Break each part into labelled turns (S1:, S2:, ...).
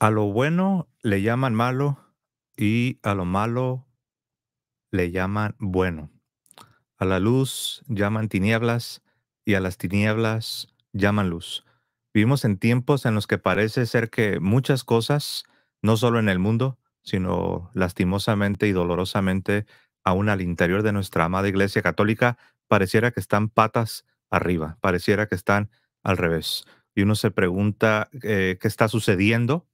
S1: A lo bueno le llaman malo y a lo malo le llaman bueno. A la luz llaman tinieblas y a las tinieblas llaman luz. Vivimos en tiempos en los que parece ser que muchas cosas, no solo en el mundo, sino lastimosamente y dolorosamente aún al interior de nuestra amada Iglesia Católica, pareciera que están patas arriba, pareciera que están al revés. Y uno se pregunta eh, qué está sucediendo.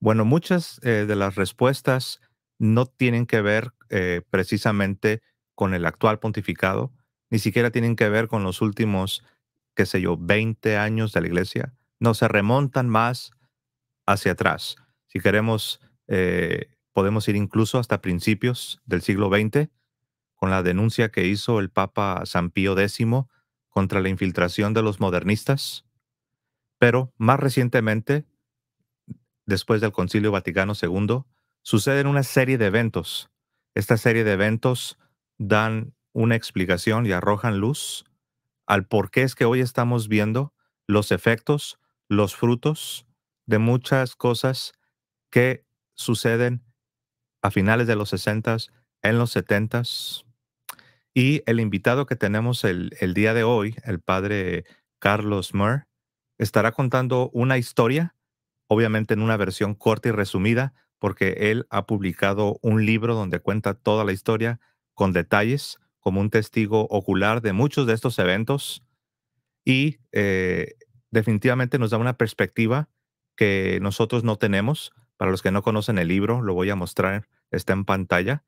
S1: Bueno, muchas eh, de las respuestas no tienen que ver eh, precisamente con el actual pontificado, ni siquiera tienen que ver con los últimos, qué sé yo, 20 años de la iglesia. No, se remontan más hacia atrás. Si queremos, eh, podemos ir incluso hasta principios del siglo XX, con la denuncia que hizo el Papa San Pío X contra la infiltración de los modernistas. Pero más recientemente, después del Concilio Vaticano II, suceden una serie de eventos. Esta serie de eventos dan una explicación y arrojan luz al por qué es que hoy estamos viendo los efectos, los frutos de muchas cosas que suceden a finales de los 60, en los 70. Y el invitado que tenemos el, día de hoy, el padre Carlos Murr, estará contando una historia, obviamente en una versión corta y resumida, porque él ha publicado un libro donde cuenta toda la historia con detalles, como un testigo ocular de muchos de estos eventos y eh, definitivamente nos da una perspectiva que nosotros no tenemos. Para los que no conocen el libro, lo voy a mostrar, está en pantalla.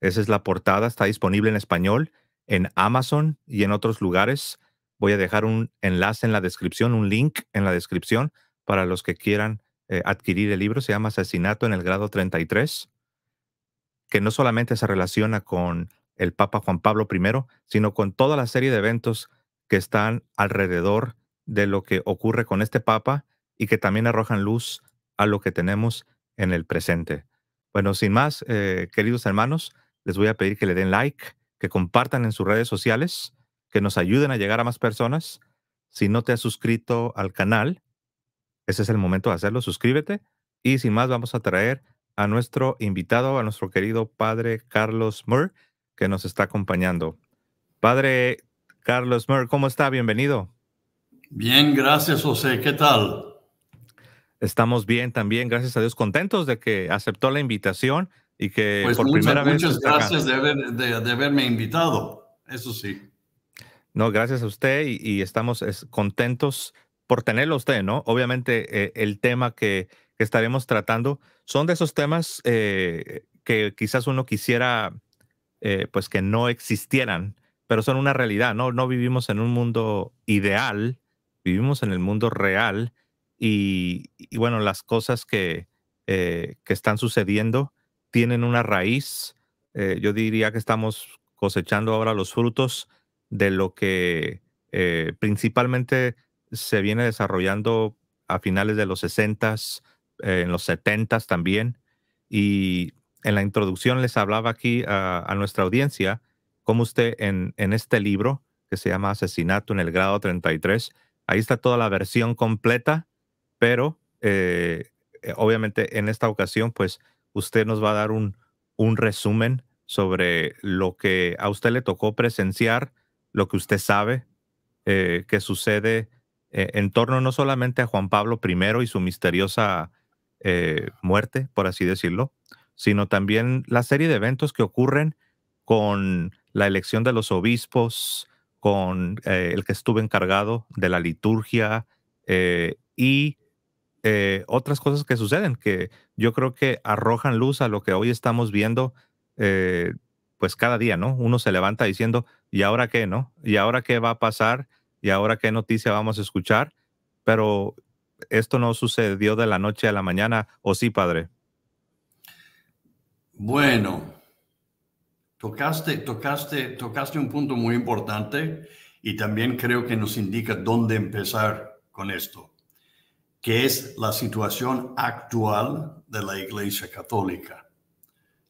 S1: Esa es la portada, está disponible en español en Amazon y en otros lugares. Voy a dejar un enlace en la descripción, un link en la descripción para los que quieran eh, adquirir el libro. Se llama Asesinato en el grado 33, que no solamente se relaciona con el Papa Juan Pablo I, sino con toda la serie de eventos que están alrededor de lo que ocurre con este Papa y que también arrojan luz a lo que tenemos en el presente. Bueno, sin más, eh, queridos hermanos, les voy a pedir que le den like, que compartan en sus redes sociales, que nos ayuden a llegar a más personas. Si no te has suscrito al canal, ese es el momento de hacerlo. Suscríbete. Y sin más, vamos a traer a nuestro invitado, a nuestro querido padre Carlos Murr, que nos está acompañando. Padre Carlos Murr, ¿cómo está? Bienvenido.
S2: Bien, gracias, José. ¿Qué tal?
S1: Estamos bien también, gracias a Dios, contentos de que aceptó la invitación y que
S2: pues por primera vez. Muchas gracias de, haberme invitado, eso sí.
S1: No, gracias a usted y, estamos contentos por tenerlo usted, ¿no? Obviamente eh, el tema que, estaremos tratando son de esos temas eh, que quizás uno quisiera eh, pues que no existieran, pero son una realidad, ¿no? No vivimos en un mundo ideal, vivimos en el mundo real y, bueno, las cosas que, que están sucediendo tienen una raíz. yo diría que estamos cosechando ahora los frutos de lo que principalmente se viene desarrollando a finales de los 60, eh, en los 70 también. Y en la introducción les hablaba aquí a, nuestra audiencia cómo usted en, en, este libro que se llama Asesinato en el grado 33, ahí está toda la versión completa, pero eh, eh, obviamente en esta ocasión pues usted nos va a dar un, un resumen sobre lo que a usted le tocó presenciar, lo que usted sabe que sucede eh, en torno no solamente a Juan Pablo I y su misteriosa eh, muerte, por así decirlo, sino también la serie de eventos que ocurren con la elección de los obispos, con eh, el que estuvo encargado de la liturgia y otras cosas que suceden, que yo creo que arrojan luz a lo que hoy estamos viendo, pues cada día, ¿no? Uno se levanta diciendo, ¿y ahora qué, no? ¿Y ahora qué va a pasar? Y ahora qué noticia vamos a escuchar, pero esto no sucedió de la noche a la mañana, ¿o sí, padre?
S2: Bueno, tocaste, tocaste, tocaste un punto muy importante y también creo que nos indica dónde empezar con esto, que es la situación actual de la Iglesia Católica,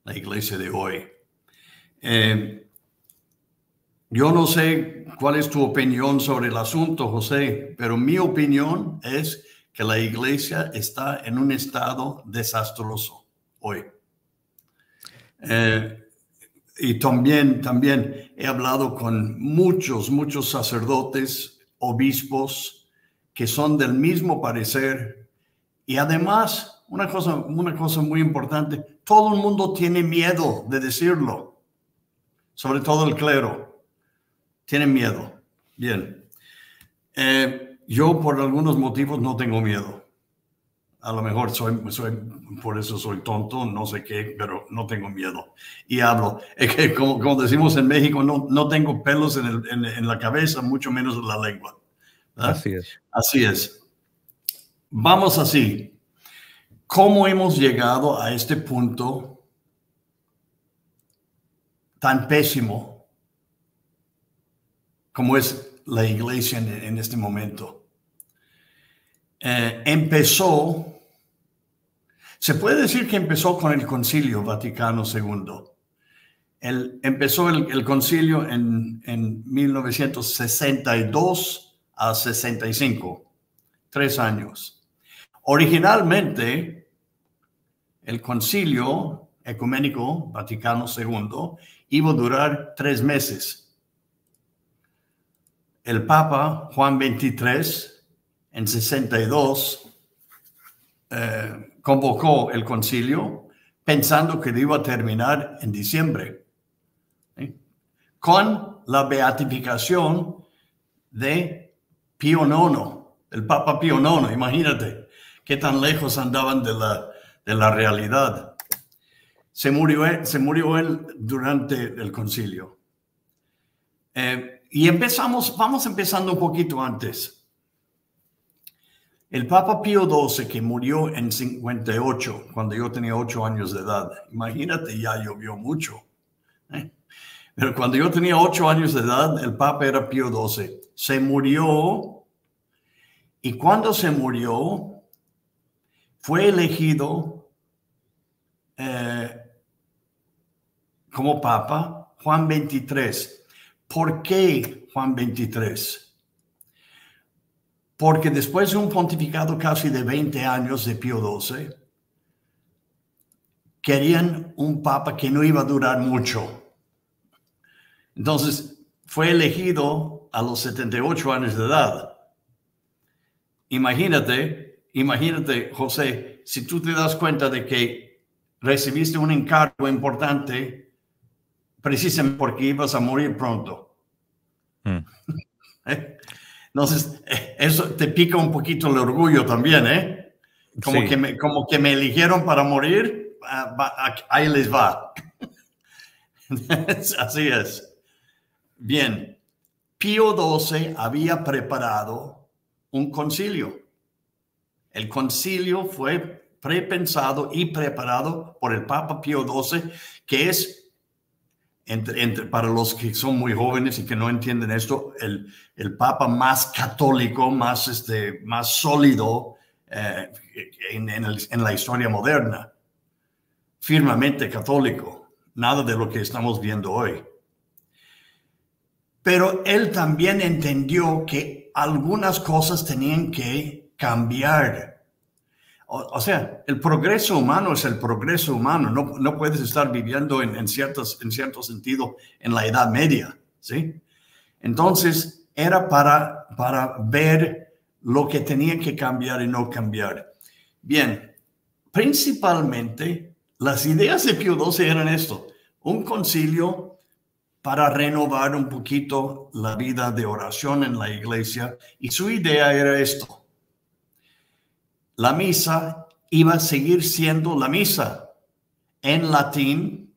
S2: la Iglesia de hoy. Eh, yo no sé cuál es tu opinión sobre el asunto, José, pero mi opinión es que la iglesia está en un estado desastroso hoy. Eh, y también, también he hablado con muchos, muchos sacerdotes, obispos, que son del mismo parecer. Y además, una cosa, una cosa muy importante, todo el mundo tiene miedo de decirlo, sobre todo el clero. Tiene miedo. Bien. Eh, yo por algunos motivos no tengo miedo a lo mejor soy, soy, por eso soy tonto, no sé qué, pero no tengo miedo. Y hablo. Es que, como, como decimos en México, no, no tengo pelos en, el, en, en, la cabeza, mucho menos en la lengua.
S1: Así es.
S2: Así es. Vamos así. ¿Cómo hemos llegado a este punto tan pésimo como es la iglesia en, este momento? Eh, empezó se puede decir que empezó con el Concilio Vaticano II. El, empezó el, concilio en, en 1962 a 65, tres años. Originalmente, el concilio ecuménico Vaticano II iba a durar tres meses. El Papa Juan XXIII en 62 eh, convocó el concilio pensando que iba a terminar en diciembre, con la beatificación de Pío IX, el Papa Pío IX, imagínate qué tan lejos andaban de la, de la realidad. Se murió, se murió él durante el concilio. Eh, y empezamos, vamos empezando un poquito antes. El Papa Pío XII, que murió en 58, cuando yo tenía 8 años de edad, imagínate, ya llovió mucho. ¿eh? Pero cuando yo tenía 8 años de edad, el Papa era Pío XII. Se murió y cuando se murió, fue elegido eh, como Papa Juan 23. ¿Por qué Juan 23? porque después de un pontificado casi de 20 años de Pío XII, querían un papa que no iba a durar mucho. Entonces, fue elegido a los 78 años de edad. Imagínate, imagínate, José, si tú te das cuenta de que recibiste un encargo importante precisamente porque ibas a morir pronto. Mm. ¿Eh? Entonces, eso te pica un poquito el orgullo también, ¿eh? Como, que, me, como que me eligieron para morir, ah, ahí les va. Así es. Bien, Pío XII había preparado un concilio. El concilio fue prepensado y preparado por el Papa Pío XII, que es entre, para los que son muy jóvenes y que no entienden esto, el, el Papa más católico, más, este, más sólido eh, en, en, la historia moderna, firmemente católico, nada de lo que estamos viendo hoy. Pero él también entendió que algunas cosas tenían que cambiar o, sea, el progreso humano es el progreso humano. No, no puedes estar viviendo en, en, ciertos, en cierto sentido en la Edad Media, ¿sí? Entonces, era para, para ver lo que tenía que cambiar y no cambiar. Bien, principalmente las ideas de Pío XII eran esto, un concilio para renovar un poquito la vida de oración en la iglesia y su idea era esto la misa iba a seguir siendo la misa en latín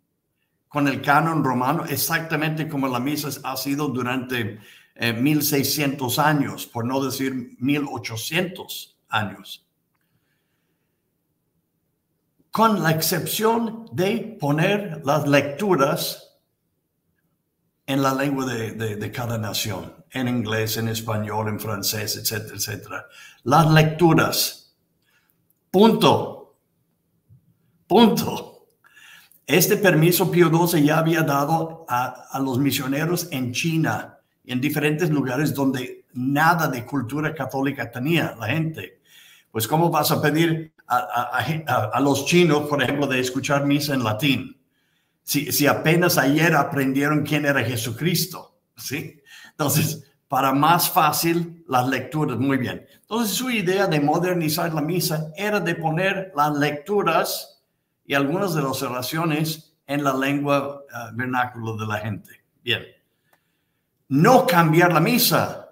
S2: con el canon romano, exactamente como la misa ha sido durante 1600 eh, años, por no decir 1800 años. Con la excepción de poner las lecturas en la lengua de, de cada nación, en inglés, en español, en francés, etcétera, etcétera. Las lecturas Punto. Punto. Este permiso Pío XII ya había dado a, los misioneros en China en diferentes lugares donde nada de cultura católica tenía la gente. Pues ¿cómo vas a pedir a, los chinos, por ejemplo, de escuchar misa en latín? Si, si apenas ayer aprendieron quién era Jesucristo, ¿sí? Entonces, para más fácil las lecturas, muy bien. Entonces, su idea de modernizar la misa era de poner las lecturas y algunas de las oraciones en la lengua uh, vernácula de la gente. Bien. No cambiar la misa,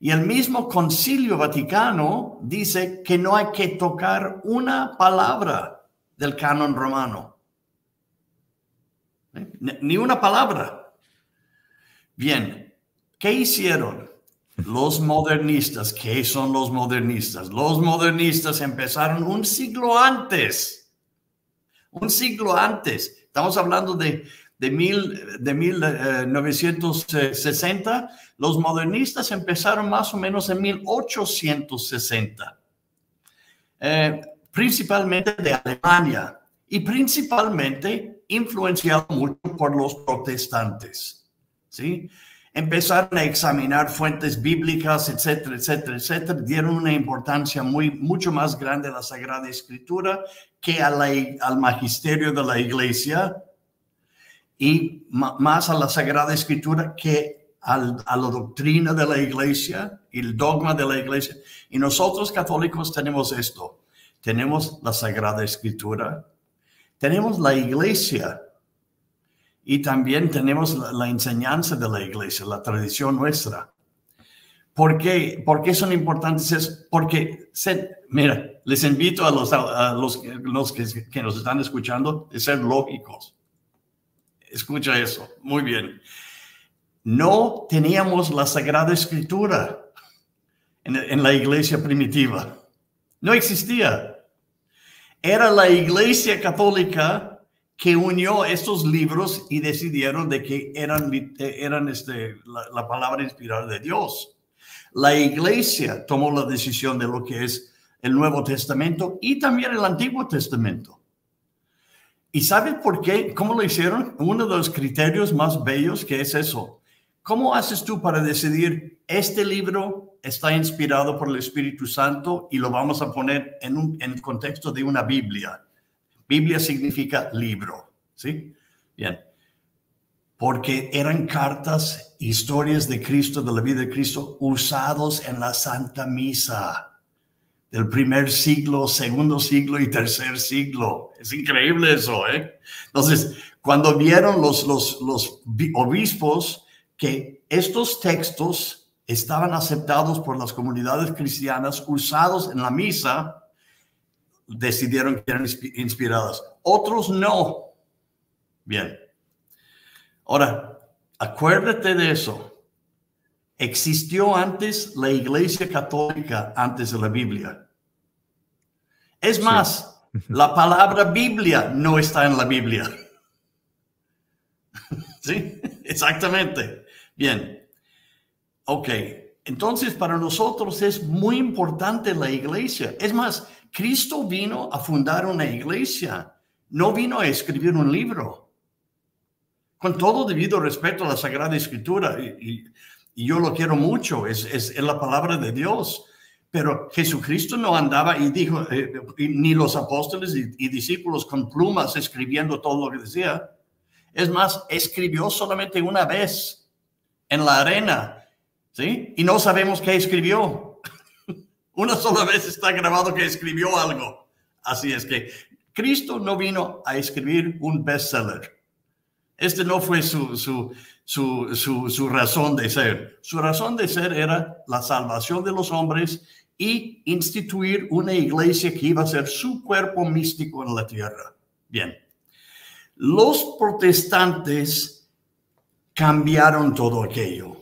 S2: y el mismo concilio vaticano dice que no hay que tocar una palabra del canon romano. ¿Eh? Ni una palabra. Bien, ¿qué hicieron? Los modernistas, ¿qué son los modernistas? Los modernistas empezaron un siglo antes. Un siglo antes. Estamos hablando de de, mil, de 1960, eh, los modernistas empezaron más o menos en 1860, eh, principalmente de Alemania y principalmente influenciado mucho por los protestantes. ¿sí? Empezaron a examinar fuentes bíblicas, etcétera, etcétera, etcétera. Dieron una importancia muy, mucho más grande a la Sagrada Escritura que a al magisterio de la iglesia y más a la Sagrada Escritura que a la doctrina de la iglesia y el dogma de la iglesia. Y nosotros católicos tenemos esto. Tenemos la Sagrada Escritura, tenemos la iglesia y también tenemos la, enseñanza de la iglesia, la tradición nuestra. ¿Por qué, ¿Por qué son importantes? Es porque, mira, les invito a los, a los, los que, que nos están escuchando a ser lógicos Escucha eso, muy bien. No teníamos la Sagrada Escritura en, la iglesia primitiva. No existía. Era la iglesia católica que unió estos libros y decidieron de que eran, eran este, la, la, palabra inspirada de Dios. La iglesia tomó la decisión de lo que es el Nuevo Testamento y también el Antiguo Testamento. ¿Y sabes por qué? ¿Cómo lo hicieron? Uno de los criterios más bellos que es eso. ¿Cómo haces tú para decidir este libro está inspirado por el Espíritu Santo y lo vamos a poner en, un, en el contexto de una Biblia? Biblia significa libro, ¿sí? Bien. Porque eran cartas, historias de Cristo, de la vida de Cristo, usados en la Santa Misa del primer siglo, segundo siglo y tercer siglo. Es increíble eso, ¿eh? Entonces, cuando vieron los, los, los obispos que estos textos estaban aceptados por las comunidades cristianas, usados en la misa, decidieron que eran inspiradas. Otros no. Bien. Ahora, acuérdate de eso. Existió antes la Iglesia Católica antes de la Biblia. Es más, la palabra Biblia no está en la Biblia. ¿Sí? Exactamente. Bien. Ok. Entonces, para nosotros es muy importante la iglesia. Es más, Cristo vino a fundar una iglesia, no vino a escribir un libro. Con todo debido respeto a la Sagrada Escritura, y, yo lo quiero mucho, es, es, la palabra de Dios. Pero Jesucristo no andaba y dijo, eh, ni los apóstoles y, discípulos con plumas escribiendo todo lo que decía. Es más, escribió solamente una vez en la arena, Y no sabemos qué escribió. una sola vez está grabado que escribió algo. Así es que Cristo no vino a escribir un bestseller. Este no fue su, su, su, su, razón de ser. Su razón de ser era la salvación de los hombres y instituir una iglesia que iba a ser su cuerpo místico en la tierra. Bien, los protestantes cambiaron todo aquello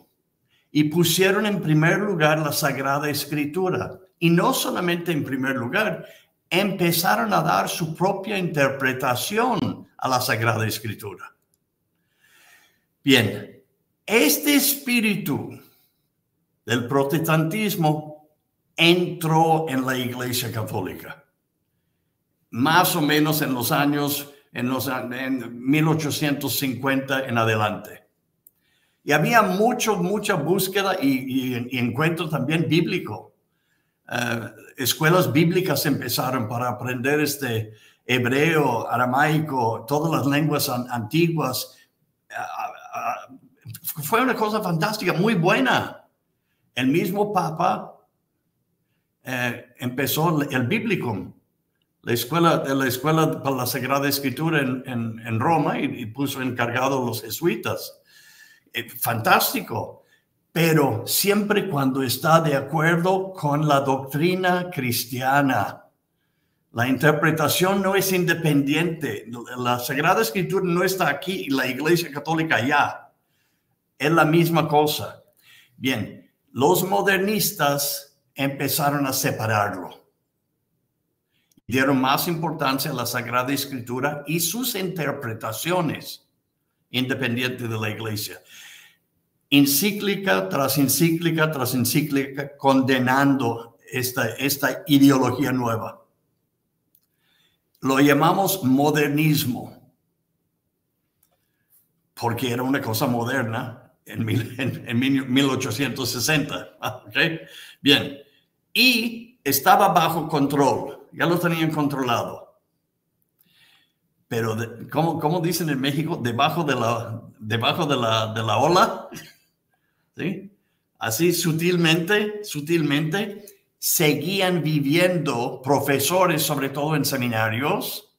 S2: y pusieron en primer lugar la Sagrada Escritura. Y no solamente en primer lugar, empezaron a dar su propia interpretación a la Sagrada Escritura. Bien, este espíritu del protestantismo entró en la Iglesia Católica, más o menos en los años, en, los, en 1850 en adelante. Y había mucho, mucha búsqueda y, encuentro también bíblico. eh, escuelas bíblicas empezaron para aprender este hebreo, aramaico, todas las lenguas antiguas. fue una cosa fantástica, muy buena. El mismo Papa eh, empezó el Biblicum, la escuela, la escuela para la Sagrada Escritura en, Roma y, puso encargado los jesuitas. Eh, fantástico pero siempre cuando está de acuerdo con la doctrina cristiana. La interpretación no es independiente. La Sagrada Escritura no está aquí y la Iglesia Católica ya. Es la misma cosa. Bien, los modernistas empezaron a separarlo. Dieron más importancia a la Sagrada Escritura y sus interpretaciones independientes de la Iglesia encíclica tras encíclica tras encíclica condenando esta, esta ideología nueva. Lo llamamos modernismo porque era una cosa moderna en, en, 1860. ¿okay? Bien, y estaba bajo control, ya lo tenían controlado. Pero, como ¿cómo, dicen en México? Debajo de la, debajo de la, de la ola. ¿sí? Así sutilmente, sutilmente, seguían viviendo profesores, sobre todo en seminarios,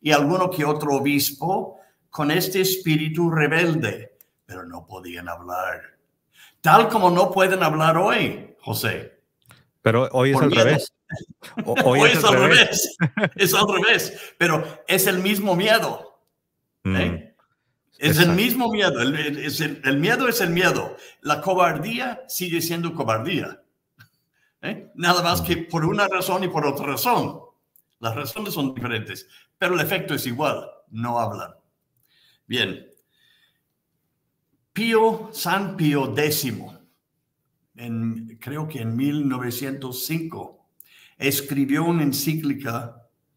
S2: y alguno que otro obispo, con este espíritu rebelde, pero no podían hablar. Tal como no pueden hablar hoy, José.
S1: Pero hoy es al revés.
S2: hoy, es, al revés. es al revés. Pero es el mismo miedo. ¿eh? Mm. Es el mismo miedo. El, el, miedo es el miedo. La cobardía sigue siendo cobardía. ¿eh? Nada más que por una razón y por otra razón. Las razones son diferentes, pero el efecto es igual. No hablan. Bien. Pío, San Pío X, en, creo que en 1905, escribió una encíclica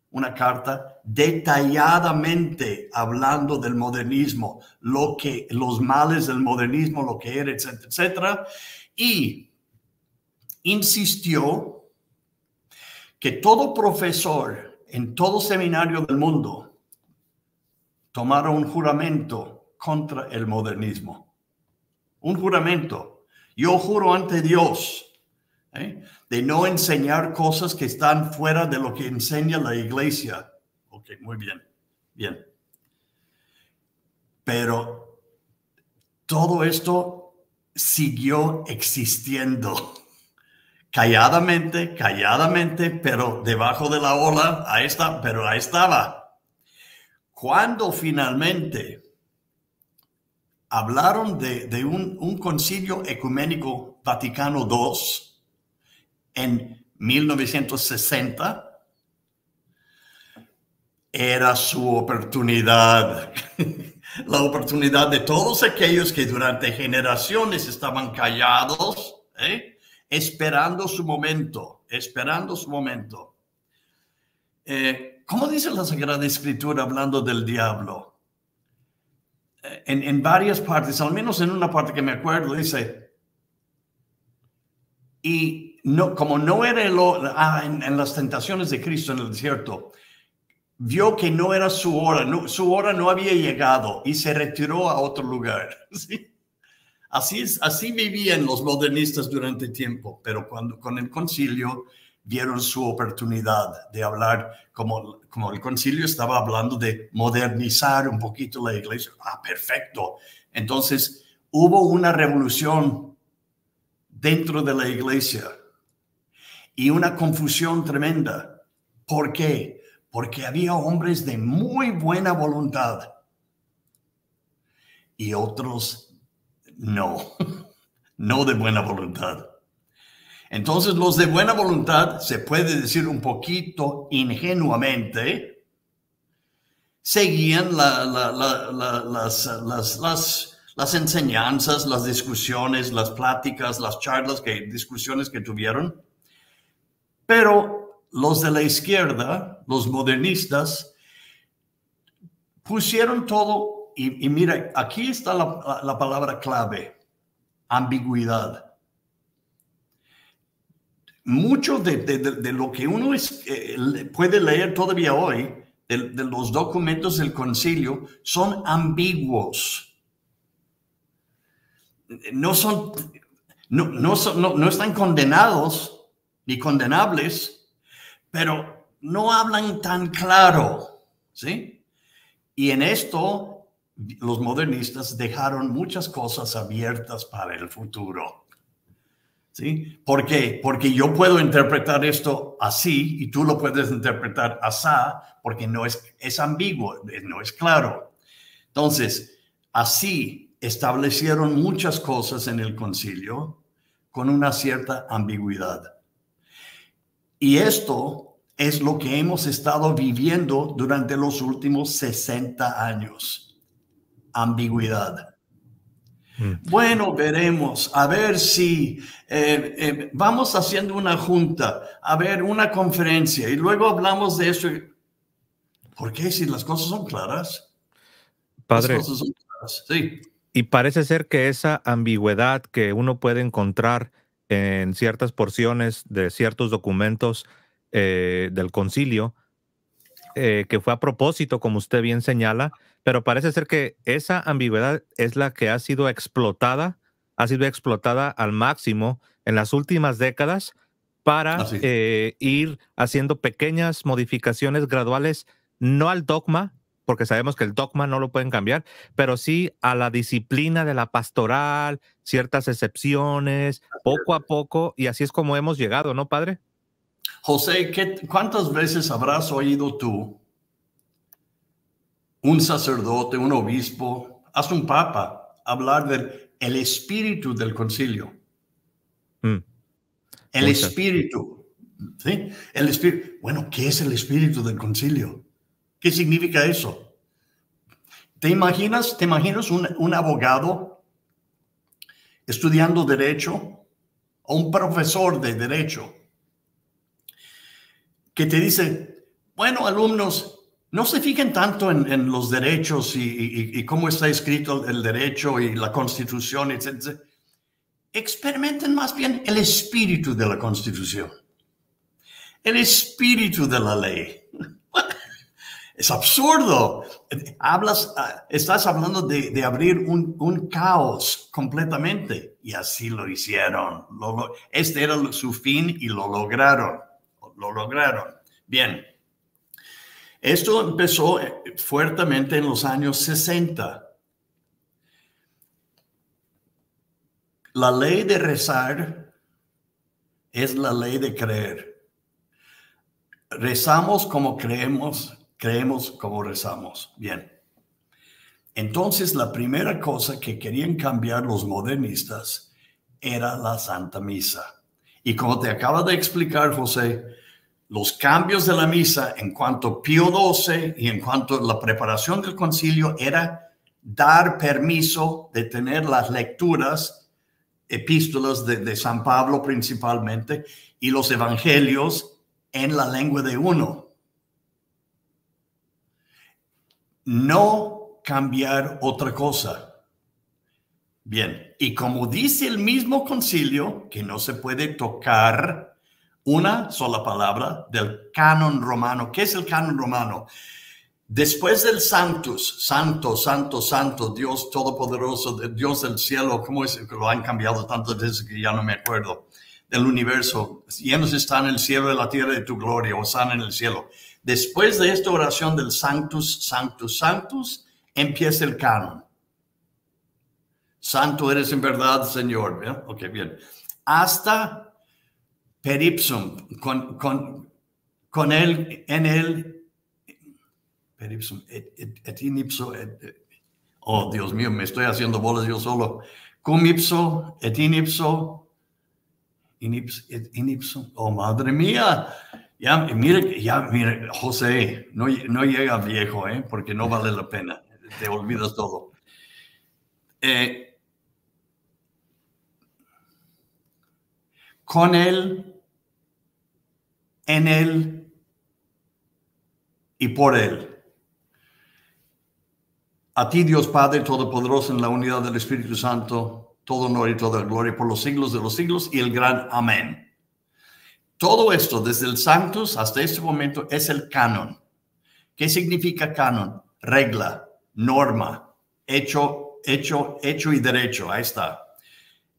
S2: una carta detalladamente hablando del modernismo, lo que, los males del modernismo, lo que era, etcétera, etcétera. Y insistió que todo profesor en todo seminario del mundo tomara un juramento contra el modernismo. Un juramento. Yo juro ante Dios ¿eh? de no enseñar cosas que están fuera de lo que enseña la iglesia. Muy bien, bien. Pero todo esto siguió existiendo calladamente, calladamente, pero debajo de la ola, ahí está, pero ahí estaba. Cuando finalmente hablaron de, un, un, concilio ecuménico Vaticano II, en 1960, era su oportunidad, la oportunidad de todos aquellos que durante generaciones estaban callados, ¿eh? esperando su momento, esperando su momento. Eh, ¿Cómo dice la Sagrada Escritura hablando del diablo? Eh, en, en varias partes, al menos en una parte que me acuerdo, dice, y no, como no era ah, en, las tentaciones de Cristo en el desierto, vio que no era su hora, su hora no había llegado y se retiró a otro lugar. Así, así vivían los modernistas durante tiempo, pero cuando con el concilio vieron su oportunidad de hablar, como, como el concilio estaba hablando de modernizar un poquito la iglesia. Ah, perfecto. Entonces hubo una revolución dentro de la iglesia y una confusión tremenda. ¿Por qué? Porque había hombres de muy buena voluntad y otros no, no de buena voluntad. Entonces los de buena voluntad, se puede decir un poquito ingenuamente, seguían las, las, enseñanzas, las discusiones, las pláticas, las charlas, que, discusiones que tuvieron, pero los de la izquierda, los modernistas, pusieron todo, y, mira, aquí está la, palabra clave, ambigüedad. mucho de, lo que uno eh, puede leer todavía hoy, de, los documentos del concilio, son ambiguos. No son, no, no, no están condenados ni condenables, pero no hablan tan claro, ¿sí? Y en esto, los modernistas dejaron muchas cosas abiertas para el futuro. ¿Sí? ¿Por qué? Porque yo puedo interpretar esto así y tú lo puedes interpretar así, porque no es, es ambiguo, no es claro. Entonces, así establecieron muchas cosas en el concilio con una cierta ambigüedad. Y esto es lo que hemos estado viviendo durante los últimos 60 años. Ambigüedad. Mm. Bueno, veremos, a ver si eh, eh, vamos haciendo una junta, a ver una conferencia y luego hablamos de eso. ¿Por qué si las cosas son claras?
S1: Padre. Sí. Y parece ser que esa ambigüedad que uno puede encontrar en ciertas porciones de ciertos documentos eh, del concilio, que fue a propósito, como usted bien señala, pero parece ser que esa ambigüedad es la que ha sido explotada, ha sido explotada al máximo en las últimas décadas para eh, ir haciendo pequeñas modificaciones graduales, no al dogma, porque sabemos que el dogma no lo pueden cambiar, pero sí a la disciplina de la pastoral, ciertas excepciones, poco a poco, y así es como hemos llegado, ¿no, padre?
S2: José, ¿cuántas veces habrás oído tú un sacerdote, un obispo, hasta un papa, hablar del el espíritu del concilio. Mm. El espíritu. ¿sí? El espíritu. Bueno, ¿qué es el espíritu del concilio? ¿Qué significa eso? ¿Te imaginas, te imaginas un, un abogado estudiando derecho o un profesor de derecho que te dice, bueno, alumnos, no se fijen tanto en, los derechos y, cómo está escrito el derecho y la constitución, etc. Experimenten más bien el espíritu de la constitución, el espíritu de la ley. Es absurdo. Hablas, ah, estás hablando de, abrir un, caos completamente. Y así lo hicieron. este era su fin y lo lograron. Lo lograron. Bien. Esto empezó eh, fuertemente en los años 60. La ley de rezar es la ley de creer. Rezamos como creemos, creemos como rezamos. Bien. Entonces, la primera cosa que querían cambiar los modernistas era la Santa Misa. Y como te acaba de explicar, José, los cambios de la misa en cuanto a Pío XII y en cuanto a la preparación del concilio era dar permiso de tener las lecturas, epístolas de, San Pablo principalmente, y los evangelios en la lengua de uno. No cambiar otra cosa. Bien, y como dice el mismo concilio, que no se puede tocar una sola palabra del canon romano. ¿Qué es el canon romano? Después del Santos, Santo, Santo, Santo, Dios Todopoderoso, Dios del cielo, ¿cómo es que lo han cambiado tantas veces que ya no me acuerdo? Del universo, llenos están el cielo de la tierra de tu gloria, o están en el cielo. Después de esta oración del Santos, Santos, Santos, empieza el canon. Santo eres en verdad, Señor. ¿Bien? Ok, bien. Hasta peripsum, con, con, con él, en él, peripsum, et, et, inipso, oh Dios mío, me estoy haciendo bolas yo solo, cum ipso, et inipso, inips, et inipso, oh madre mía, ya, mire, ya, mire, José, no, no llega viejo, ¿eh? porque no vale la pena, te olvidas todo. Eh, con él en Él y por Él. A ti, Dios Padre Todopoderoso, en la unidad del Espíritu Santo, todo honor y toda gloria por los siglos de los siglos y el gran amén. Todo esto, desde el Sanctus hasta este momento, es el canon. ¿Qué significa canon? Regla, norma, hecho, hecho, hecho y derecho. Ahí está.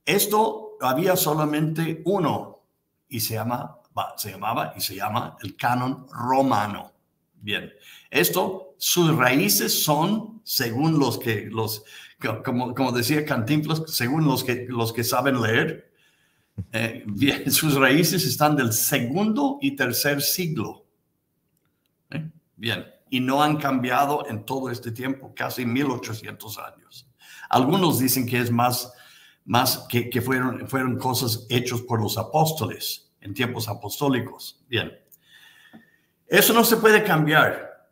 S2: Esto había solamente uno y se, llama, se llamaba y se llama el canon romano. Bien, esto, sus raíces son, según los que, los, como, como decía Cantinflas, según los que, los que saben leer, eh, sus raíces están del segundo y tercer siglo. ¿Eh? Bien, y no han cambiado en todo este tiempo, casi 1800 años. Algunos dicen que es más, más que, que fueron, fueron cosas hechas por los apóstoles en tiempos apostólicos. Bien, eso no se puede cambiar.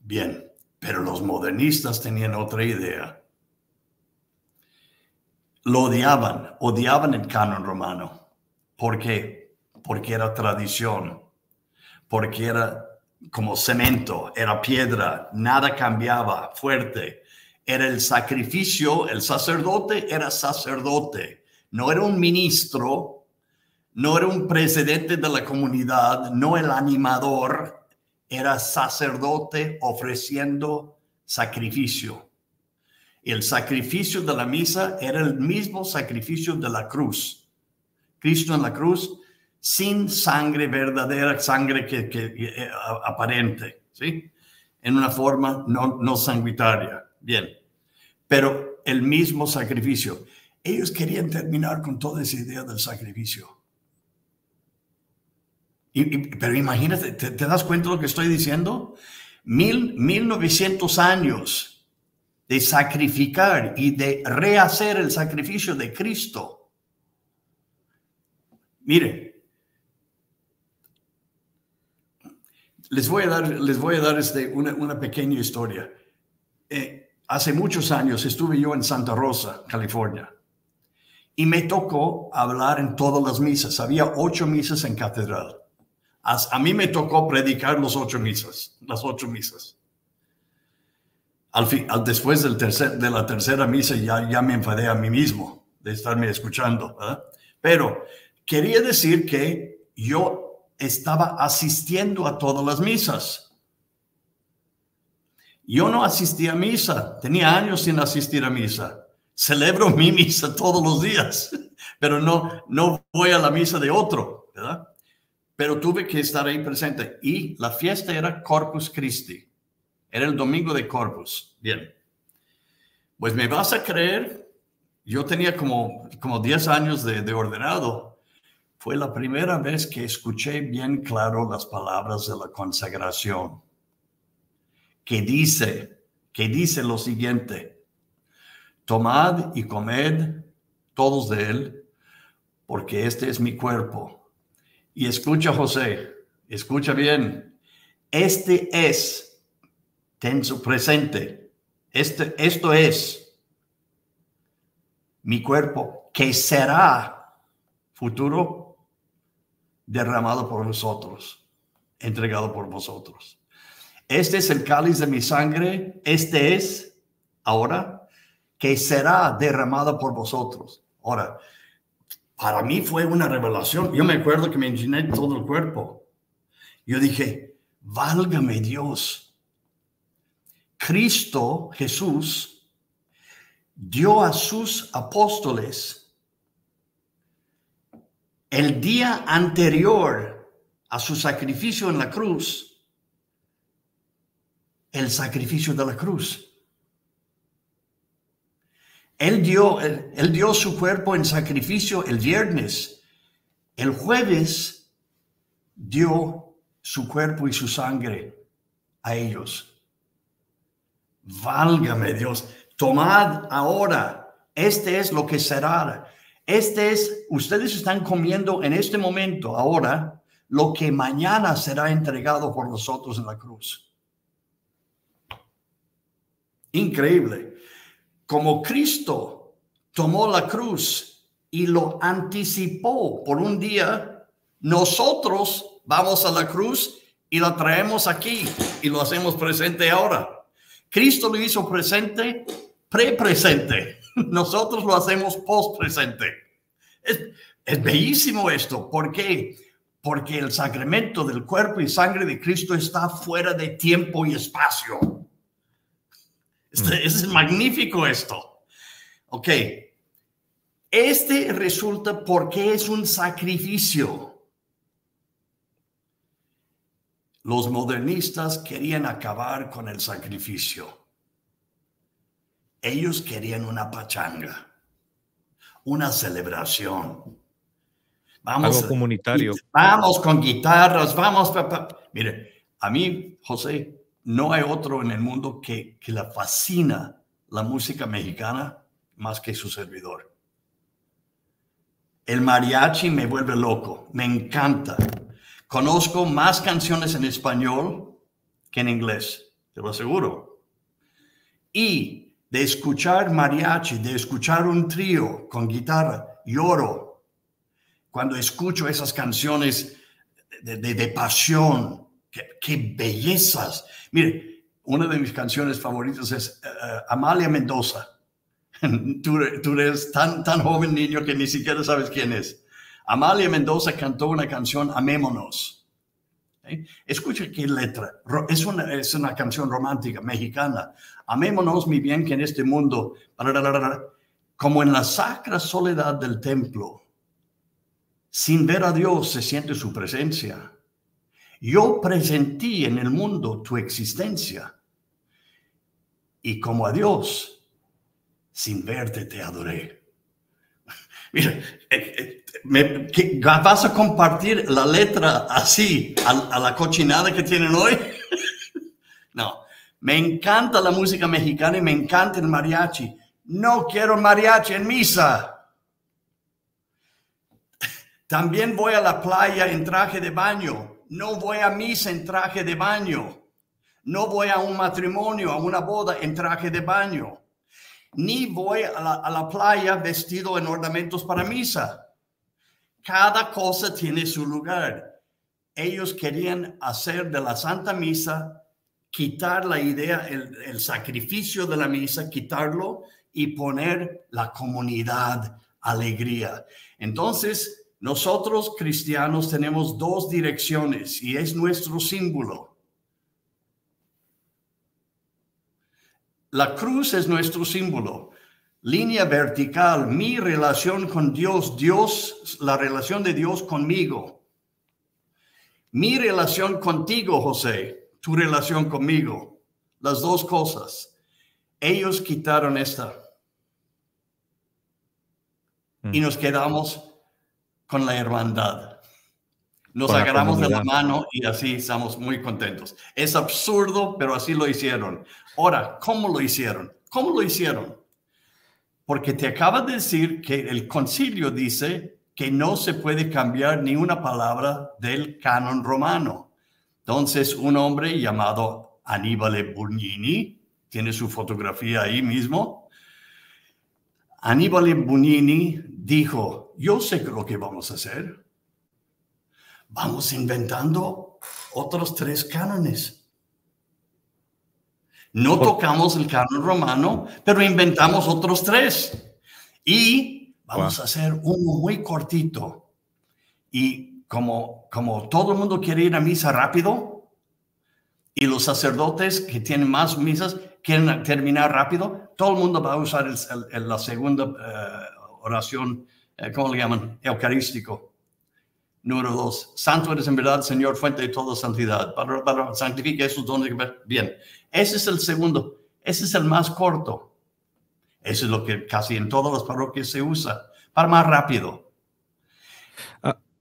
S2: Bien, pero los modernistas tenían otra idea lo odiaban, odiaban el canon romano. ¿Por qué? Porque era tradición, porque era como cemento, era piedra, nada cambiaba, fuerte. Era el sacrificio, el sacerdote era sacerdote, no era un ministro, no era un presidente de la comunidad, no el animador, era sacerdote ofreciendo sacrificio. El sacrificio de la misa era el mismo sacrificio de la cruz. Cristo en la cruz sin sangre verdadera, sangre que, eh, aparente, ¿sí? En una forma no, no sanguitaria. Bien. Pero el mismo sacrificio. Ellos querían terminar con toda esa idea del sacrificio. pero imagínate, ¿te, das cuenta de lo que estoy diciendo? Mil, 1900 años de sacrificar y de rehacer el sacrificio de Cristo. Mire, les voy a dar, les voy a dar este, una, pequeña historia. Eh, hace muchos años estuve yo en Santa Rosa, California, y me tocó hablar en todas las misas. Había ocho misas en catedral. a mí me tocó predicar los ocho misas, las ocho misas al, fin, después del tercer, de la tercera misa ya, ya me enfadé a mí mismo de estarme escuchando. Pero quería decir que yo estaba asistiendo a todas las misas. Yo no asistía a misa, tenía años sin asistir a misa. Celebro mi misa todos los días, pero no, no voy a la misa de otro, ¿verdad? Pero tuve que estar ahí presente y la fiesta era Corpus Christi. Era el domingo de Corpus. Bien. Pues me vas a creer, yo tenía como, como 10 años de, de ordenado. Fue la primera vez que escuché bien claro las palabras de la consagración. Que dice, que dice lo siguiente. Tomad y comed todos de él, porque este es mi cuerpo. Y escucha, José, escucha bien. Este es ten su presente. Este, esto es mi cuerpo que será futuro derramado por vosotros, entregado por vosotros. Este es el cáliz de mi sangre, este es ahora que será derramado por vosotros. Ahora, para mí fue una revelación. Yo me acuerdo que me enginé todo el cuerpo. Yo dije, válgame Dios Cristo Jesús dio a sus apóstoles el día anterior a su sacrificio en la cruz, el sacrificio de la cruz. Él dio, él, dio su cuerpo en sacrificio el viernes. El jueves dio su cuerpo y su sangre a ellos. Válgame Dios, tomad ahora, este es lo que será. Este es, ustedes están comiendo en este momento, ahora, lo que mañana será entregado por nosotros en la cruz. Increíble. Como Cristo tomó la cruz y lo anticipó por un día, nosotros vamos a la cruz y la traemos aquí y lo hacemos presente ahora. Cristo lo hizo presente, pre-presente. Nosotros lo hacemos post-presente. Es, es bellísimo esto. ¿Por qué? porque el sacramento del cuerpo y sangre de Cristo está fuera de tiempo y espacio. Este, es magnífico esto. Ok. Este resulta porque es un sacrificio. Los modernistas querían acabar con el sacrificio. Ellos querían una pachanga, una celebración.
S1: Vamos, Algo comunitario.
S2: Vamos con guitarras, vamos. Mire, a mí, José, no hay otro en el mundo que, que le fascina la música mexicana más que su servidor. El mariachi me vuelve loco, me encanta. Conozco más canciones en español que en inglés, te lo aseguro. Y de escuchar mariachi, de escuchar un trío con guitarra, lloro. Cuando escucho esas canciones de, pasión, qué, bellezas. Mire, una de mis canciones favoritas es eh, eh, Amalia Mendoza. tú, eres tan, tan joven niño que ni siquiera sabes quién es. Amalia Mendoza cantó una canción, Amémonos. ¿Eh? Escucha qué letra. Es una, es una canción romántica mexicana. Amémonos, mi bien, que en este mundo, como en la sacra soledad del templo, sin ver a Dios se siente su presencia. Yo presentí en el mundo tu existencia y como a Dios, sin verte te adoré. Mira, eh, eh, ¿vas a compartir la letra así a, la cochinada que tienen hoy? no, me encanta la música mexicana y me encanta el mariachi. No quiero mariachi en misa. También voy a la playa en traje de baño. No voy a misa en traje de baño. No voy a un matrimonio, a una boda en traje de baño ni voy a la, playa vestido en ornamentos para misa. Cada cosa tiene su lugar. Ellos querían hacer de la Santa Misa, quitar la idea, el, sacrificio de la misa, quitarlo y poner la comunidad, alegría. Entonces, nosotros cristianos tenemos dos direcciones y es nuestro símbolo. La cruz es nuestro símbolo. Línea vertical, mi relación con Dios, Dios, la relación de Dios conmigo. Mi relación contigo, José, tu relación conmigo. Las dos cosas. Ellos quitaron esta. Y mm. nos quedamos con la hermandad. Nos agarramos de la mano y así estamos muy contentos. Es absurdo, pero así lo hicieron. Ahora, ¿cómo lo hicieron? ¿Cómo lo hicieron? Porque te acaba de decir que el concilio dice que no se puede cambiar ni una palabra del canon romano. Entonces, un hombre llamado Aníbal Bugnini, tiene su fotografía ahí mismo, Aníbal Bugnini dijo, yo sé lo que vamos a hacer vamos inventando otros tres cánones. No tocamos el canon romano, pero inventamos otros tres. Y vamos a hacer uno muy cortito. Y como, como todo el mundo quiere ir a misa rápido, y los sacerdotes que tienen más misas quieren terminar rápido, todo el mundo va a usar la segunda eh, oración, eh, ¿cómo le llaman? Eucarístico. Número dos, santo eres en verdad, Señor, fuente de toda santidad. Para, para santifica esos dones. Bien, ese es el segundo. Ese es el más corto. Eso es lo que casi en todas las parroquias se usa, para más rápido.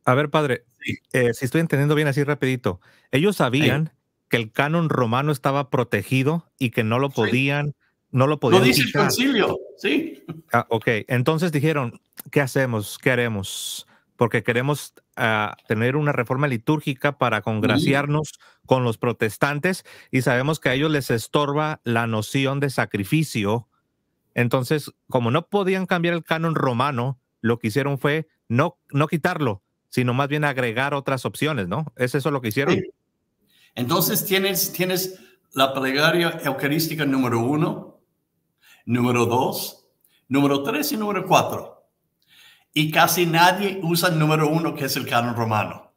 S1: A, ver, padre, eh, si estoy entendiendo bien así rapidito, ellos sabían que el canon romano estaba protegido y que no lo podían, no lo podían.
S2: Lo dice el concilio, sí.
S1: Ah, ok, entonces dijeron, ¿qué hacemos? ¿Qué haremos? Porque queremos ah, tener una reforma litúrgica para congraciarnos con los protestantes y sabemos que a ellos les estorba la noción de sacrificio. Entonces, como no podían cambiar el canon romano, lo que hicieron fue no, no quitarlo, sino más bien agregar otras opciones, ¿no? ¿Es eso lo que hicieron?
S2: Entonces tienes, tienes la plegaria eucarística número uno, número dos, número tres y número cuatro y casi nadie usa el número uno, que es el canon romano.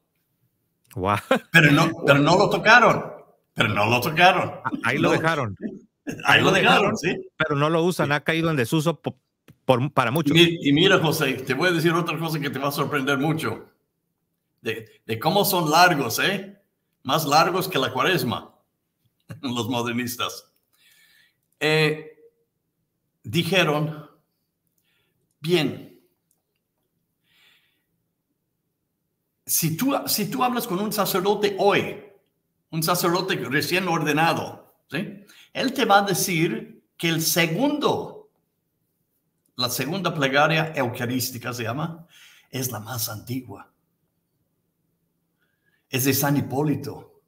S2: Pero, no, pero no lo tocaron. Pero no lo tocaron.
S1: Ahí lo dejaron.
S2: Ahí lo dejaron, sí.
S1: Pero no lo usan, ha caído en desuso por, para muchos.
S2: Y, mira, José, te voy a decir otra cosa que te va a sorprender mucho. De, de cómo son largos, ¿eh? Más largos que la cuaresma, los modernistas. Eh, dijeron, bien, si tú, si tú hablas con un sacerdote hoy, un sacerdote recién ordenado, ¿sí? él te va a decir que el segundo, la segunda plegaria eucarística se llama, es la más antigua. Es de San Hipólito.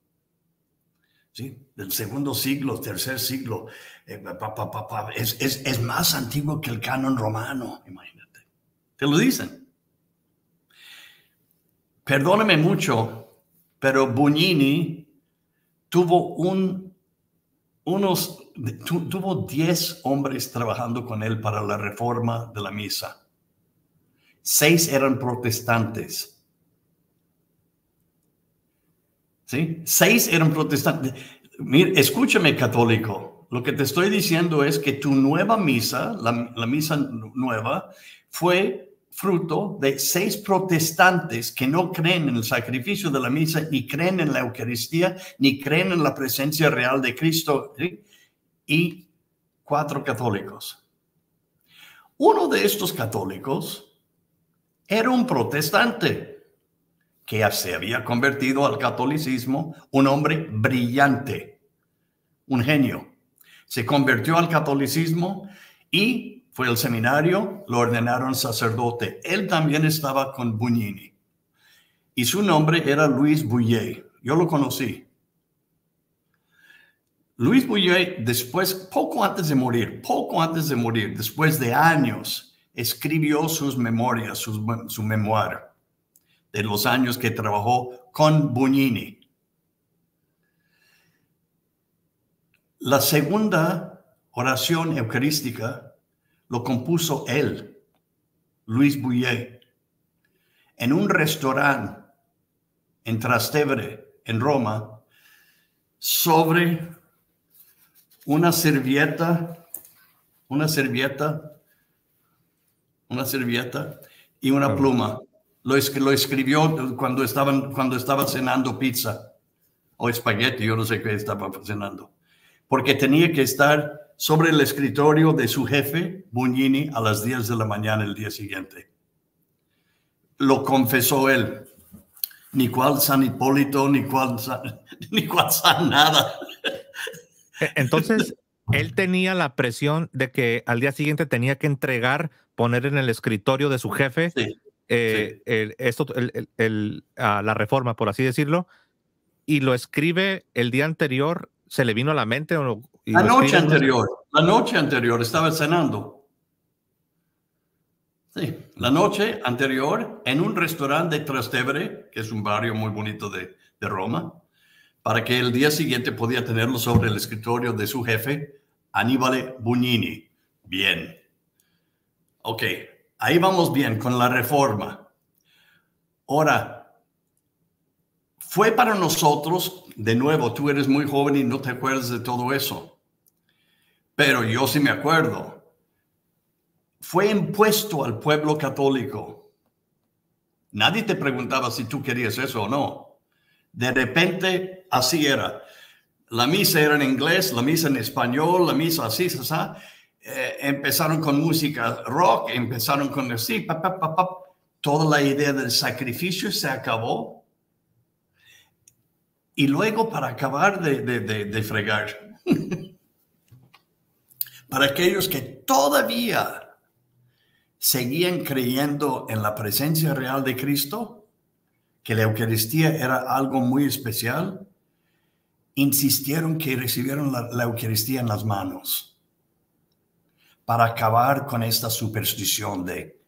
S2: ¿sí? Del segundo siglo, tercer siglo. Eh, es, es, es más antiguo que el canon romano, imagínate. Te lo dicen. Perdóname mucho, pero Bugnini tuvo un, unos, tuvo 10 hombres trabajando con él para la reforma de la misa. Seis eran protestantes. ¿Sí? Seis eran protestantes. Mira, escúchame, católico. Lo que te estoy diciendo es que tu nueva misa, la, la misa nueva, fue fruto de seis protestantes que no creen en el sacrificio de la misa, ni creen en la Eucaristía, ni creen en la presencia real de Cristo, y cuatro católicos. Uno de estos católicos era un protestante que se había convertido al catolicismo, un hombre brillante, un genio. Se convirtió al catolicismo y fue al seminario, lo ordenaron sacerdote. Él también estaba con Bugnini. Y su nombre era Luis Bouillet. Yo lo conocí. Luis Bouillet, después, poco antes de morir, poco antes de morir, después de años, escribió sus memorias, su, memoir de los años que trabajó con Bugnini. La segunda oración eucarística lo compuso él, Luis Bouillet, en un restaurante en Trastevere, en Roma, sobre una servieta, una servieta, una servieta y una pluma. Lo, lo escribió cuando, estaban, cuando estaba cenando pizza o espagueti, yo no sé qué estaba cenando, porque tenía que estar sobre el escritorio de su jefe, Bugnini, a las 10 de la mañana el día siguiente. Lo confesó él. Ni cual San Hipólito, ni cual ni cual San nada.
S1: E, entonces, él tenía la presión de que al día siguiente tenía que entregar, poner en el escritorio de su jefe eh, esto, la reforma, por así decirlo, y lo escribe el día anterior, se le vino a la mente o,
S2: la noche anterior, la noche anterior estaba cenando. Sí, la noche anterior en un restaurante de Trastevere, que es un barrio muy bonito de, de Roma, para que el día siguiente podía tenerlo sobre el escritorio de su jefe, Aníbal Bugnini. Bien. Ok, ahí vamos bien con la reforma. Ahora, fue para nosotros, de nuevo, tú eres muy joven y no te acuerdas de todo eso pero yo sí me acuerdo. Fue impuesto al pueblo católico. Nadie te preguntaba si tú querías eso o no. De repente, así era. La misa era en inglés, la misa en español, la misa así, así. Eh, empezaron con música rock, empezaron con así, pa, pa, toda la idea del sacrificio se acabó. Y luego, para acabar de, de, de fregar, para aquellos que todavía seguían creyendo en la presencia real de Cristo, que la Eucaristía era algo muy especial, insistieron que recibieron la, Eucaristía en las manos para acabar con esta superstición de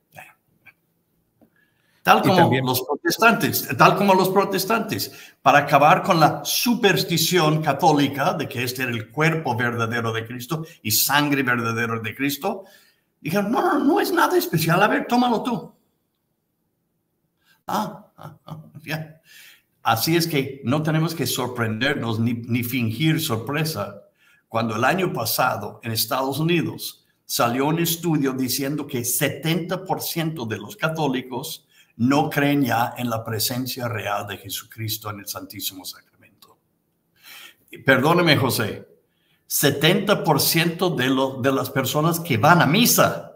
S2: tal como los protestantes, tal como los protestantes, para acabar con la superstición católica de que este era el cuerpo verdadero de Cristo y sangre verdadera de Cristo, dijeron, no, no, no es nada especial, a ver, tómalo tú. Ah, ah, ah Así es que no tenemos que sorprendernos ni, ni fingir sorpresa cuando el año pasado en Estados Unidos salió un estudio diciendo que 70% de los católicos no creen ya en la presencia real de Jesucristo en el Santísimo Sacramento. Perdóneme, José, 70% de, de las personas que van a misa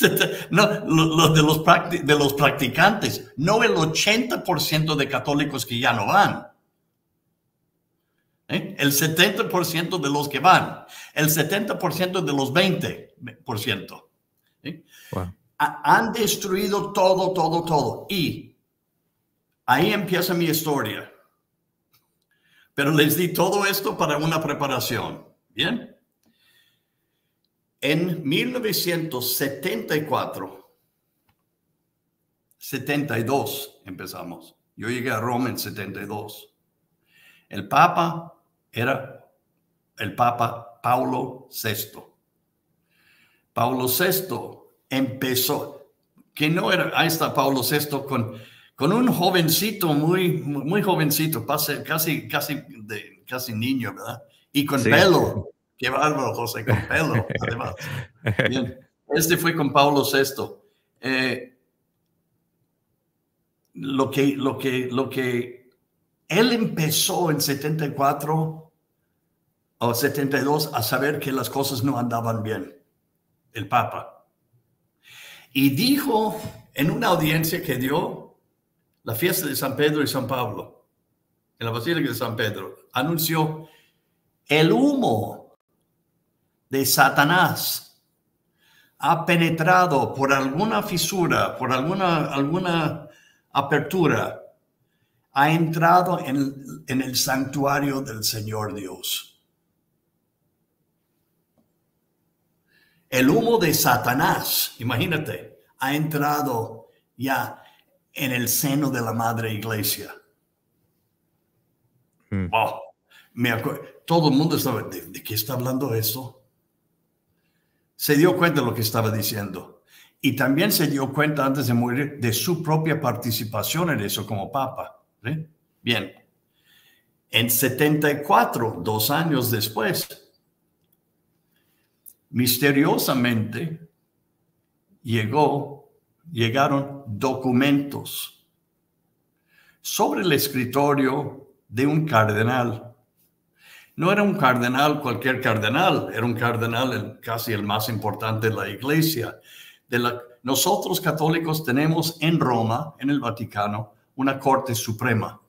S2: no, de, los de los practicantes, no el 80% de católicos que ya no van. ¿Eh? El 70% de los que van, el 70% de los 20%. ¿eh? Han destruido todo, todo, todo. Y ahí empieza mi historia. Pero les di todo esto para una preparación. Bien. En 1974, 72 empezamos. Yo llegué a Roma en 72. El Papa era el Papa Paulo VI. Paulo VI empezó, que no era, ahí está Paulo VI con, con un jovencito, muy, muy jovencito, casi, casi, de, casi niño, ¿verdad? Y con pelo. Qué bárbaro, José, con pelo, además. Bien, este fue con Pablo VI. Eh, lo, que, lo, que, lo que él empezó en 74 o 72 a saber que las cosas no andaban bien, el Papa. Y dijo en una audiencia que dio la fiesta de San Pedro y San Pablo, en la Basílica de San Pedro, anunció el humo de Satanás ha penetrado por alguna fisura, por alguna, alguna apertura, ha entrado en, en el santuario del Señor Dios. El humo de Satanás, imagínate, ha entrado ya en el seno de la madre iglesia. Mm. Wow. Me todo el mundo sabe ¿de, ¿de, qué está hablando eso? se dio cuenta de lo que estaba diciendo. Y también se dio cuenta antes de morir de su propia participación en eso como papa. Bien. En 74, dos años después, misteriosamente llegó, llegaron documentos sobre el escritorio de un cardenal no era un cardenal cualquier cardenal, era un cardenal casi el más importante de la iglesia. Nosotros católicos tenemos en Roma, en el Vaticano, una Corte Suprema.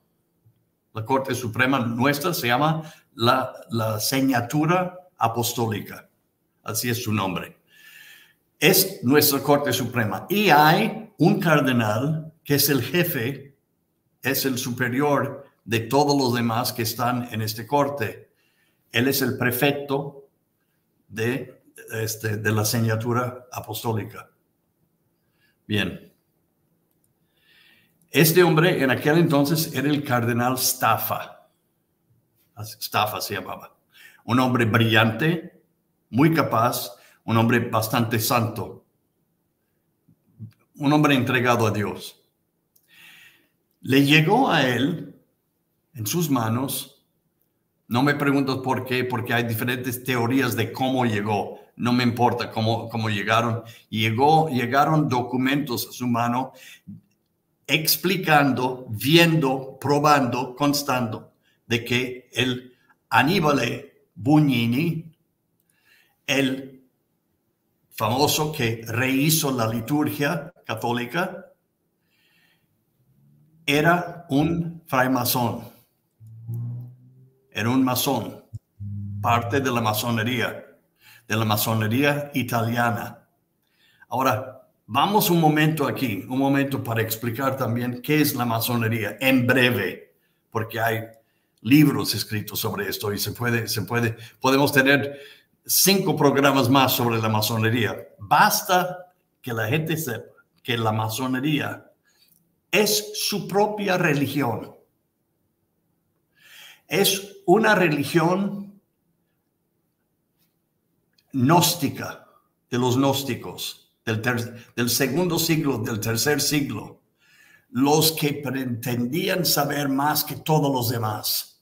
S2: La Corte Suprema nuestra se llama la, la Señatura Apostólica. Así es su nombre. Es nuestra Corte Suprema. Y hay un cardenal que es el jefe, es el superior de todos los demás que están en este corte. Él es el prefecto de, este, de la señatura apostólica. Bien. Este hombre en aquel entonces era el cardenal Staffa. Staffa se llamaba. Un hombre brillante, muy capaz, un hombre bastante santo. Un hombre entregado a Dios. Le llegó a él en sus manos no me pregunto por qué, porque hay diferentes teorías de cómo llegó. No me importa cómo, cómo llegaron. Llegó, llegaron documentos a su mano explicando, viendo, probando, constando de que el Aníbal Bugnini, el famoso que rehizo la liturgia católica, era un fraimazón era un masón, parte de la masonería, de la masonería italiana. Ahora, vamos un momento aquí, un momento para explicar también qué es la masonería en breve, porque hay libros escritos sobre esto y se puede, se puede, podemos tener cinco programas más sobre la masonería. Basta que la gente sepa que la masonería es su propia religión. Es una religión gnóstica de los gnósticos del, del segundo siglo, del tercer siglo. los que pretendían saber más que todos los demás.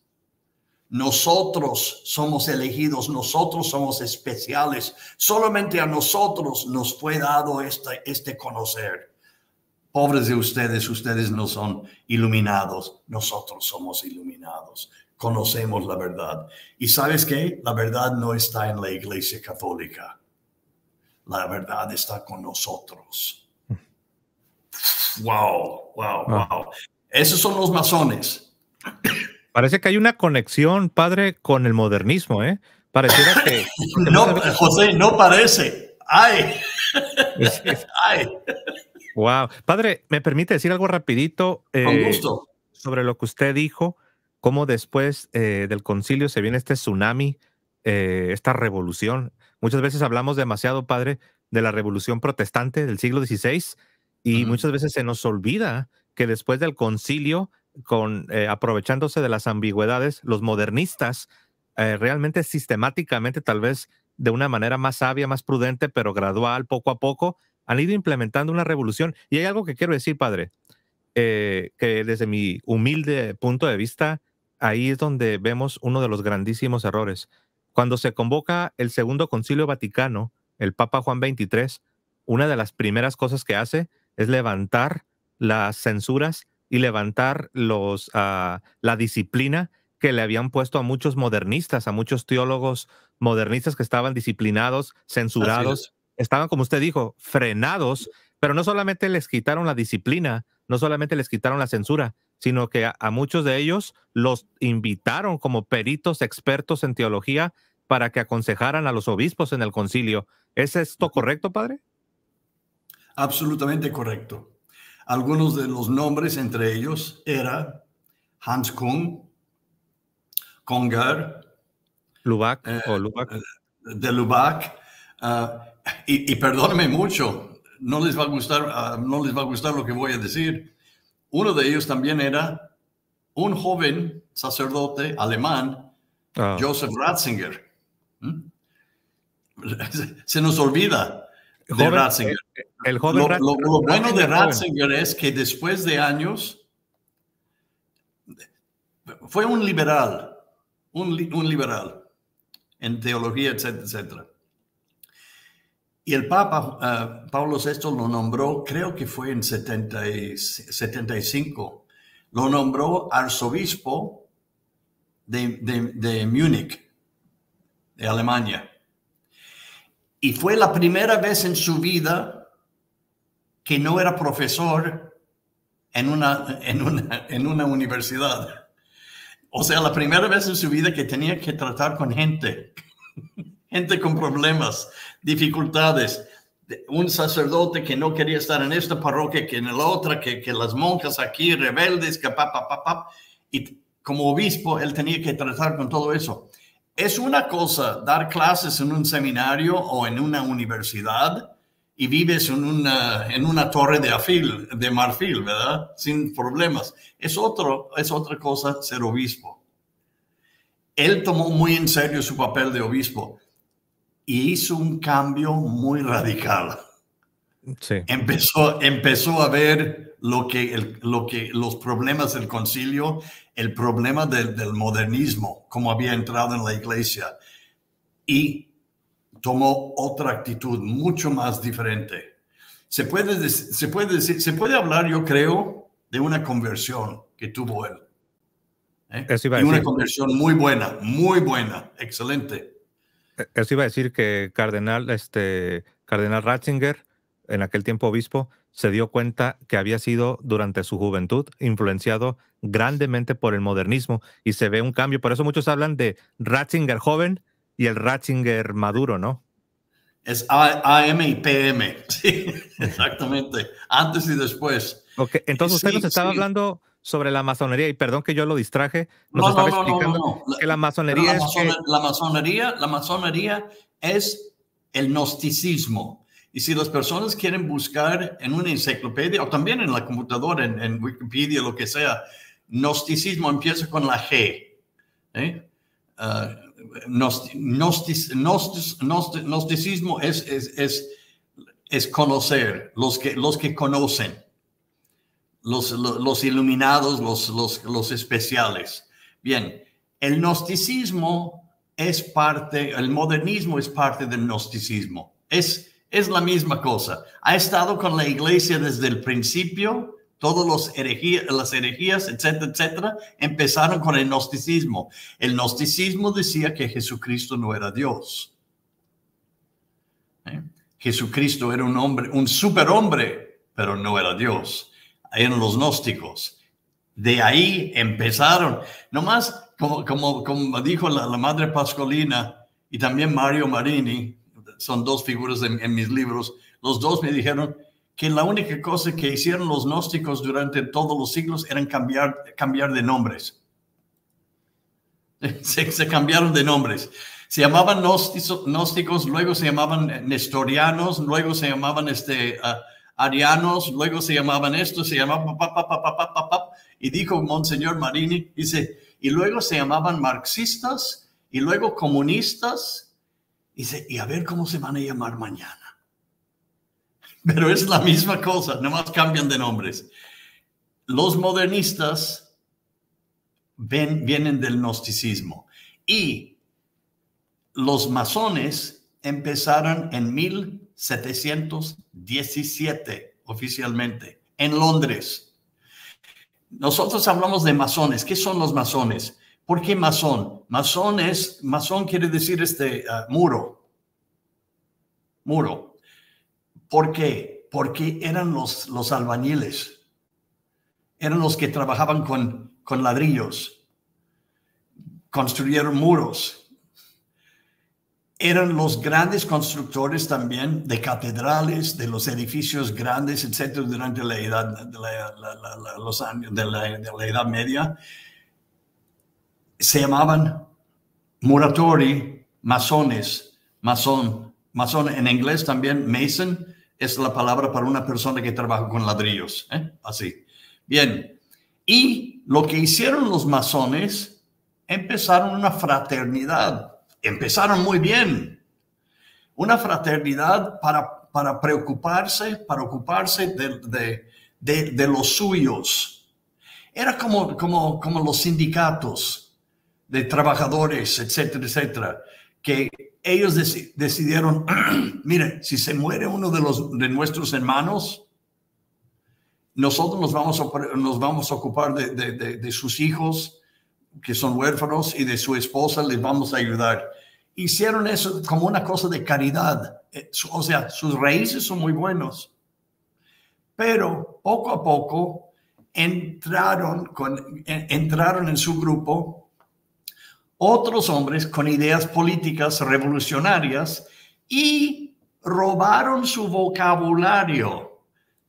S2: Nosotros somos elegidos, nosotros somos especiales. Solamente a nosotros nos fue dado este, este conocer. Pobres de ustedes, ustedes no son iluminados, nosotros somos iluminados. Conocemos la verdad. Y sabes qué? La verdad no está en la iglesia católica. La verdad está con nosotros. Wow, wow,
S1: Ah.
S2: wow. Esos son los masones.
S1: Parece que hay una conexión, padre, con el modernismo, ¿eh? Pareciera que...
S2: No, José, no parece. Ay, ay,
S1: Wow. Padre, ¿me permite decir algo rapidito
S2: con
S1: eh,
S2: gusto.
S1: sobre lo que usted dijo? Cómo después eh, del concilio se viene este tsunami, eh, esta revolución. Muchas veces hablamos demasiado, padre, de la revolución protestante del siglo XVI y
S2: Ujú.
S1: muchas veces se nos olvida que después del concilio, con, eh, aprovechándose de las ambigüedades, los modernistas eh, realmente sistemáticamente, tal vez de una manera más sabia, más prudente, pero gradual, poco a poco, han ido implementando una revolución. Y hay algo que quiero decir, padre, eh, que desde mi humilde punto de vista, ahí es donde vemos uno de los grandísimos errores. Cuando se convoca el Segundo Concilio Vaticano, el Papa Juan XXIII, una de las primeras cosas que hace es levantar las censuras y levantar los, ah, la disciplina que le habían puesto a muchos modernistas, a muchos teólogos modernistas que estaban disciplinados, censurados, estaban, como usted dijo, frenados, pero no solamente les quitaron la disciplina, no solamente les quitaron la censura, sino que a, a muchos de ellos los invitaron como peritos expertos en teología para que aconsejaran a los obispos en el concilio. ¿Es esto correcto, padre?
S2: Absolutamente correcto. Algunos de los nombres entre ellos era Hans Kuhn, Congar,
S1: Lubac
S2: Eh,
S1: o Lubac.
S2: de Lubac. ah, y, y perdónenme mucho, no les va a gustar, ah, no les va a gustar lo que voy a decir. Uno de ellos también era un joven sacerdote alemán,
S1: Ah,
S2: Joseph Ratzinger. ¿Mm? Se nos olvida de
S1: joven,
S2: Ratzinger.
S1: eh, el joven
S2: Lo, lo- lo bueno de. Ratzinger es que después de años fue un liberal, un, li- un liberal en teología, etcétera, etcétera. Y el Papa ah, Pablo VI lo nombró, creo que fue en 70 y 75, lo nombró arzobispo de, de, de Múnich, de Alemania. Y fue la primera vez en su vida que no era profesor en una, en una, en una universidad. O sea, la primera vez en su vida que tenía que tratar con gente, gente con problemas, dificultades. Un sacerdote que no quería estar en esta parroquia, que en la otra, que, que las monjas aquí rebeldes, que. Y como obispo, él tenía que tratar con todo eso. Es una cosa dar clases en un seminario o en una universidad y vives en una, en una torre de, afil, de marfil, ¿verdad? Sin problemas. Es, otro, es otra cosa ser obispo. Él tomó muy en serio su papel de obispo y hizo un cambio muy radical.
S1: Sí.
S2: Empezó, empezó a ver lo que, el, lo que los problemas del concilio, el problema del, del modernismo, como había entrado en la iglesia, y tomó otra actitud mucho más diferente. Se puede, se puede decir, se puede hablar, yo creo, de una conversión que tuvo él. ¿eh?
S1: Eso iba a
S2: y una conversión muy buena, muy buena, excelente.
S1: Eh, Eso iba a decir que Cardenal, este, Cardenal Ratzinger, en aquel tiempo obispo, se dio cuenta que había sido durante su juventud influenciado grandemente por el modernismo y se ve un cambio. Por eso muchos hablan de Ratzinger joven y el Ratzinger maduro, ¿no?
S2: Es AM y PM, sí, exactamente, antes y después.
S1: Entonces usted
S2: Sí,
S1: nos estaba
S2: sí.
S1: hablando sobre la masonería y perdón que yo lo distraje, nos
S2: No,
S1: estaba
S2: no, no, no,
S1: explicando que la masonería
S2: la,
S1: es que...
S2: la masonería, la masonería es el gnosticismo. Y si las personas quieren buscar en una enciclopedia o también en la computadora, en, en Wikipedia, lo que sea, gnosticismo empieza con la G. ¿eh? Ah, gnosti- gnostis- gnostis- gnosti- gnosticismo es, es, es, es conocer, los que, los que conocen. los, los, iluminados, los, los, los especiales. Bien, el gnosticismo es parte, el modernismo es parte del gnosticismo. Es, es la misma cosa. Ha estado con la iglesia desde el principio, todos los las herejías, etcétera, etcétera, empezaron con el gnosticismo. El gnosticismo decía que Jesucristo no era Dios. ¿Eh? Jesucristo era un hombre, un superhombre, pero no era Dios. Eran los gnósticos. De ahí empezaron. Nomás, como, como dijo la, madre Pascolina y también Mario Marini, son dos figuras en, mis libros, los dos me dijeron que la única cosa que hicieron los gnósticos durante todos los siglos eran cambiar, cambiar de nombres. Se, se cambiaron de nombres se llamaban gnósticos, luego se llamaban nestorianos, luego se llamaban este, uh, arianos, luego se llamaban esto, se llamaban y dijo Monseñor Marini, dice, y luego se llamaban marxistas y luego comunistas, dice, y a ver cómo se van a llamar mañana. Pero es la misma cosa, nomás cambian de nombres. Los modernistas vienen del gnosticismo y los masones empezaron en 1717 oficialmente en Londres. Nosotros hablamos de masones. ¿Qué son los masones? ¿Por qué masón? Masón es, masón quiere decir este ah, muro. Muro. ¿Por qué? Porque eran los, los albañiles. Eran los que trabajaban con, con ladrillos. Construyeron muros eran los grandes constructores también de catedrales, de los edificios grandes, etcétera, durante la edad, de los años de la, Edad Media. Se llamaban muratori, masones, masón, masón en inglés también, mason es la palabra para una persona que trabaja con ladrillos, ¿eh? así. Bien, y lo que hicieron los masones, empezaron una fraternidad empezaron muy bien. Una fraternidad para, para preocuparse, para ocuparse de, de, de, los suyos. Era como, como, como los sindicatos de trabajadores, etcétera, etcétera, que ellos decidieron, mire, si se muere uno de, los, de nuestros hermanos, nosotros nos vamos a, nos vamos a ocupar de, de, de sus hijos, que son huérfanos y de su esposa les vamos a ayudar. Hicieron eso como una cosa de caridad. Eh, o sea, sus raíces son muy buenos. Pero poco a poco entraron, con, entraron en su grupo otros hombres con ideas políticas revolucionarias y robaron su vocabulario.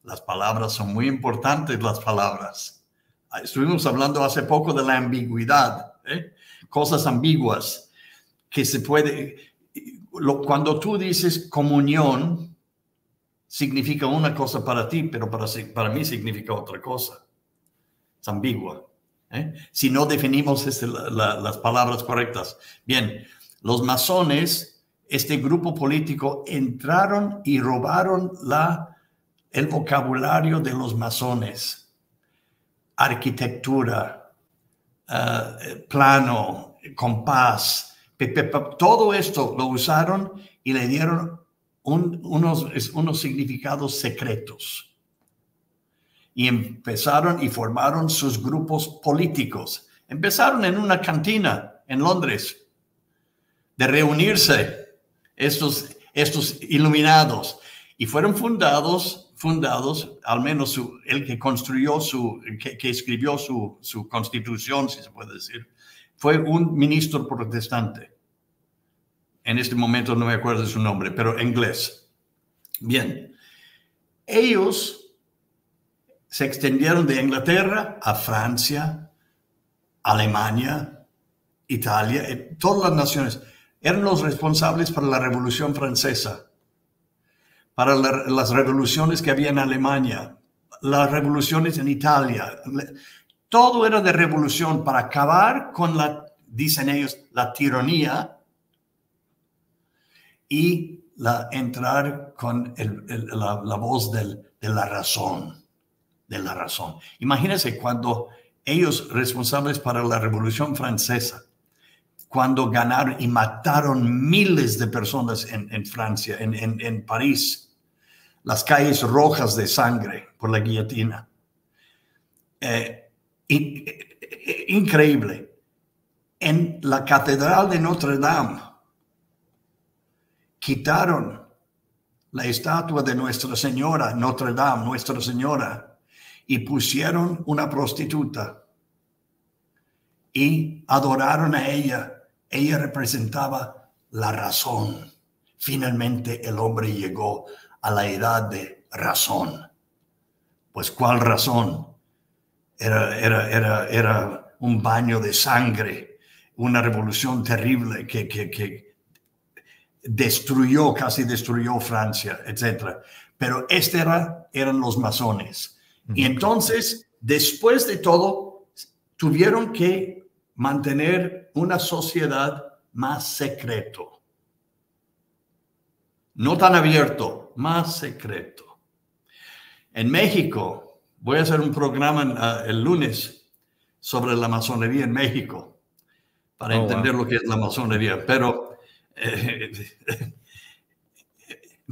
S2: Las palabras son muy importantes, las palabras. Estuvimos hablando hace poco de la ambigüedad, ¿eh? cosas ambiguas que se puede, cuando tú dices comunión, significa una cosa para ti, pero para, para mí significa otra cosa. Es ambigua. ¿Eh? Si no definimos este, las palabras correctas. Bien, los masones, este grupo político, entraron y robaron la, el vocabulario de los masones arquitectura, uh, plano, compás, todo esto lo usaron y le dieron unos, unos significados secretos. Y empezaron y formaron sus grupos políticos. Empezaron en una cantina en Londres de reunirse estos, estos iluminados y fueron fundados fundados, al menos el que construyó su, que, escribió su, su, constitución, si se puede decir, fue un ministro protestante. En este momento no me acuerdo su nombre, pero inglés. Bien, ellos se extendieron de Inglaterra a Francia, Alemania, Italia, eh, todas las naciones. Eran los responsables para la Revolución Francesa para las revoluciones que había en Alemania, las revoluciones en Italia. Todo era de revolución para acabar con la, dicen ellos, la tiranía y la, entrar con la, voz de la razón. De la razón. Imagínense cuando ellos responsables para la Revolución Francesa, cuando ganaron y mataron miles de personas en, Francia, en, París, las calles rojas de sangre por la guillotina. Eh, eh, increíble. En la Catedral de Notre Dame quitaron la estatua de Nuestra Señora, Notre Dame, Nuestra Señora, y pusieron una prostituta y adoraron a ella. Ella representaba la razón. Finalmente el hombre llegó a la edad de razón. Pues ¿cuál razón? Era, era, era, era un baño de sangre, una revolución terrible que, que, que destruyó, casi destruyó Francia, etc. Pero este era, eran los masones. Y entonces, después de todo, tuvieron que mantener una sociedad más secreto. No tan abierto, más secreto. En México, voy a hacer un programa ah, el lunes sobre la masonería en México para oh, entender lo que es la masonería. Pero eh,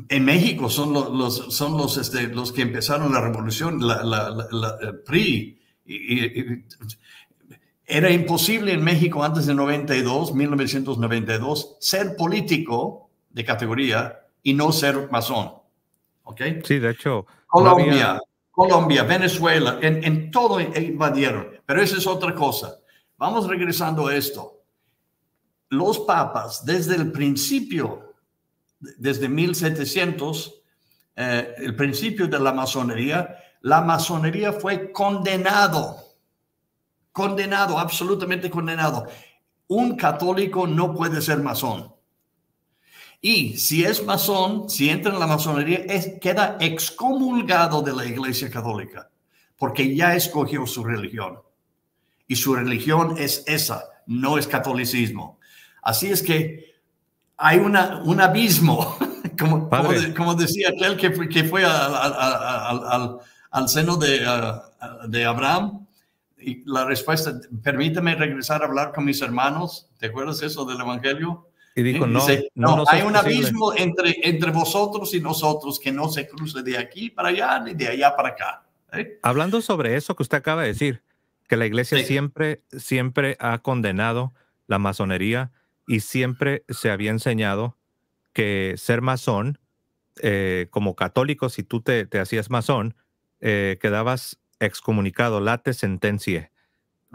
S2: en México son los, son los, este, los que empezaron la revolución, la, la, PRI. Y, era imposible en México antes de 92, 1992, ser político de categoría y no ser masón. ¿Ok?
S1: Sí, de hecho.
S2: Colombia, Colombia, Venezuela, en, en todo invadieron. Pero esa es otra cosa. Vamos regresando a esto. Los papas, desde el principio desde 1700, eh, el principio de la masonería, la masonería fue condenado, condenado, absolutamente condenado. Un católico no puede ser masón. Y si es masón, si entra en la masonería, es, queda excomulgado de la Iglesia Católica, porque ya escogió su religión. Y su religión es esa, no es catolicismo. Así es que hay una, un abismo, como, como, decía aquel que fue, que fue al, al, seno de, de Abraham. Y la respuesta, permíteme regresar a hablar con mis hermanos. ¿Te acuerdas eso del Evangelio?
S1: Y dijo, no,
S2: no, hay un abismo entre, entre vosotros y nosotros que no se cruce de aquí para allá ni de allá para acá. ¿eh?
S1: Hablando sobre eso que usted acaba de decir, que la iglesia siempre, siempre ha condenado la masonería y siempre se había enseñado que ser masón, eh, como católico, si tú te, hacías masón, eh, quedabas excomunicado, late sentencia.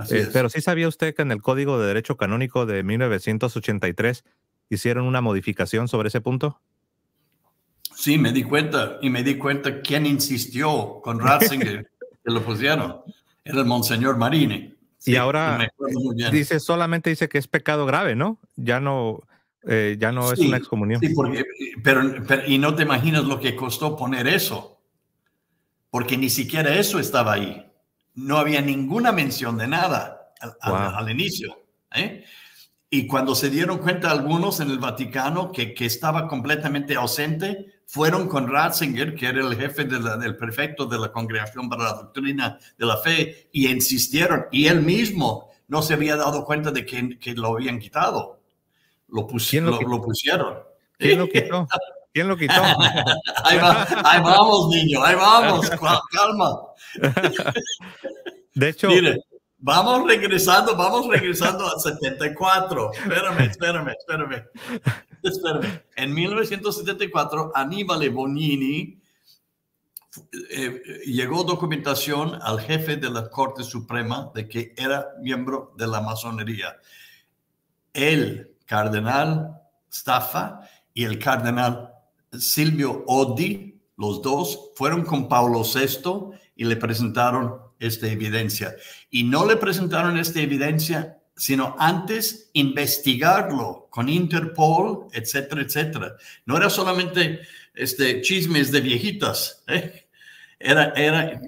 S1: Eh, pero sí sabía usted que en el Código de Derecho Canónico de 1983 hicieron una modificación sobre ese punto.
S2: Sí, me di cuenta y me di cuenta quién insistió con Ratzinger que lo pusieron. Era el Monseñor Marini
S1: y ahora dice, solamente dice que es pecado grave, ¿no? Ya no, eh, ya no es una excomunión.
S2: Sí, pero, y no te imaginas lo que costó poner eso, porque ni siquiera eso estaba ahí. No había ninguna mención de nada al, inicio. ¿eh? Y cuando se dieron cuenta algunos en el Vaticano que, que estaba completamente ausente, fueron con Ratzinger, que era el jefe del prefecto de la Congregación para la Doctrina de la Fe, y insistieron, y él mismo no se había dado cuenta de que, que lo habían quitado. Lo, lo, pusieron.
S1: ¿Quién lo quitó? ¿Quién lo quitó?
S2: ahí, vamos, niño, ahí vamos, calma.
S1: De hecho,
S2: Vamos regresando, vamos regresando al 74. Espérame, espérame, espérame. espérame. En 1974, Aníbal Bonini eh, llegó documentación al jefe de la Corte Suprema de que era miembro de la masonería. El cardenal Staffa y el cardenal Silvio Odi, los dos, fueron con Paulo VI y le presentaron esta evidencia. Y no le presentaron esta evidencia, sino antes investigarlo con Interpol, etcétera, etcétera. No era solamente este, chismes de viejitas. ¿eh? Era, era,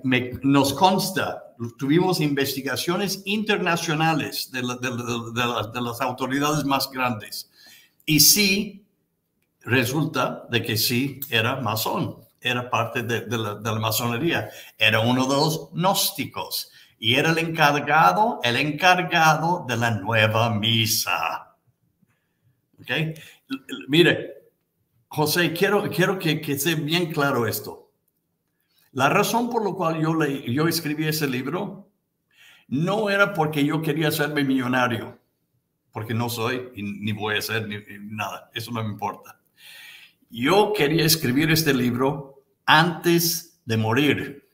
S2: nos consta, tuvimos investigaciones internacionales de, de las autoridades más grandes. Y sí, resulta de que sí era masón. era parte de, la, de, la, masonería, era uno de los gnósticos y era el encargado, el encargado de la nueva misa. ¿Ok? Mire, José, quiero, quiero que, que esté bien claro esto. La razón por la cual yo, leí, yo escribí ese libro no era porque yo quería hacerme millonario, porque no soy y ni voy a ser ni nada, eso no me importa yo quería escribir este libro antes de morir,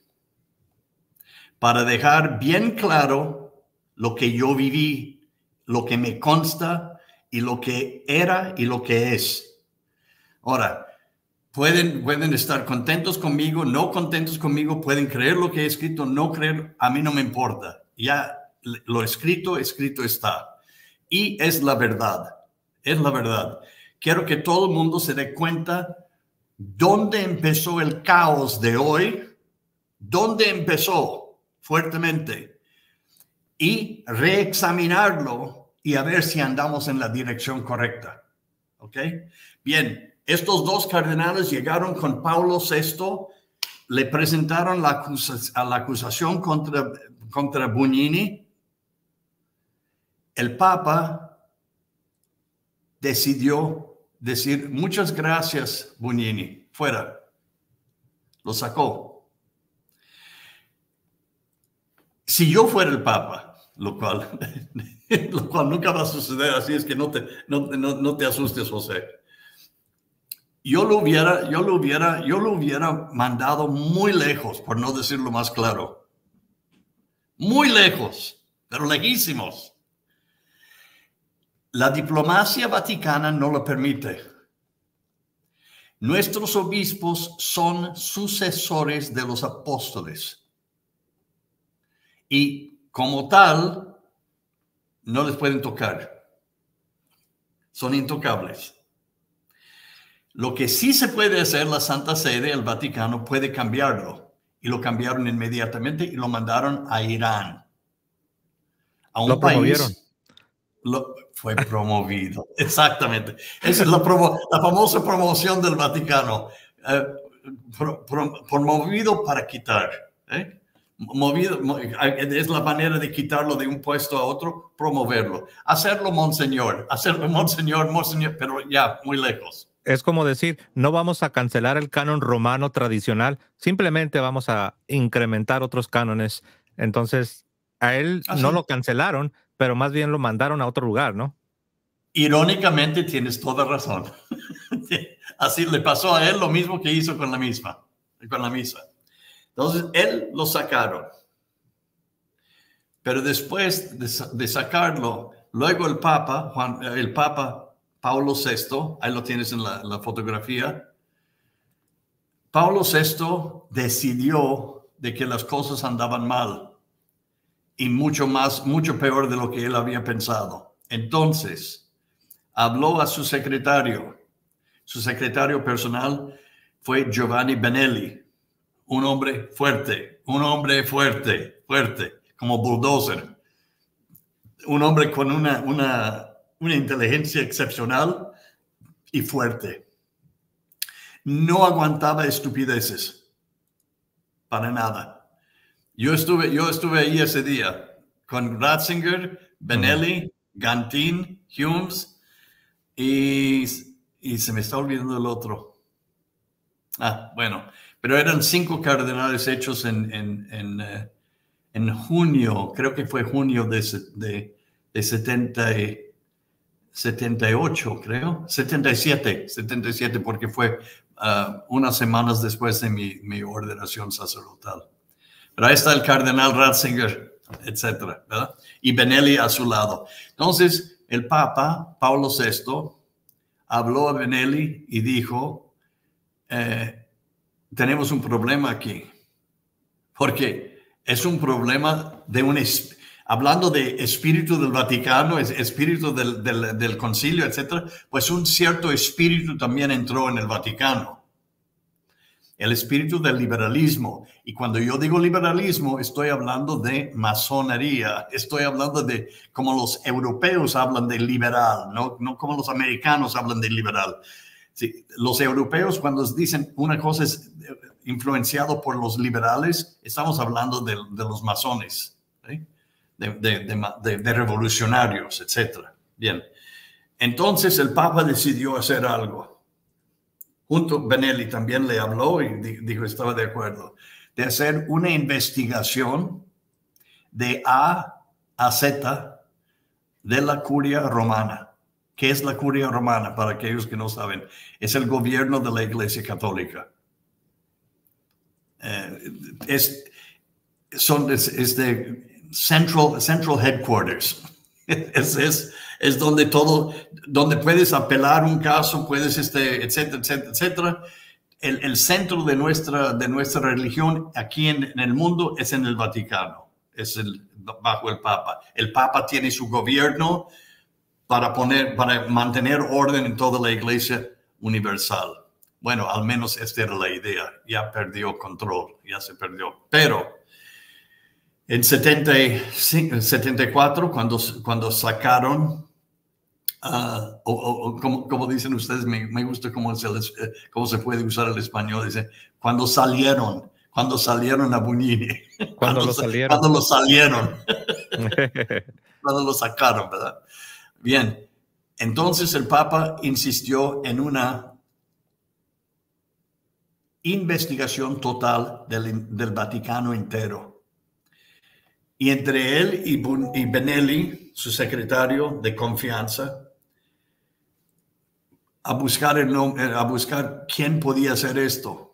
S2: para dejar bien claro lo que yo viví, lo que me consta y lo que era y lo que es. Ahora, pueden, pueden estar contentos conmigo, no contentos conmigo, pueden creer lo que he escrito, no creer, a mí no me importa. Ya lo escrito, escrito está. Y es la verdad, es la verdad quiero que todo el mundo se dé cuenta dónde empezó el caos de hoy, dónde empezó fuertemente y reexaminarlo y a ver si andamos en la dirección correcta. ¿Ok? Bien, estos dos cardenales llegaron con Pablo VI, le presentaron la, acusación contra, contra Bugnini. El Papa decidió decir muchas gracias, Bunini, fuera. Lo sacó. Si yo fuera el Papa, lo cual, lo cual nunca va a suceder, así es que no te, no, te asustes, José. Yo lo hubiera, yo lo hubiera, yo lo hubiera mandado muy lejos, por no decirlo más claro. Muy lejos, pero lejísimos. La diplomacia vaticana no lo permite. Nuestros obispos son sucesores de los apóstoles y como tal no les pueden tocar. Son intocables. Lo que sí se puede hacer, la Santa Sede, el Vaticano, puede cambiarlo. Y lo cambiaron inmediatamente y lo mandaron a Irán.
S1: A un lo país.
S2: Lo, fue promovido. Exactamente. Esa es la, la famosa promoción del Vaticano. Eh, promovido para quitar. ¿eh? Movido, es la manera de quitarlo de un puesto a otro, promoverlo. Hacerlo, monseñor. Hacerlo, monseñor, monseñor, pero ya muy lejos.
S1: Es como decir, no vamos a cancelar el canon romano tradicional, simplemente vamos a incrementar otros cánones. Entonces, a él no lo cancelaron, pero más bien lo mandaron a otro lugar, ¿no?
S2: Irónicamente tienes toda razón. Así le pasó a él lo mismo que hizo con la misma, con la misa. Entonces, él lo sacaron. Pero después de, sacarlo, luego el Papa, Juan, el Papa Pablo VI, ahí lo tienes en la, fotografía, Pablo VI decidió de que las cosas andaban mal y mucho más, mucho peor de lo que él había pensado. Entonces, habló a su secretario. Su secretario personal fue Giovanni Benelli, un hombre fuerte, un hombre fuerte, fuerte, como bulldozer. Un hombre con una, una, una inteligencia excepcional y fuerte. No aguantaba estupideces, para nada. Yo estuve, yo estuve ahí ese día con Ratzinger, Benelli, Gantin, Humes y, y se me está olvidando el otro. Ah, bueno, pero eran cinco cardenales hechos en, en, en, eh, en junio, creo que fue junio de, de, de 70, 78, creo, 77, 77, porque fue uh, unas semanas después de mi, mi ordenación sacerdotal. Pero ahí está el cardenal Ratzinger, etcétera, ¿verdad? Y Benelli a su lado. Entonces, el Papa, Pablo VI, habló a Benelli y dijo, eh, tenemos un problema aquí, porque es un problema de un, hablando de espíritu del Vaticano, espíritu del, del, concilio, etcétera, pues un cierto espíritu también entró en el Vaticano el espíritu del liberalismo. Y cuando yo digo liberalismo, estoy hablando de masonería, estoy hablando de como los europeos hablan de liberal, no, no como los americanos hablan de liberal. Sí, los europeos cuando dicen una cosa es influenciado por los liberales, estamos hablando de, los masones, de, revolucionarios, etc. Bien, entonces el Papa decidió hacer algo. Junto Benelli también le habló y dijo estaba de acuerdo, de hacer una investigación de A a Z de la curia romana. ¿Qué es la curia romana? Para aquellos que no saben, es el gobierno de la Iglesia Católica. Eh, es, son, es, de central, central headquarters. Es, es, es, donde todo, donde puedes apelar un caso, puedes, este, etcétera, etcétera, etcétera. El, el centro de nuestra, de nuestra religión aquí en, en, el mundo es en el Vaticano, es el, bajo el Papa. El Papa tiene su gobierno para, poner, para mantener orden en toda la iglesia universal. Bueno, al menos esta era la idea. Ya perdió control, ya se perdió. Pero en 74, cuando, cuando sacaron, uh, o, como, dicen ustedes, me, me gusta cómo se, eh, cómo se puede usar el español, dice, cuando salieron, cuando salieron a Bunini.
S1: Cuando, cuando lo salieron.
S2: Cuando lo salieron. cuando lo sacaron, ¿verdad? Bien, entonces el Papa insistió en una investigación total del, Vaticano entero. Y entre él y, Benelli, su secretario de confianza, a buscar, el, a buscar quién podía hacer esto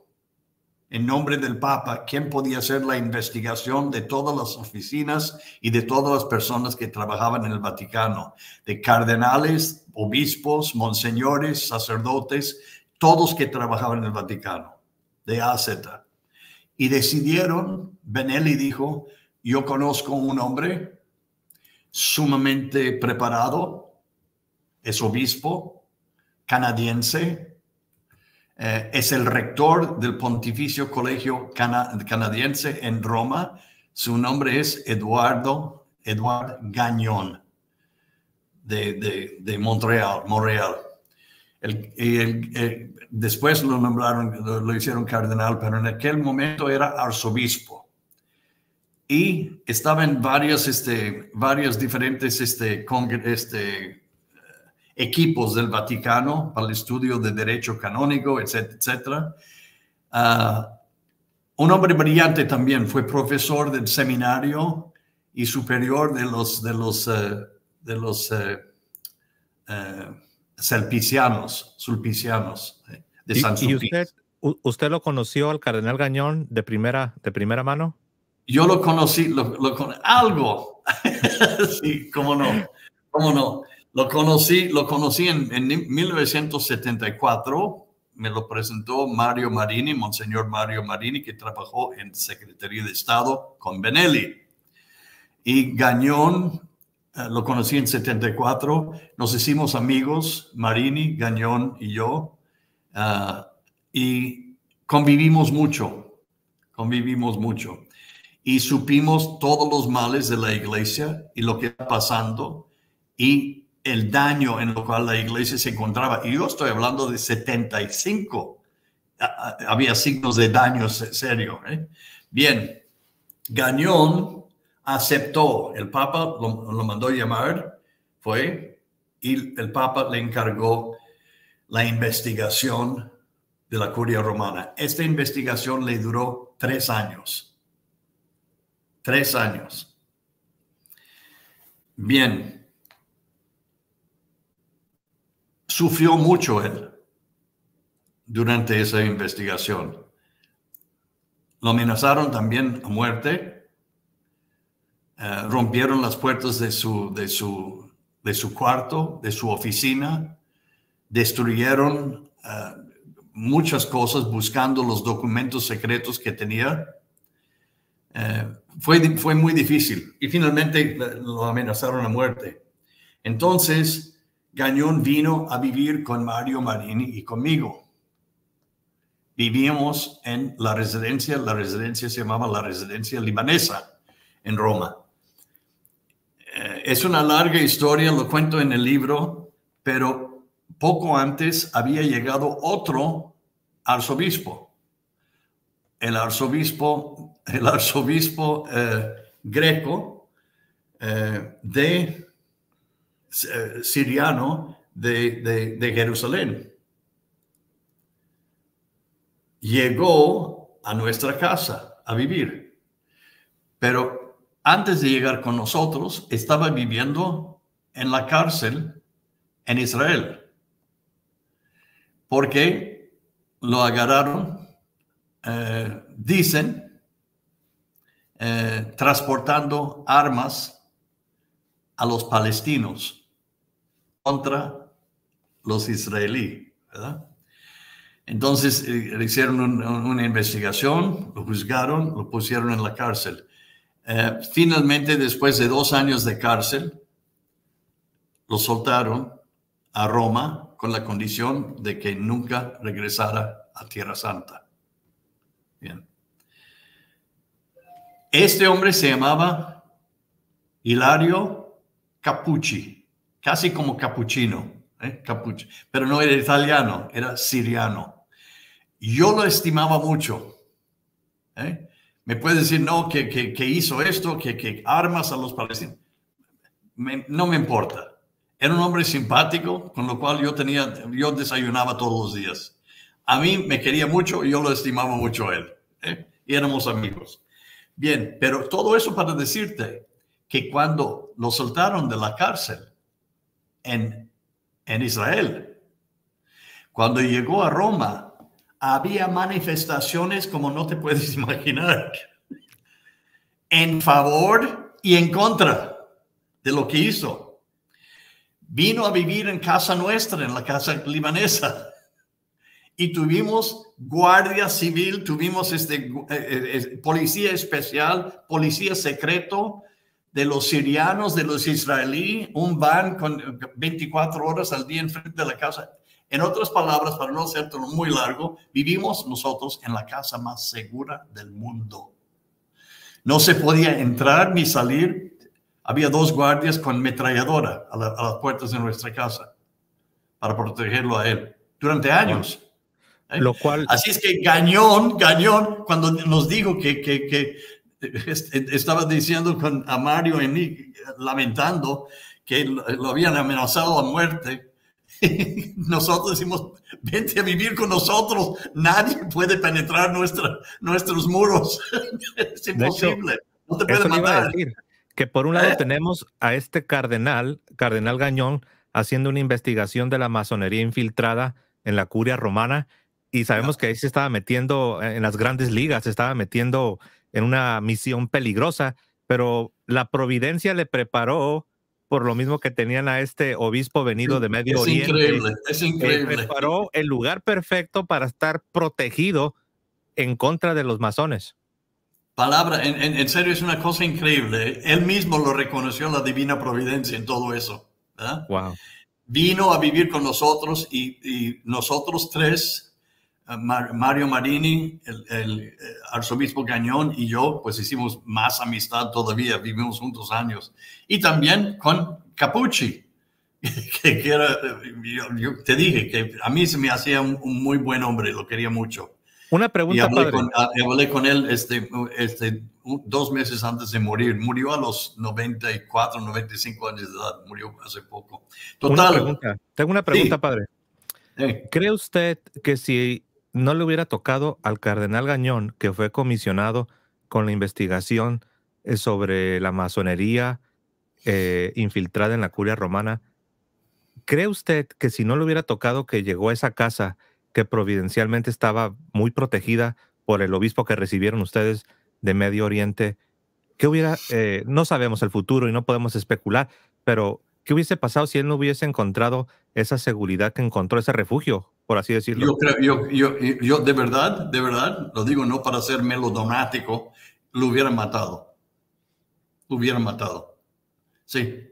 S2: en nombre del Papa, quién podía hacer la investigación de todas las oficinas y de todas las personas que trabajaban en el Vaticano, de cardenales, obispos, monseñores, sacerdotes, todos que trabajaban en el Vaticano de AZ. Y decidieron, Benelli dijo, yo conozco un hombre sumamente preparado, es obispo canadiense, eh, es el rector del Pontificio Colegio Canadiense en Roma. Su nombre es Eduardo, Eduardo Gagnon de, Montreal. Montreal. El, después lo nombraron, lo, hicieron cardenal, pero en aquel momento era arzobispo. Y estaba en varios, este, varios diferentes este, este, equipos del Vaticano para el estudio de derecho canónico, etcétera, etcétera. Ah, un hombre brillante también, fue profesor del seminario y superior de los, de los, eh, de los eh, eh, Sulpicianos, sulpicianos eh, de San
S1: ¿Y usted, usted, lo conoció al cardenal Gañón de primera, de primera mano?
S2: Yo lo conocí, lo, algo. sí, cómo no, cómo no. Lo conocí, lo conocí en, en 1974 me lo presentó Mario Marini, Monseñor Mario Marini, que trabajó en Secretaría de Estado con Benelli. Y Gañón eh, lo conocí en 74, nos hicimos amigos, Marini, Gañón y yo, uh, y convivimos mucho, convivimos mucho. Y supimos todos los males de la iglesia y lo que está pasando y el daño en lo cual la iglesia se encontraba. Y yo estoy hablando de 75. Había signos de daño serio. ¿eh? Bien, Gañón aceptó, el Papa lo, mandó llamar, fue, y el Papa le encargó la investigación de la curia romana. Esta investigación le duró tres años. Tres años. Bien. Sufrió mucho él durante esa investigación. Lo amenazaron también a muerte eh, rompieron las puertas de su, de, su, de su cuarto, de su oficina, destruyeron eh, muchas cosas buscando los documentos secretos que tenía. Eh, fue, fue muy difícil y finalmente lo amenazaron a muerte. Entonces, Gañón vino a vivir con Mario Marini y conmigo. Vivíamos en la residencia, la residencia se llamaba la residencia libanesa en Roma. Eh, es una larga historia, lo cuento en el libro, pero poco antes había llegado otro arzobispo, el arzobispo, el arzobispo eh, greco eh, de eh, siriano de, de Jerusalén. Llegó a nuestra casa a vivir, pero antes de llegar con nosotros estaba viviendo en la cárcel en Israel porque lo agarraron, dicen, eh, transportando armas a los palestinos contra los israelíes. Entonces eh, hicieron una investigación, lo juzgaron, lo pusieron en la cárcel. finalmente, después de dos años de cárcel, lo soltaron a Roma con la condición de que nunca regresara a Tierra Santa. Bien. Este hombre se llamaba Hilario Capucci, casi como capuchino, ¿eh? pero no era italiano, era siriano. Yo lo estimaba mucho. ¿eh? Me puede decir, no, que, que, hizo esto, que, que, armas a los palestinos. no me importa. Era un hombre simpático, con lo cual yo tenía, yo desayunaba todos los días. A mí me quería mucho yo lo estimaba mucho él. ¿eh? Y éramos amigos. Bien, pero todo eso para decirte que cuando lo soltaron de la cárcel en, en Israel, cuando llegó a Roma, había manifestaciones como no te puedes imaginar, en favor y en contra de lo que hizo vino a vivir en casa nuestra, en la casa libanesa. Y tuvimos guardia civil, tuvimos este, eh, eh, policía especial, policía secreto de los sirianos, de los israelíes, un van con 24 horas al día enfrente de la casa. En otras palabras, para no ser muy largo, vivimos nosotros en la casa más segura del mundo. No se podía entrar ni salir había dos guardias con metralladora a, las puertas de nuestra casa para protegerlo a él durante años.
S1: ¿Eh? Lo cual...
S2: Así es que Gañón, Gañón, cuando nos dijo que, que, que estaba diciendo con, a Mario y mí, lamentando que lo habían amenazado a muerte, nosotros decimos, vente a vivir con nosotros, nadie puede penetrar nuestra, nuestros muros, es imposible, no te puede matar
S1: que por un lado eh. tenemos a este cardenal, cardenal Gañón, haciendo una investigación de la masonería infiltrada en la curia romana y sabemos que ahí se estaba metiendo en las grandes ligas, se estaba metiendo en una misión peligrosa, pero la providencia le preparó por lo mismo que tenían a este obispo venido de Medio es Oriente.
S2: Increíble, es increíble.
S1: preparó el lugar perfecto para estar protegido en contra de los masones
S2: palabra, en, serio es una cosa increíble. Él mismo lo reconoció la divina providencia en todo eso.
S1: Wow.
S2: Vino a vivir con nosotros y, nosotros tres, eh, Mario Marini, el, eh, arzobispo Gañón y yo, pues hicimos más amistad todavía, vivimos juntos años. Y también con Capucci, que, era, yo, te dije que a mí se me hacía un muy buen hombre, lo quería mucho.
S1: Una pregunta,
S2: y hablé, Con, ah, hablé con él este, este, dos meses antes de morir. Murió a los 94, 95 años de edad. Murió hace poco. Total.
S1: Tengo una pregunta, padre. ¿Cree usted que si no le hubiera tocado al cardenal Gañón, que fue comisionado con la investigación eh, sobre la masonería eh, infiltrada en la curia romana, ¿cree usted que si no le hubiera tocado que llegó a esa casa que providencialmente estaba muy protegida por el obispo que recibieron ustedes de Medio Oriente. ¿Qué hubiera, eh, no sabemos el futuro y no podemos especular, pero ¿qué hubiese pasado si él no hubiese encontrado esa seguridad que encontró, ese refugio, por así decirlo?
S2: Yo, creo, yo, yo, yo de verdad, de verdad, lo digo no para ser melodramático, lo hubieran matado. Lo hubieran matado. Sí.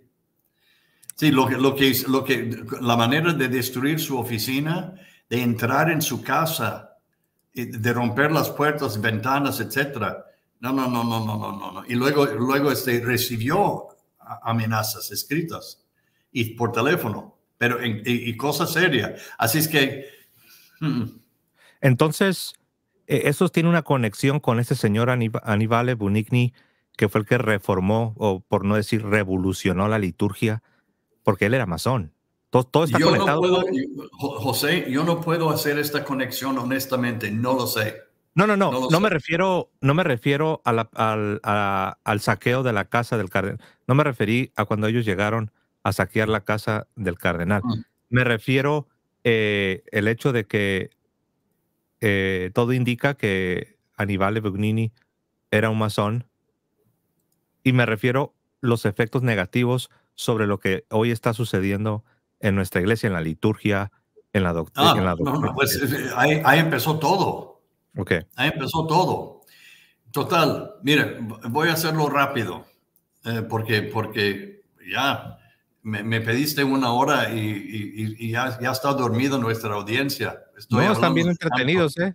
S2: Sí, lo lo que, lo que, la manera de destruir su oficina de entrar en su casa, de romper las puertas, ventanas, etcétera. No, no, no, no, no, no, no. Y luego, luego este, recibió amenazas escritas y por teléfono pero y, cosa seria. Así es que...
S1: Entonces, e, eso tiene una conexión con ese señor Aníbal Bunigny, que fue el que reformó, o por no decir revolucionó la liturgia, porque él era masón. Todo, está conectado.
S2: José, yo no puedo hacer esta conexión honestamente, no lo sé.
S1: No, no, no, no, me refiero, no me refiero al, al, saqueo de la casa del cardenal. No me referí a cuando ellos llegaron a saquear la casa del cardenal. Me refiero eh, el hecho de que eh, todo indica que Aníbal Bugnini era un masón y me refiero los efectos negativos sobre lo que hoy está sucediendo en nuestra iglesia, en la liturgia, en la, doctrina.
S2: Ah, no, no, pues eh, ahí, empezó todo.
S1: Ok.
S2: Ahí empezó todo. Total, mire, voy a hacerlo rápido, eh, porque, porque ya me, pediste una hora y, ya, ya, está dormido nuestra audiencia.
S1: Estoy no, están bien entretenidos, ¿eh?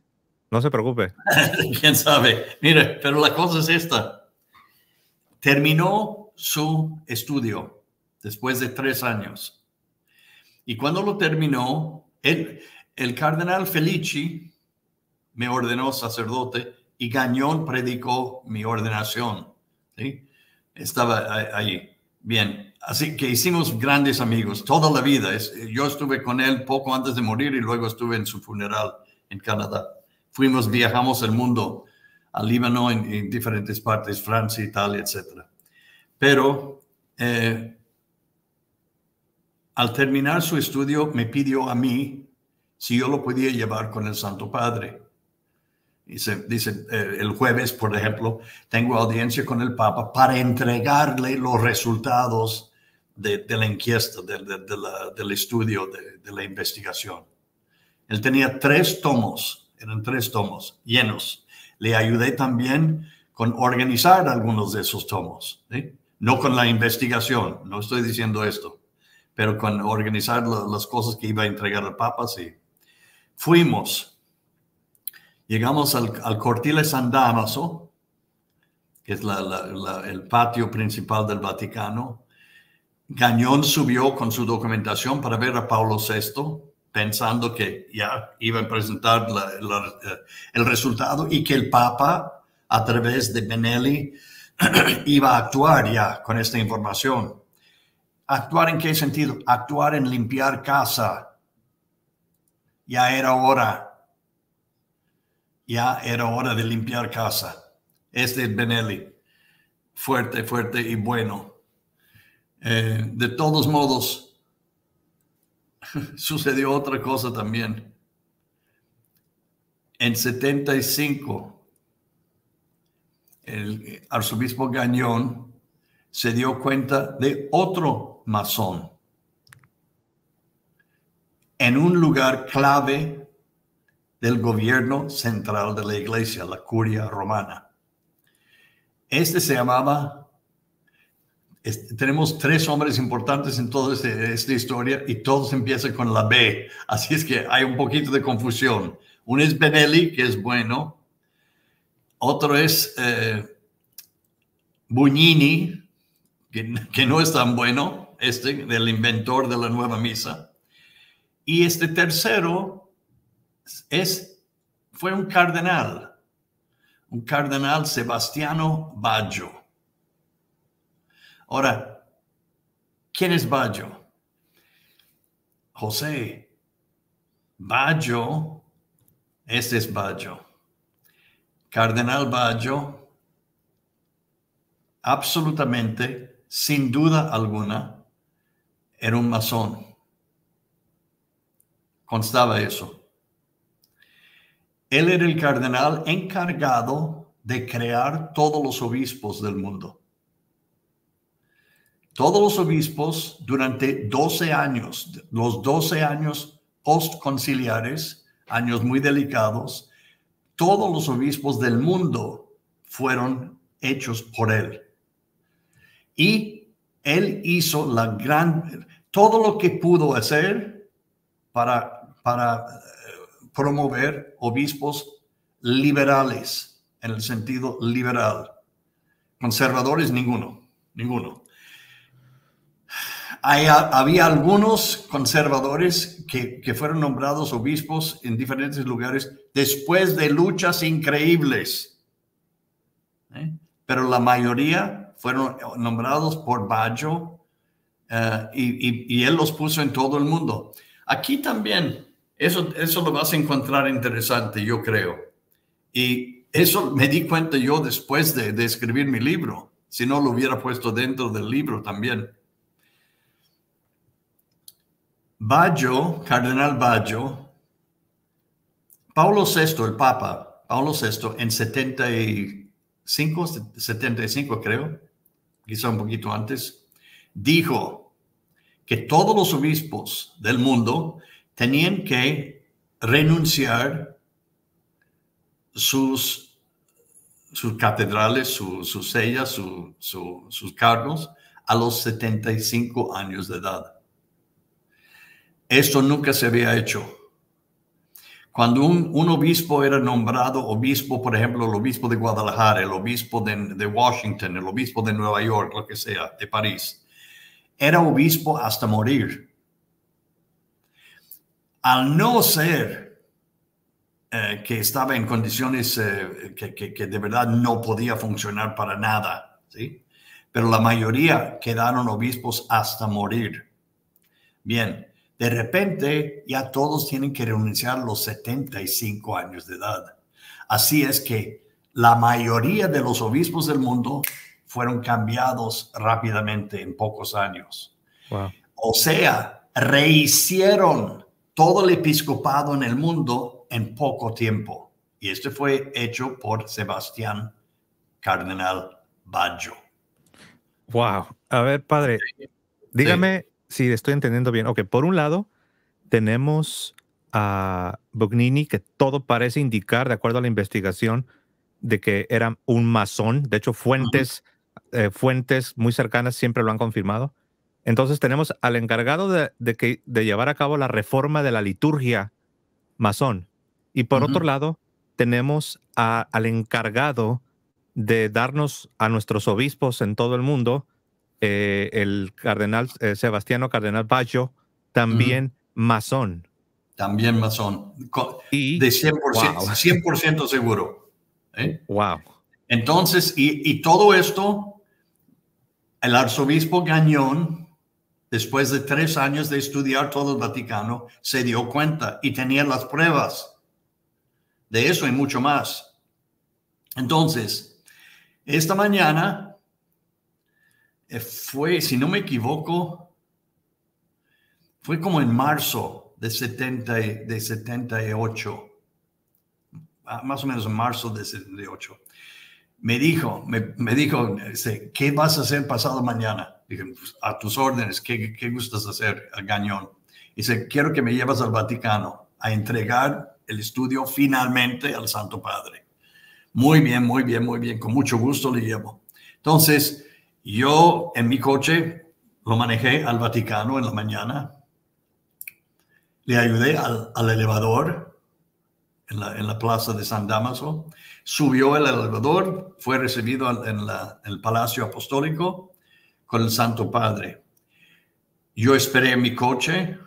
S1: No se preocupe.
S2: ¿Quién sabe? Mire, pero la cosa es esta. Terminó su estudio después de tres años. Y cuando lo terminó, el, el cardenal Felici me ordenó sacerdote y Gañón predicó mi ordenación. ¿sí? Estaba ahí. Bien, así que hicimos grandes amigos toda la vida. Yo estuve con él poco antes de morir y luego estuve en su funeral en Canadá. Fuimos, viajamos el mundo, al Líbano, en, diferentes partes, Francia, Italia, etc. Pero eh, al terminar su estudio me pidió a mí si yo lo podía llevar con el Santo Padre. Dice, eh, el jueves, por ejemplo, tengo audiencia con el Papa para entregarle los resultados de, la encuesta, del estudio, de, la investigación. Él tenía tres tomos, eran tres tomos llenos. Le ayudé también con organizar algunos de esos tomos, no con la investigación, no estoy diciendo esto pero con organizar las cosas que iba a entregar al Papa, sí. Fuimos, llegamos al, al Cortile San Damaso, que es el patio principal del Vaticano. Gañón subió con su documentación para ver a Pablo VI, pensando que ya iba a presentar eh, el resultado y que el Papa, a través de Benelli, iba a actuar ya con esta información. ¿Actuar en qué sentido? Actuar en limpiar casa. Ya era hora. Ya era hora de limpiar casa. Este es Benelli. Fuerte, fuerte y bueno. Eh, de todos modos, sucedió otra cosa también. En 75, el arzobispo Gañón se dio cuenta de otro masón en un lugar clave del gobierno central de la iglesia, la curia romana. Este se llamaba, tenemos tres hombres importantes en toda este, esta historia y todos empiezan con la B, así es que hay un poquito de confusión. Uno es Benelli, que es bueno, otro es eh, Bugnini, que no es tan bueno, este, del inventor de la nueva misa. Y este tercero es, fue un cardenal, un cardenal Sebastiano Baggio. Ahora, ¿quién es Baggio? José, Baggio, este es Baggio. Cardenal Baggio, absolutamente, sin duda alguna, era un masón. Constaba eso. Él era el cardenal encargado de crear todos los obispos del mundo. Todos los obispos durante 12 años, los 12 años postconciliares, años muy delicados, todos los obispos del mundo fueron hechos por él. Y él hizo la gran, todo lo que pudo hacer para, para promover obispos liberales, en el sentido liberal. Conservadores, ninguno, ninguno. había algunos conservadores que, que, fueron nombrados obispos en diferentes lugares después de luchas increíbles. ¿eh? Pero la mayoría fueron nombrados por Baggio eh, y, y, él los puso en todo el mundo. Aquí también, eso, eso lo vas a encontrar interesante, yo creo. Y eso me di cuenta yo después de, de escribir mi libro, si no lo hubiera puesto dentro del libro también. Baggio, Cardenal Baggio, Paulo VI, el Papa, Paulo VI, en 75, 75 creo, quizá un poquito antes, dijo que todos los obispos del mundo tenían que renunciar sus, sus catedrales, sus sellas, sus cargos a los 75 años de edad. Esto nunca se había hecho. Cuando un, obispo era nombrado obispo, por ejemplo, el obispo de Guadalajara, el obispo de, Washington, el obispo de Nueva York, lo que sea, de París, era obispo hasta morir. Al no ser eh, que estaba en condiciones eh, que, que, de verdad no podía funcionar para nada, ¿sí? Pero la mayoría quedaron obispos hasta morir. Bien, de repente ya todos tienen que renunciar los 75 años de edad. Así es que la mayoría de los obispos del mundo fueron cambiados rápidamente en pocos años. O sea, rehicieron todo el episcopado en el mundo en poco tiempo. Y esto fue hecho por Sebastián Cardenal Baggio.
S1: Wow. A ver, padre, dígame Sí, estoy entendiendo bien. Ok, por un lado, tenemos a Bugnini, que todo parece indicar, de acuerdo a la investigación, de que era un masón. De hecho, fuentes, eh, fuentes muy cercanas siempre lo han confirmado. Entonces tenemos al encargado de, que, de llevar a cabo la reforma de la liturgia masón. Y por otro lado, tenemos al encargado de darnos a nuestros obispos en todo el mundo eh, el cardenal eh, Sebastiano Cardenal Baggio, también masón.
S2: También masón. Y, de 100%, seguro.
S1: Wow.
S2: ¿eh? Entonces, y, todo esto, el arzobispo Gañón, después de tres años de estudiar todo el Vaticano, se dio cuenta y tenía las pruebas de eso y mucho más. Entonces, esta mañana eh, fue, si no me equivoco, fue como en marzo de, 70, de 78, ah, más o menos en marzo de 78. Me dijo, me, dijo, ¿qué vas a hacer pasado mañana? Dije, pues, a tus órdenes, ¿qué, ¿qué gustas hacer, al gañón? Dice, quiero que me llevas al Vaticano a entregar el estudio finalmente al Santo Padre. Muy bien, muy bien, muy bien, con mucho gusto le llevo. Entonces, yo en mi coche lo manejé al Vaticano en la mañana. Le ayudé al, elevador en la, plaza de San Damaso. Subió el elevador, fue recibido en, el Palacio Apostólico con el Santo Padre. Yo esperé en mi coche.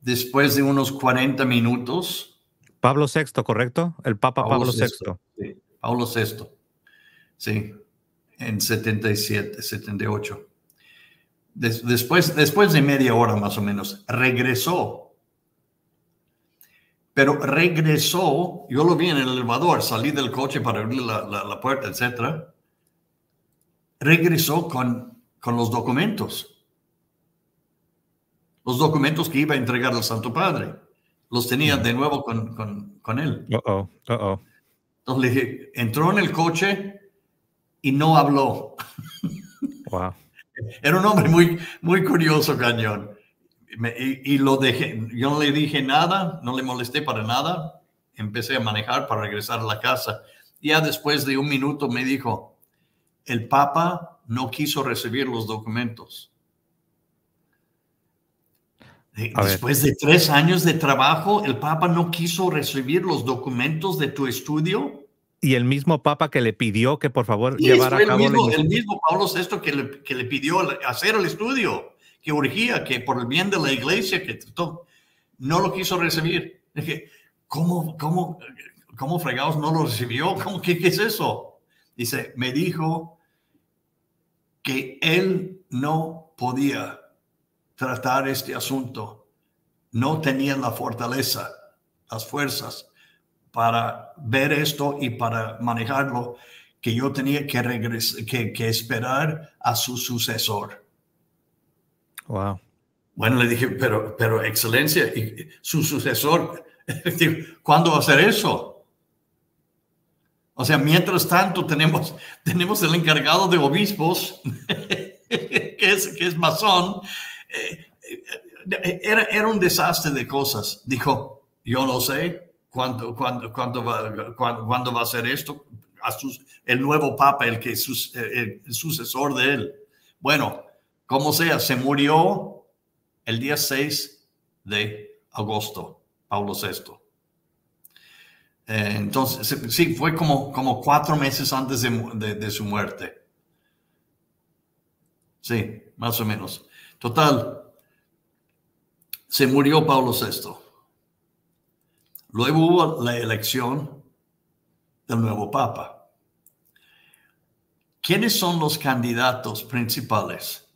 S2: Después de unos 40 minutos.
S1: Pablo VI, ¿correcto? El Papa Pablo, VI.
S2: Sí, Pablo VI. Sí en 77, 78. después, después de media hora más o menos, regresó. Pero regresó, yo lo vi en el elevador, salí del coche para abrir la, la, puerta, etc. Regresó con, con los documentos. Los documentos que iba a entregar al Santo Padre. Los tenía de nuevo con, con, con él.
S1: Uh -oh, uh -oh.
S2: Entonces le dije, entró en el coche, y no habló.
S1: Wow.
S2: Era un hombre muy, muy curioso, Cañón. y, lo dejé, yo no le dije nada, no le molesté para nada. Empecé a manejar para regresar a la casa. Ya después de un minuto me dijo, el Papa no quiso recibir los documentos. Después de tres años de trabajo, el Papa no quiso recibir los documentos de tu estudio
S1: y el mismo Papa que le pidió que por favor llevara a cabo
S2: el mismo, el mismo Pablo VI que le, que le pidió hacer el estudio, que urgía, que por el bien de la iglesia, que no lo quiso recibir. Dije, ¿cómo, cómo, cómo fregados no lo recibió? ¿Cómo, qué, ¿Qué es eso? Dice, me dijo que él no podía tratar este asunto, no tenía la fortaleza, las fuerzas para ver esto y para manejarlo, que yo tenía que, regresar, que, que esperar a su sucesor.
S1: Wow.
S2: Bueno, le dije, pero, pero excelencia, y su sucesor, ¿cuándo va a hacer eso? O sea, mientras tanto tenemos, tenemos el encargado de obispos, que es, que es masón. Eh, eh, era, era un desastre de cosas. Dijo, yo no sé cuándo, cuándo, cuándo, va, cuándo, va a ser esto. El nuevo papa, el, que el sucesor de él. Bueno, como sea, se murió el día 6 de agosto, Pablo VI. Eh, entonces, sí, fue como, como cuatro meses antes de, su muerte. Sí, más o menos. Total, se murió Pablo VI. Luego hubo la elección del nuevo Papa. ¿Quiénes son los candidatos principales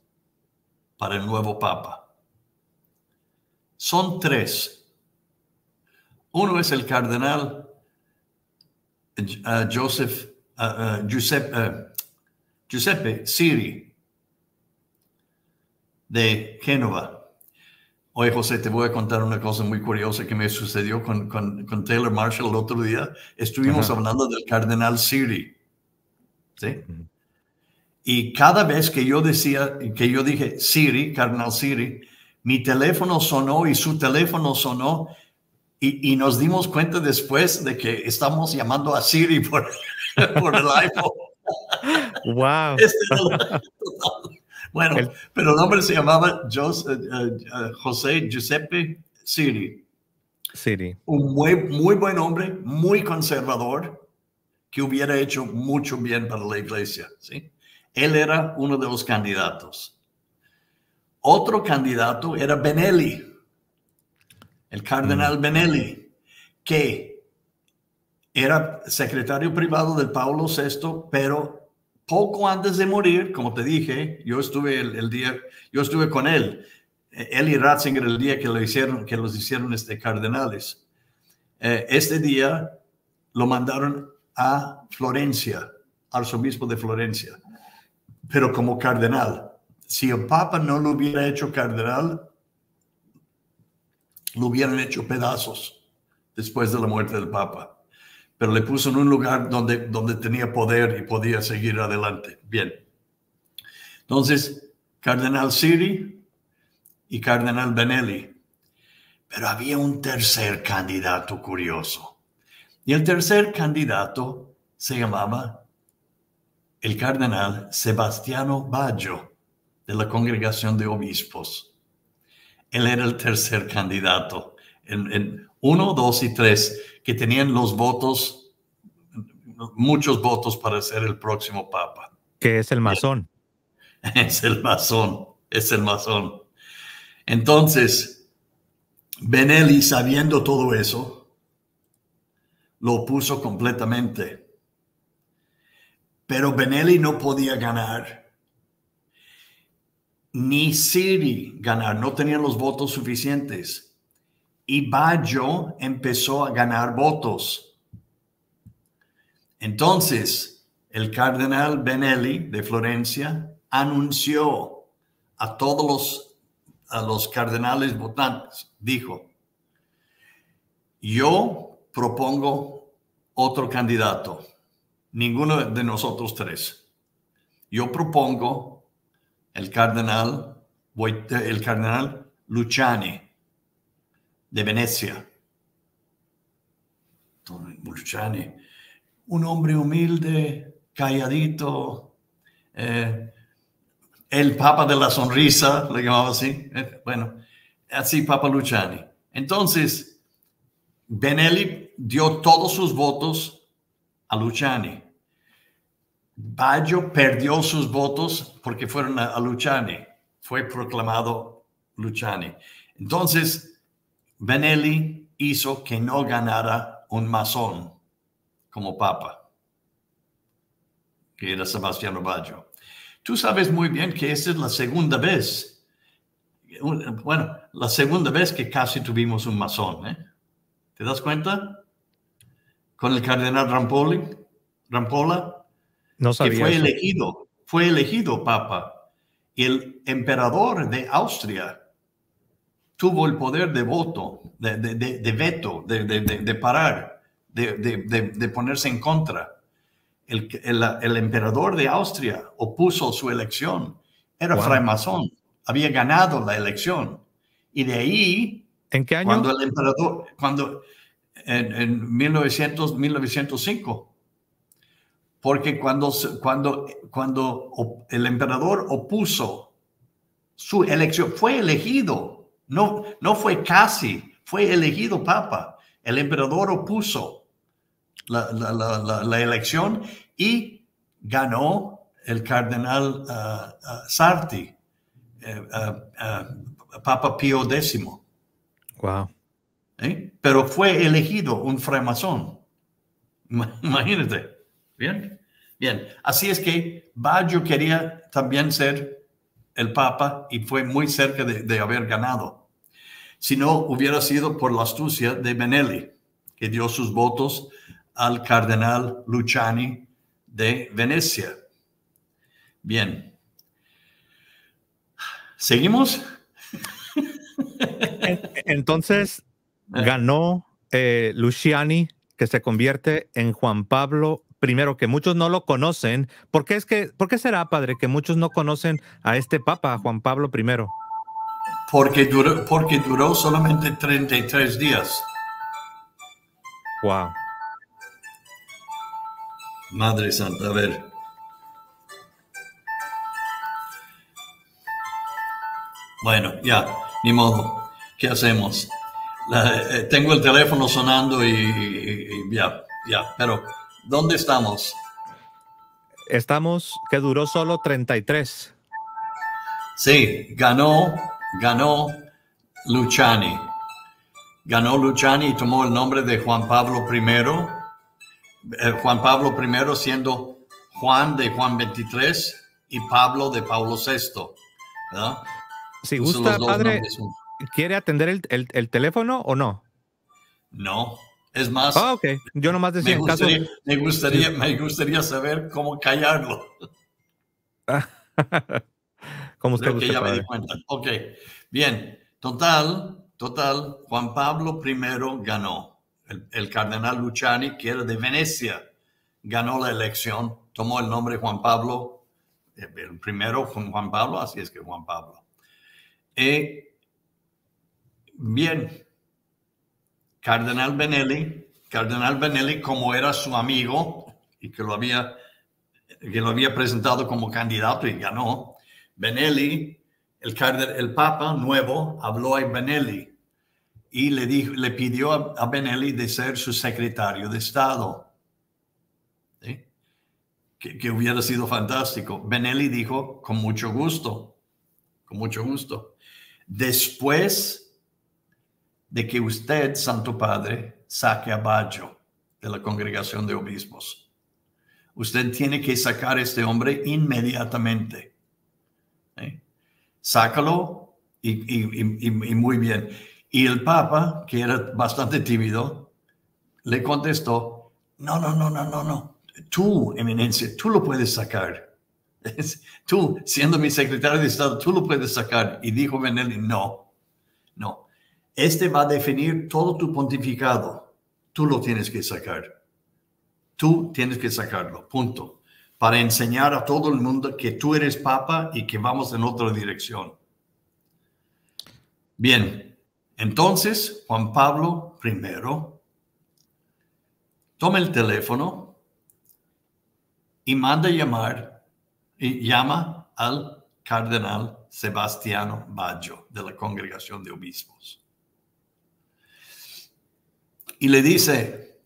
S2: para el nuevo Papa? Son tres. Uno es el cardenal Joseph, Giuseppe, Giuseppe Siri de Génova. Oye, José, te voy a contar una cosa muy curiosa que me sucedió con, con, Taylor Marshall el otro día. Estuvimos hablando del cardenal Siri. ¿Sí? Y cada vez que yo decía, que yo dije Siri, cardenal Siri, mi teléfono sonó y su teléfono sonó y, nos dimos cuenta después de que estamos llamando a Siri por, por el iPhone.
S1: ¡Wow!
S2: Este, bueno, pero el nombre se llamaba eh, eh, José Giuseppe Siri.
S1: Siri.
S2: Un muy, muy buen hombre, muy conservador, que hubiera hecho mucho bien para la iglesia. ¿sí? Él era uno de los candidatos. Otro candidato era Benelli el cardenal mm. Benelli, que era secretario privado del Pablo VI, pero poco antes de morir, como te dije, yo estuve el, día, yo estuve con él, él y Ratzinger el día que lo hicieron, que los hicieron este cardenales. Eh, este día lo mandaron a Florencia, arzobispo de Florencia, pero como cardenal. Si el Papa no lo hubiera hecho cardenal, lo hubieran hecho pedazos después de la muerte del Papa, pero le puso en un lugar donde, donde tenía poder y podía seguir adelante. Bien. Entonces, Cardenal Siri y Cardenal Benelli. Pero había un tercer candidato curioso. Y el tercer candidato se llamaba el cardenal Sebastiano Baggio de la Congregación de Obispos. Él era el tercer candidato. En, uno, dos y tres, que tenían los votos, muchos votos para ser el próximo papa.
S1: Que es el masón.
S2: Es el masón, es el masón. Entonces, Benelli, sabiendo todo eso, lo opuso completamente. Pero Benelli no podía ganar ni Siri ganar, no tenían los votos suficientes. Y Baggio empezó a ganar votos. Entonces, el cardenal Benelli de Florencia anunció a todos los, a los cardenales votantes, dijo, yo propongo otro candidato, ninguno de nosotros tres. Yo propongo el cardenal, el cardenal Luciani de Venecia. Luciani, un hombre humilde, calladito, eh, el Papa de la Sonrisa, le llamaba así. Eh, bueno, así Papa Luciani. Entonces, Benelli dio todos sus votos a Luciani. Baggio perdió sus votos porque fueron a, Luciani. fue proclamado Luciani. Entonces, Benelli hizo que no ganara un masón como papa, que era Sebastiano Baggio. Tú sabes muy bien que esta es la segunda vez, bueno, la segunda vez que casi tuvimos un masón. ¿eh? ¿Te das cuenta? Con el cardenal Rampoli, Rampola,
S1: no sabía
S2: que fue elegido, fue elegido papa. Y el emperador de Austria tuvo el poder de voto, de, de, de, veto, de, parar, de, ponerse en contra. El, el, emperador de Austria opuso su elección. Era wow. había ganado la elección. Y de ahí,
S1: ¿en qué año?
S2: Cuando el emperador, cuando en, en 1900, 1905, porque cuando, cuando, cuando el emperador opuso su elección, fue elegido, no, no fue casi, fue elegido papa. El emperador opuso la, la, la, elección y ganó el cardenal uh, uh, Sarti, uh, Papa Pío X.
S1: Wow.
S2: ¿Eh? Pero fue elegido un framasón. Imagínate. Bien, bien. Así es que Baggio quería también ser el Papa y fue muy cerca de, de haber ganado. Si no, hubiera sido por la astucia de Benelli, que dio sus votos al cardenal Luciani de Venecia. Bien. ¿Seguimos?
S1: Entonces, eh. ganó eh, Luciani, que se convierte en Juan Pablo primero que muchos no lo conocen. ¿Por qué, es que, ¿Por qué será, padre, que muchos no conocen a este papa, Juan Pablo I?
S2: Porque duró, porque duró solamente 33 días.
S1: Wow.
S2: Madre Santa, a ver. Bueno, ya, ni modo. ¿Qué hacemos? Eh, tengo el teléfono sonando y, y ya, ya, pero ¿Dónde estamos?
S1: Estamos que duró solo 33.
S2: Sí, ganó, ganó Luciani. Ganó Luciani y tomó el nombre de Juan Pablo I. Eh, Juan Pablo I siendo Juan de Juan 23 y Pablo de Pablo VI.
S1: Si gusta, padre, ¿quiere atender el, el teléfono o no?
S2: No. Es más,
S1: ah, okay. yo nomás decía
S2: me gustaría, me, gustaría, me gustaría saber cómo callarlo.
S1: como usted
S2: Creo ya me di cuenta. Ok, bien. Total, total, Juan Pablo I ganó. El, cardenal Luciani, que era de Venecia, ganó la elección, tomó el nombre Juan Pablo, eh, el primero con Juan Pablo, así es que Juan Pablo. Eh, bien, Cardenal Benelli, Cardenal Benelli, como era su amigo y que lo había, que lo había presentado como candidato y ganó, Benelli, el, el Papa nuevo, habló a Benelli y le, dijo, le pidió a, Benelli de ser su secretario de Estado. Que, que, hubiera sido fantástico. Benelli dijo, con mucho gusto, con mucho gusto. Después de que usted, Santo Padre, saque a Baggio de la congregación de obispos. Usted tiene que sacar a este hombre inmediatamente. ¿Eh? Sácalo y, muy bien. Y el Papa, que era bastante tímido, le contestó, no, no, no, no, no, no. Tú, eminencia, tú lo puedes sacar. Tú, siendo mi secretario de Estado, tú lo puedes sacar. Y dijo Benelli, no. Este va a definir todo tu pontificado. Tú lo tienes que sacar. Tú tienes que sacarlo, punto. Para enseñar a todo el mundo que tú eres papa y que vamos en otra dirección. Bien, entonces Juan Pablo I toma el teléfono y manda llamar y llama al cardenal Sebastiano Baggio de la Congregación de Obispos y le dice,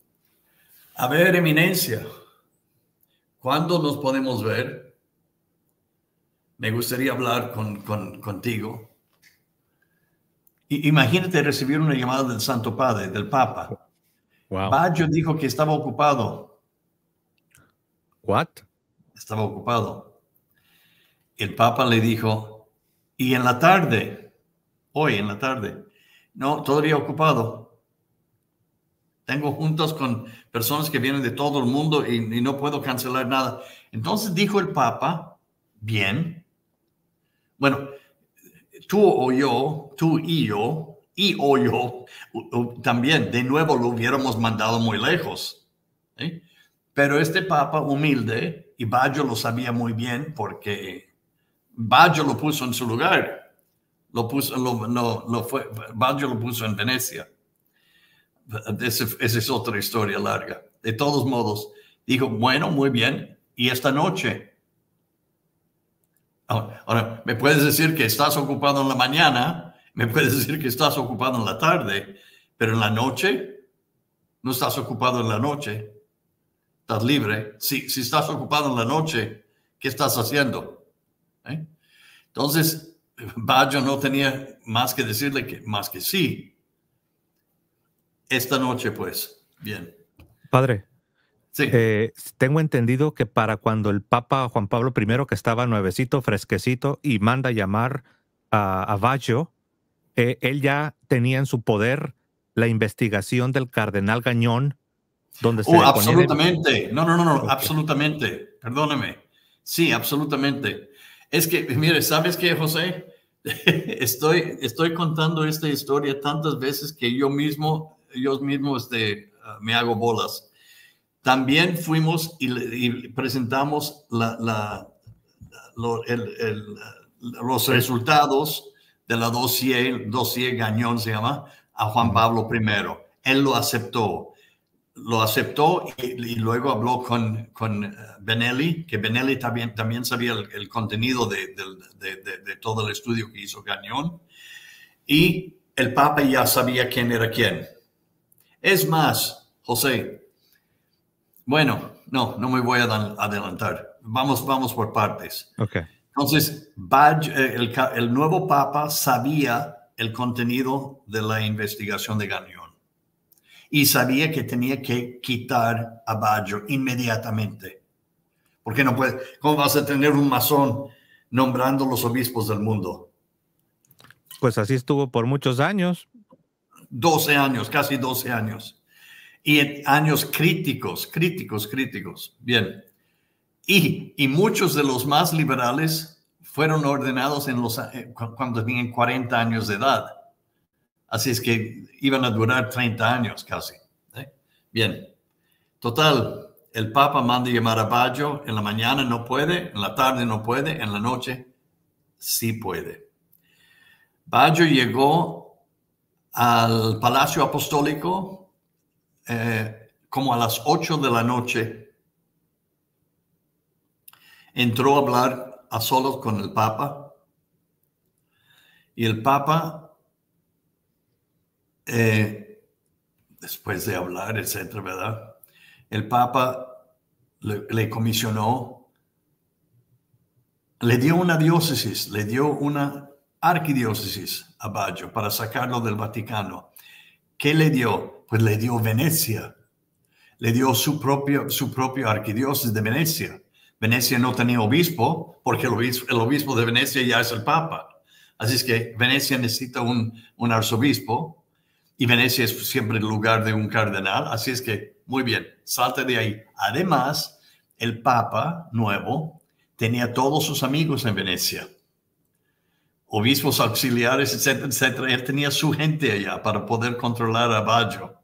S2: a ver, eminencia, ¿cuándo nos podemos ver? me gustaría hablar con, contigo. imagínate recibir una llamada del Santo Padre, del Papa. Wow. Baggio dijo que estaba ocupado.
S1: What?
S2: Estaba ocupado. El Papa le dijo, y en la tarde, hoy en la tarde, no, todavía ocupado. Tengo juntos con personas que vienen de todo el mundo y no puedo cancelar nada. Entonces dijo el Papa, bien, bueno, tú o yo, tú y yo, y o yo, también de nuevo lo hubiéramos mandado muy lejos. Pero este papa humilde, y Baggio lo sabía muy bien porque Baggio lo puso en su lugar, lo puso, no, lo fue, Baggio lo puso en Venecia. Esa, es otra historia larga. De todos modos, dijo, bueno, muy bien, y esta noche Ahora, me puedes decir que estás ocupado en la mañana, me puedes decir que estás ocupado en la tarde, pero en la noche, no estás ocupado en la noche, estás libre. Si, si estás ocupado en la noche, ¿qué estás haciendo? ¿Eh? Entonces, Baggio no tenía más que decirle que más que sí. Esta noche, pues, bien.
S1: Padre, eh, tengo entendido que para cuando el Papa Juan Pablo I, que estaba nuevecito, fresquecito, y manda llamar a, a Baggio, eh, él ya tenía en su poder la investigación del cardenal Gañón, donde se...
S2: Oh, absolutamente. No, no, no, no, absolutamente. Perdóname. Sí, absolutamente. Es que, mire, ¿sabes qué, José? estoy, estoy contando esta historia tantas veces que yo mismo, yo mismo este, me hago bolas también fuimos y, presentamos los resultados de la dossier, dossier Gañón se llama, a Juan Pablo I. Él lo aceptó. Lo aceptó y, luego habló con, con eh, Benelli, que Benelli también, también sabía el, contenido de, de, todo el estudio que hizo Gañón. Y el Papa ya sabía quién era quién. Es más, José, bueno, no, no me voy a adelantar. Vamos, vamos por partes.
S1: Okay.
S2: Entonces, Badge, eh, el, el, nuevo Papa sabía el contenido de la investigación de Gagnon y sabía que tenía que quitar a Baggio inmediatamente. Porque no puede, ¿cómo vas a tener un masón nombrando los obispos del mundo?
S1: Pues así estuvo por muchos años.
S2: 12 años, casi 12 años y en años críticos, críticos, críticos. Bien. Y, y muchos de los más liberales fueron ordenados en los, eh, cuando tenían 40 años de edad. Así es que iban a durar 30 años casi. ¿eh? Bien. Total, el Papa manda llamar a Baggio, en la mañana no puede, en la tarde no puede, en la noche sí puede. Baggio llegó al Palacio Apostólico eh, como a las 8 de la noche, entró a hablar a solos con el Papa y el Papa, eh, después de hablar, etcétera, ¿verdad? El Papa le, comisionó, le dio una diócesis, le dio una arquidiócesis a Baggio para sacarlo del Vaticano. ¿Qué le dio? pues le dio Venecia, le dio su propio, su propio arquidiócesis de Venecia. Venecia no tenía obispo porque el obispo, de Venecia ya es el Papa. Así es que Venecia necesita un, un arzobispo y Venecia es siempre el lugar de un cardenal. Así es que, muy bien, salte de ahí. Además, el Papa nuevo tenía todos sus amigos en Venecia obispos auxiliares, etcétera, etcétera. Él tenía su gente allá para poder controlar a Baggio.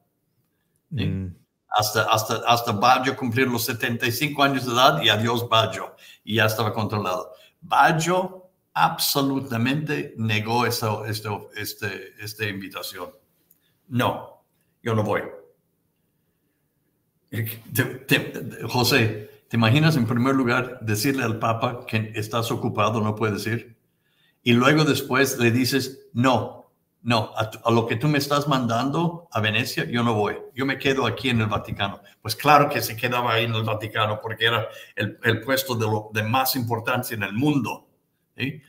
S2: Mm. Hasta, hasta, hasta Baggio cumplir los 75 años de edad y adiós Baggio. Y ya estaba controlado. Baggio absolutamente negó esta, esta, este, esta invitación. No, yo no voy. José, ¿te imaginas en primer lugar decirle al Papa que estás ocupado, no puedes ir? Y luego después le dices, no, no, a, lo que tú me estás mandando a Venecia, yo no voy, yo me quedo aquí en el Vaticano. Pues claro que se quedaba ahí en el Vaticano porque era el, puesto de, lo, de más importancia en el mundo, ¿sí?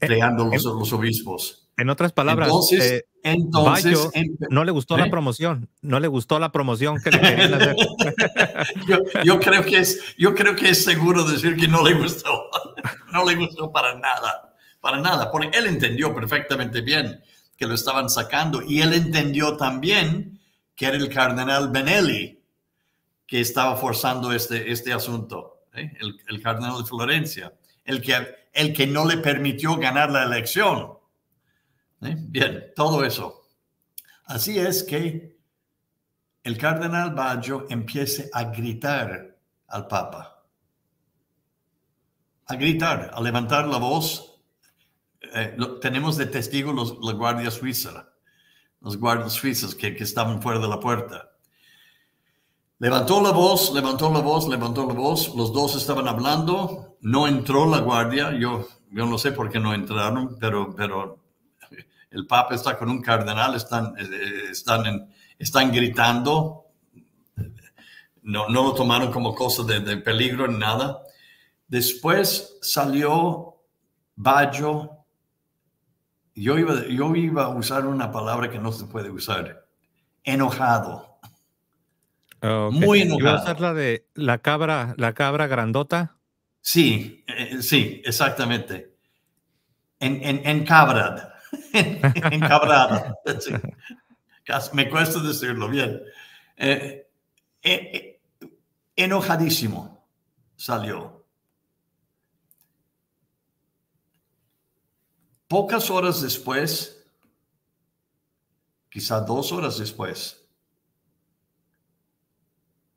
S2: creando los, los obispos.
S1: En otras palabras,
S2: Entonces,
S1: eh,
S2: entonces
S1: Bayo
S2: empe-
S1: no le gustó
S2: ¿Eh?
S1: la promoción, no le gustó la promoción que le querían hacer.
S2: yo, yo creo que es, yo creo que es seguro decir que no le gustó. No le gustó para nada, para nada, porque él entendió perfectamente bien que lo estaban sacando y él entendió también que era el cardenal Benelli que estaba forzando este, este asunto, ¿eh? el, el cardenal de Florencia, el que, el que no le permitió ganar la elección. ¿eh? Bien, todo eso. Así es que el cardenal Baggio empiece a gritar al Papa. A gritar, a levantar la voz. Eh, lo- tenemos de testigo los, la Guardia Suiza, los guardias suizos que, que estaban fuera de la puerta. Levantó la voz, levantó la voz, levantó la voz. Los dos estaban hablando. No entró la guardia. Yo, yo no sé por qué no entraron, pero, pero el Papa está con un cardenal, están, eh, están, en- están gritando. No, no lo tomaron como cosa de, de peligro ni nada. Después salió Baggio. Yo iba, yo iba a usar una palabra que no se puede usar. Enojado.
S1: Ok.
S2: Muy
S1: Iba a
S2: enojado.
S1: usar la de la cabra, la cabra grandota.
S2: Sí, eh, sí, exactamente. En, en, encabrada. Encabrada. Sí. Me cuesta decirlo bien. Eh, eh, eh, enojadísimo salió. Pocas horas después, quizá dos horas después,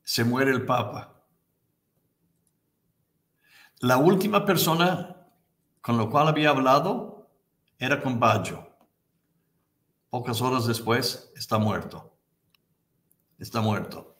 S2: se muere el Papa. La última persona con la cual había hablado era con Baggio. Pocas horas después está muerto. Está muerto.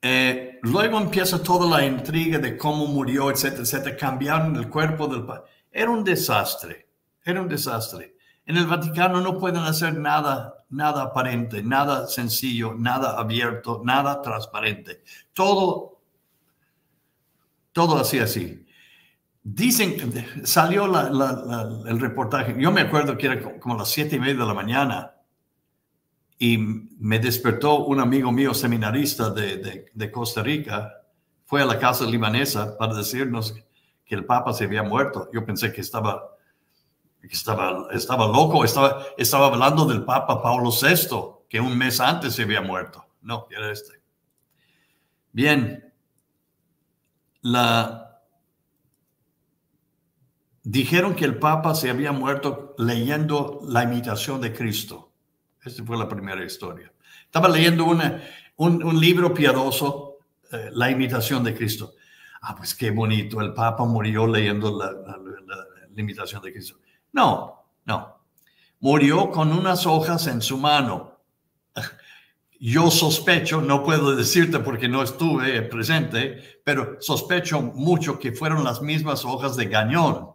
S2: Eh, luego empieza toda la intriga de cómo murió, etcétera, etcétera. Cambiaron el cuerpo del Papa. Era un desastre. Era un desastre. En el Vaticano no pueden hacer nada, nada aparente, nada sencillo, nada abierto, nada transparente. Todo todo así, así. Dicen, salió el reportaje, yo me acuerdo que era co- como las siete y media de la mañana y me despertó un amigo mío seminarista de- de Costa Rica, fue a la casa libanesa para decirnos que el Papa se había muerto. Yo pensé que estaba, que estaba, estaba loco, estaba, estaba hablando del Papa Pablo VI, que un mes antes se había muerto. No, era este. Bien, la dijeron que el Papa se había muerto leyendo la imitación de Cristo. Esta fue la primera historia. Estaba leyendo una, un, un libro piadoso, eh, La imitación de Cristo. Ah, pues qué bonito, el Papa murió leyendo la, la- la- la imitación de Cristo. No, no. Murió con unas hojas en su mano. Yo sospecho, no puedo decirte porque no estuve presente, pero sospecho mucho que fueron las mismas hojas de Gañón,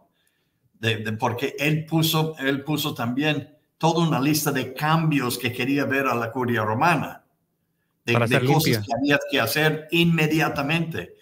S2: de- de- porque él puso, él puso también toda una lista de cambios que quería ver a la curia romana, de, cosas
S1: limpia.
S2: que había que hacer inmediatamente.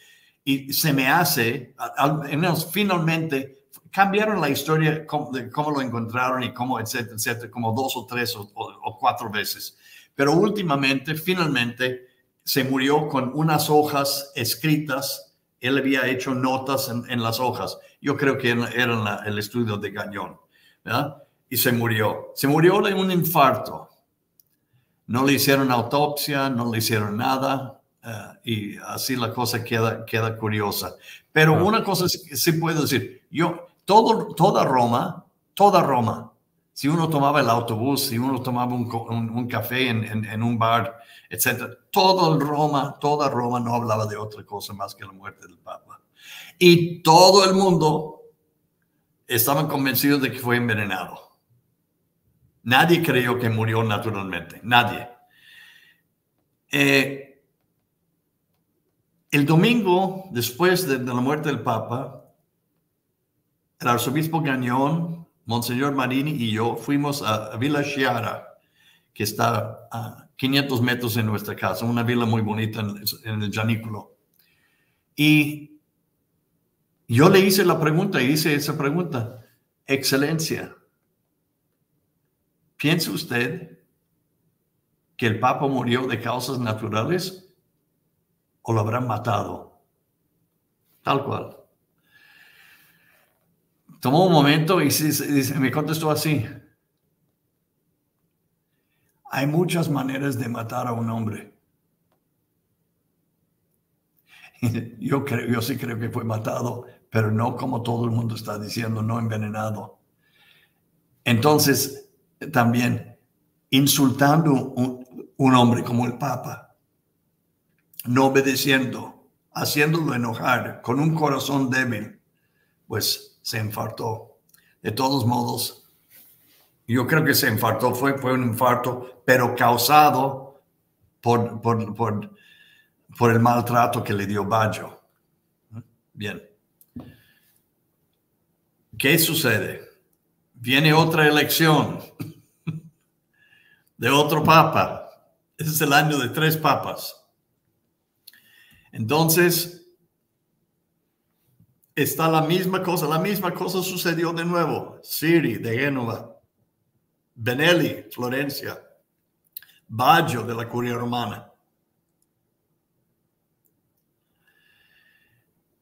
S2: Y se me hace, al- menos finalmente, cambiaron la historia de cómo lo encontraron y cómo, etcétera, etcétera, como dos o tres o- o- o cuatro veces. Pero últimamente, finalmente, se murió con unas hojas escritas. Él había hecho notas en, en las hojas. Yo creo que era el estudio de Gañón. ¿verdad? Y se murió. Se murió de un infarto. No le hicieron autopsia, no le hicieron nada. Eh, y así la cosa queda, queda curiosa. Pero
S1: Ah.
S2: una cosa sí, puedo decir. Yo, todo, toda Roma, toda Roma, si uno tomaba el autobús, si uno tomaba un, un- un café en, en- en un bar, etcétera, todo Roma, toda Roma no hablaba de otra cosa más que la muerte del Papa. Y todo el mundo estaban convencidos de que fue envenenado. Nadie creyó que murió naturalmente, nadie. Eh, el domingo, después de, la muerte del Papa, el arzobispo Gañón, Monseñor Marini y yo fuimos a, Villa Chiara, que está a 500 metros de nuestra casa, una villa muy bonita en, en el Llanículo. Y yo le hice la pregunta, hice esa pregunta. Excelencia, ¿piensa usted que el Papa murió de causas naturales o lo habrán matado? Tal cual. Tomó un momento y me contestó así. Hay muchas maneras de matar a un hombre. Yo, creo, yo sí creo que fue matado, pero no como todo el mundo está diciendo, no envenenado. Entonces, también insultando un, un hombre como el Papa, no obedeciendo, haciéndolo enojar con un corazón débil, pues se infartó. De todos modos, yo creo que se infartó, fue, fue un infarto, pero causado por, por, por, por el maltrato que le dio Baggio. Bien. ¿Qué sucede? Viene otra elección de otro papa. Es el año de tres papas. Entonces, está la misma cosa, la misma cosa sucedió de nuevo. Siri de Génova, Benelli, Florencia, Baggio de la Curia Romana.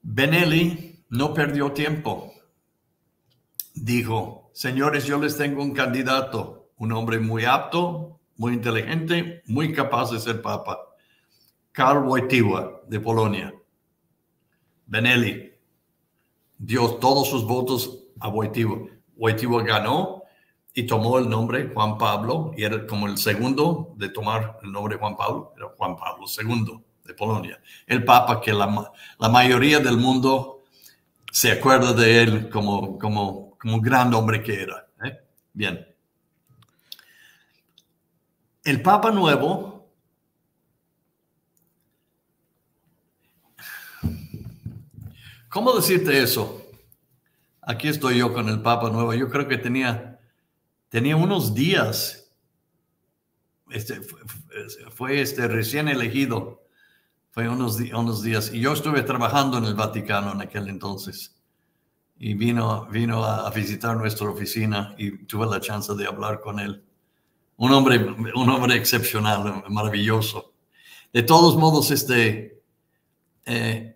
S2: Benelli no perdió tiempo. Dijo, señores, yo les tengo un candidato, un hombre muy apto, muy inteligente, muy capaz de ser papa. Karl Wojtyła de Polonia. Benelli dio todos sus votos a Wojtyła. Wojtyła ganó y tomó el nombre Juan Pablo y era como el segundo de tomar el nombre Juan Pablo, era Juan Pablo II de Polonia. El papa que la, mayoría del mundo se acuerda de él como, como, como un gran hombre que era. ¿eh? Bien. El papa nuevo ¿Cómo decirte eso? Aquí estoy yo con el Papa Nuevo. Yo creo que tenía, tenía unos días. Este, fue, este, recién elegido. Fue unos, unos días. Y yo estuve trabajando en el Vaticano en aquel entonces. Y vino, vino a, visitar nuestra oficina y tuve la chance de hablar con él. Un hombre, un hombre excepcional, maravilloso. De todos modos, este, eh,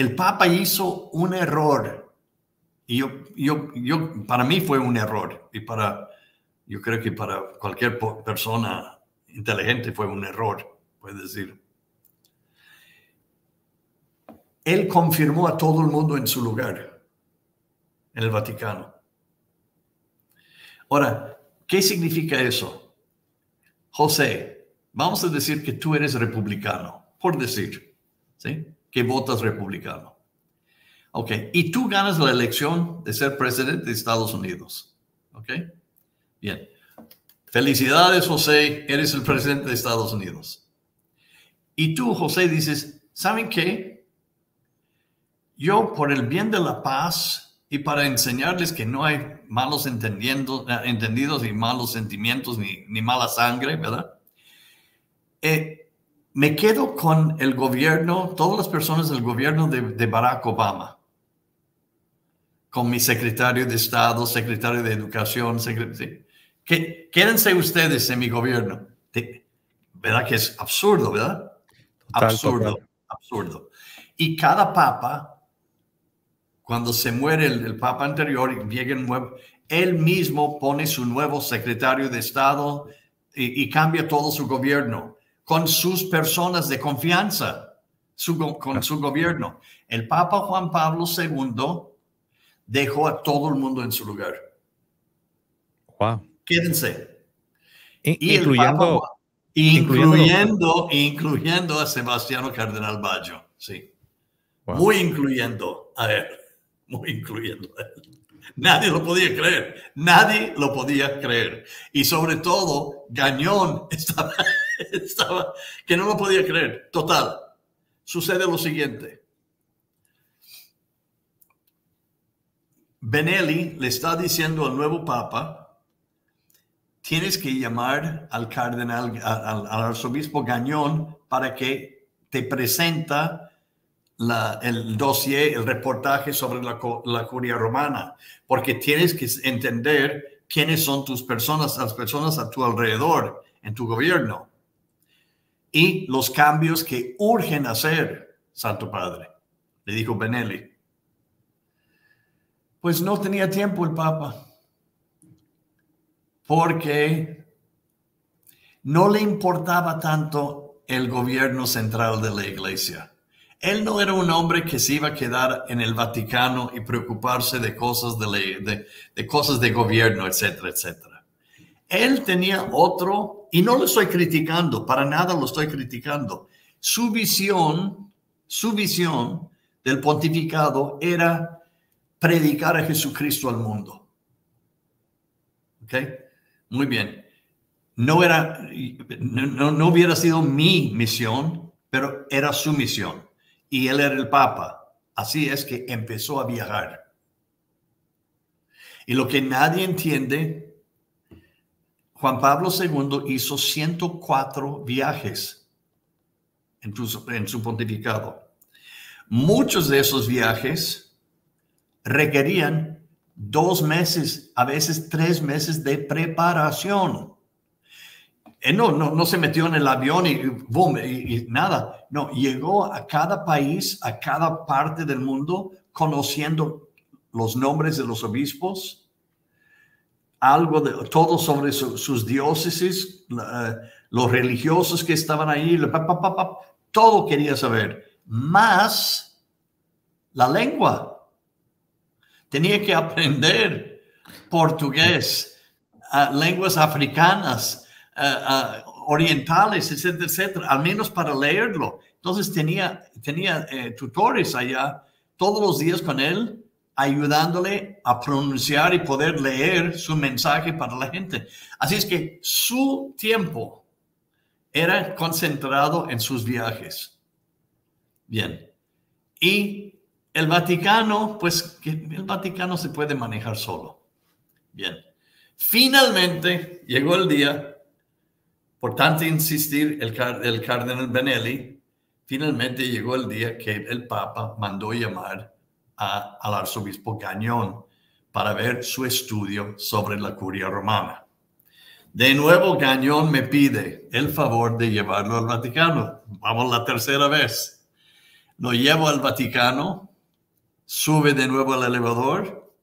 S2: el Papa hizo un error. Y yo, yo, yo, para mí fue un error. Y para, yo creo que para cualquier persona inteligente fue un error, puede decir. Él confirmó a todo el mundo en su lugar, en el Vaticano. Ahora, ¿qué significa eso? José, vamos a decir que tú eres republicano, por decir, ¿sí? Que votas republicano. Ok, y tú ganas la elección de ser presidente de Estados Unidos. Ok, bien. Felicidades, José, eres el presidente de Estados Unidos. Y tú, José, dices, ¿saben qué? Yo, por el bien de la paz y para enseñarles que no hay malos eh, entendidos ni malos sentimientos ni, ni mala sangre, ¿verdad? Eh, me quedo con el gobierno, todas las personas del gobierno de, Barack Obama, con mi secretario de Estado, secretario de Educación, que, quédense ustedes en mi gobierno. ¿Verdad que es absurdo, verdad? absurdo, absurdo. Y cada papa, cuando se muere el, papa anterior y llega el nuevo, él mismo pone su nuevo secretario de Estado y cambia todo su gobierno con sus personas de confianza, con su gobierno. El Papa Juan Pablo II dejó a todo el mundo en su lugar.
S1: Wow.
S2: Quédense.
S1: incluyendo,
S2: incluyendo, incluyendo, a Sebastiano Cardenal Baggio, sí. Muy incluyendo a él, muy incluyendo a él. Nadie lo podía creer, nadie lo podía creer. Y sobre todo, Gañón estaba Estaba, que no lo podía creer. Total, sucede lo siguiente. Benelli le está diciendo al nuevo papa, tienes que llamar al cardenal, al, arzobispo Gañón para que te presenta el dossier, el reportaje sobre la, la curia romana, porque tienes que entender quiénes son tus personas, las personas a tu alrededor, en tu gobierno, y los cambios que urgen hacer, Santo Padre, le dijo Benelli. Pues no tenía tiempo el Papa, porque no le importaba tanto el gobierno central de la iglesia. Él no era un hombre que se iba a quedar en el Vaticano y preocuparse de cosas de, de, cosas de gobierno, etcétera, etcétera. Él tenía otro, y no lo estoy criticando, para nada lo estoy criticando. Su visión, su visión del pontificado era predicar a Jesucristo al mundo. ¿Ok? Muy bien. No era, no, no hubiera sido mi misión, pero era su misión y él era el Papa. Así es que empezó a viajar. Y lo que nadie entiende, Juan Pablo II hizo 104 viajes en su, en su pontificado. Muchos de esos viajes requerían dos meses, a veces tres meses de preparación. Él no, no, no se metió en el avión y, y, nada. No, llegó a cada país, a cada parte del mundo, conociendo los nombres de los obispos, algo de todo sobre sus diócesis, los religiosos que estaban ahí, todo quería saber, más la lengua. Tenía que aprender portugués, ah, lenguas africanas, orientales, etcétera, etcétera, al menos para leerlo. Entonces tenía, tenía eh, tutores allá todos los días con él, ayudándole a pronunciar y poder leer su mensaje para la gente. Así es que su tiempo era concentrado en sus viajes. Bien. Y el Vaticano, pues que el Vaticano se puede manejar solo. Bien. Finalmente llegó el día por tanto insistir el, el cardenal Benelli, finalmente llegó el día que el Papa mandó llamar al arzobispo Gañón para ver su estudio sobre la curia romana. De nuevo, Gañón me pide el favor de llevarlo al Vaticano. Vamos la tercera vez. Lo llevo al Vaticano, sube de nuevo al elevador,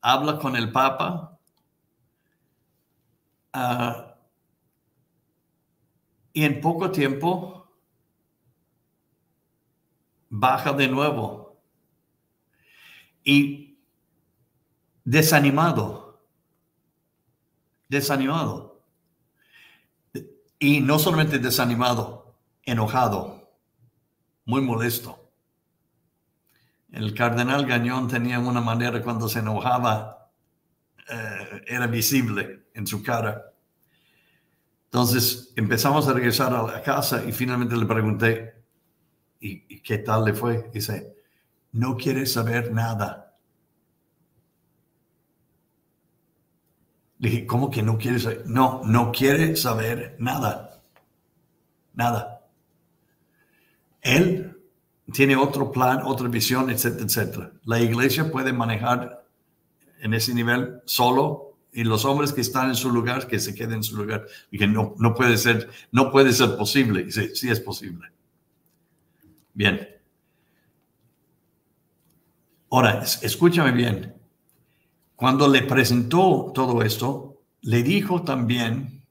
S2: habla con el Papa. Uh, y en poco tiempo baja de nuevo y desanimado, desanimado. Y no solamente desanimado, enojado, muy molesto. El cardenal Gañón tenía una manera cuando se enojaba, eh, era visible en su cara. Entonces empezamos a regresar a la casa y finalmente le pregunté, ¿y, qué tal le fue? Dice, no quiere saber nada. Dije, ¿cómo que no quiere saber? No, no quiere saber nada. Nada. Él tiene otro plan, otra visión, etcétera, etcétera. La iglesia puede manejar en ese nivel solo y los hombres que están en su lugar, que se queden en su lugar. Que no, no puede ser, no puede ser posible. Sí es posible. Bien. Ahora, escúchame bien. Cuando le presentó todo esto, le dijo también,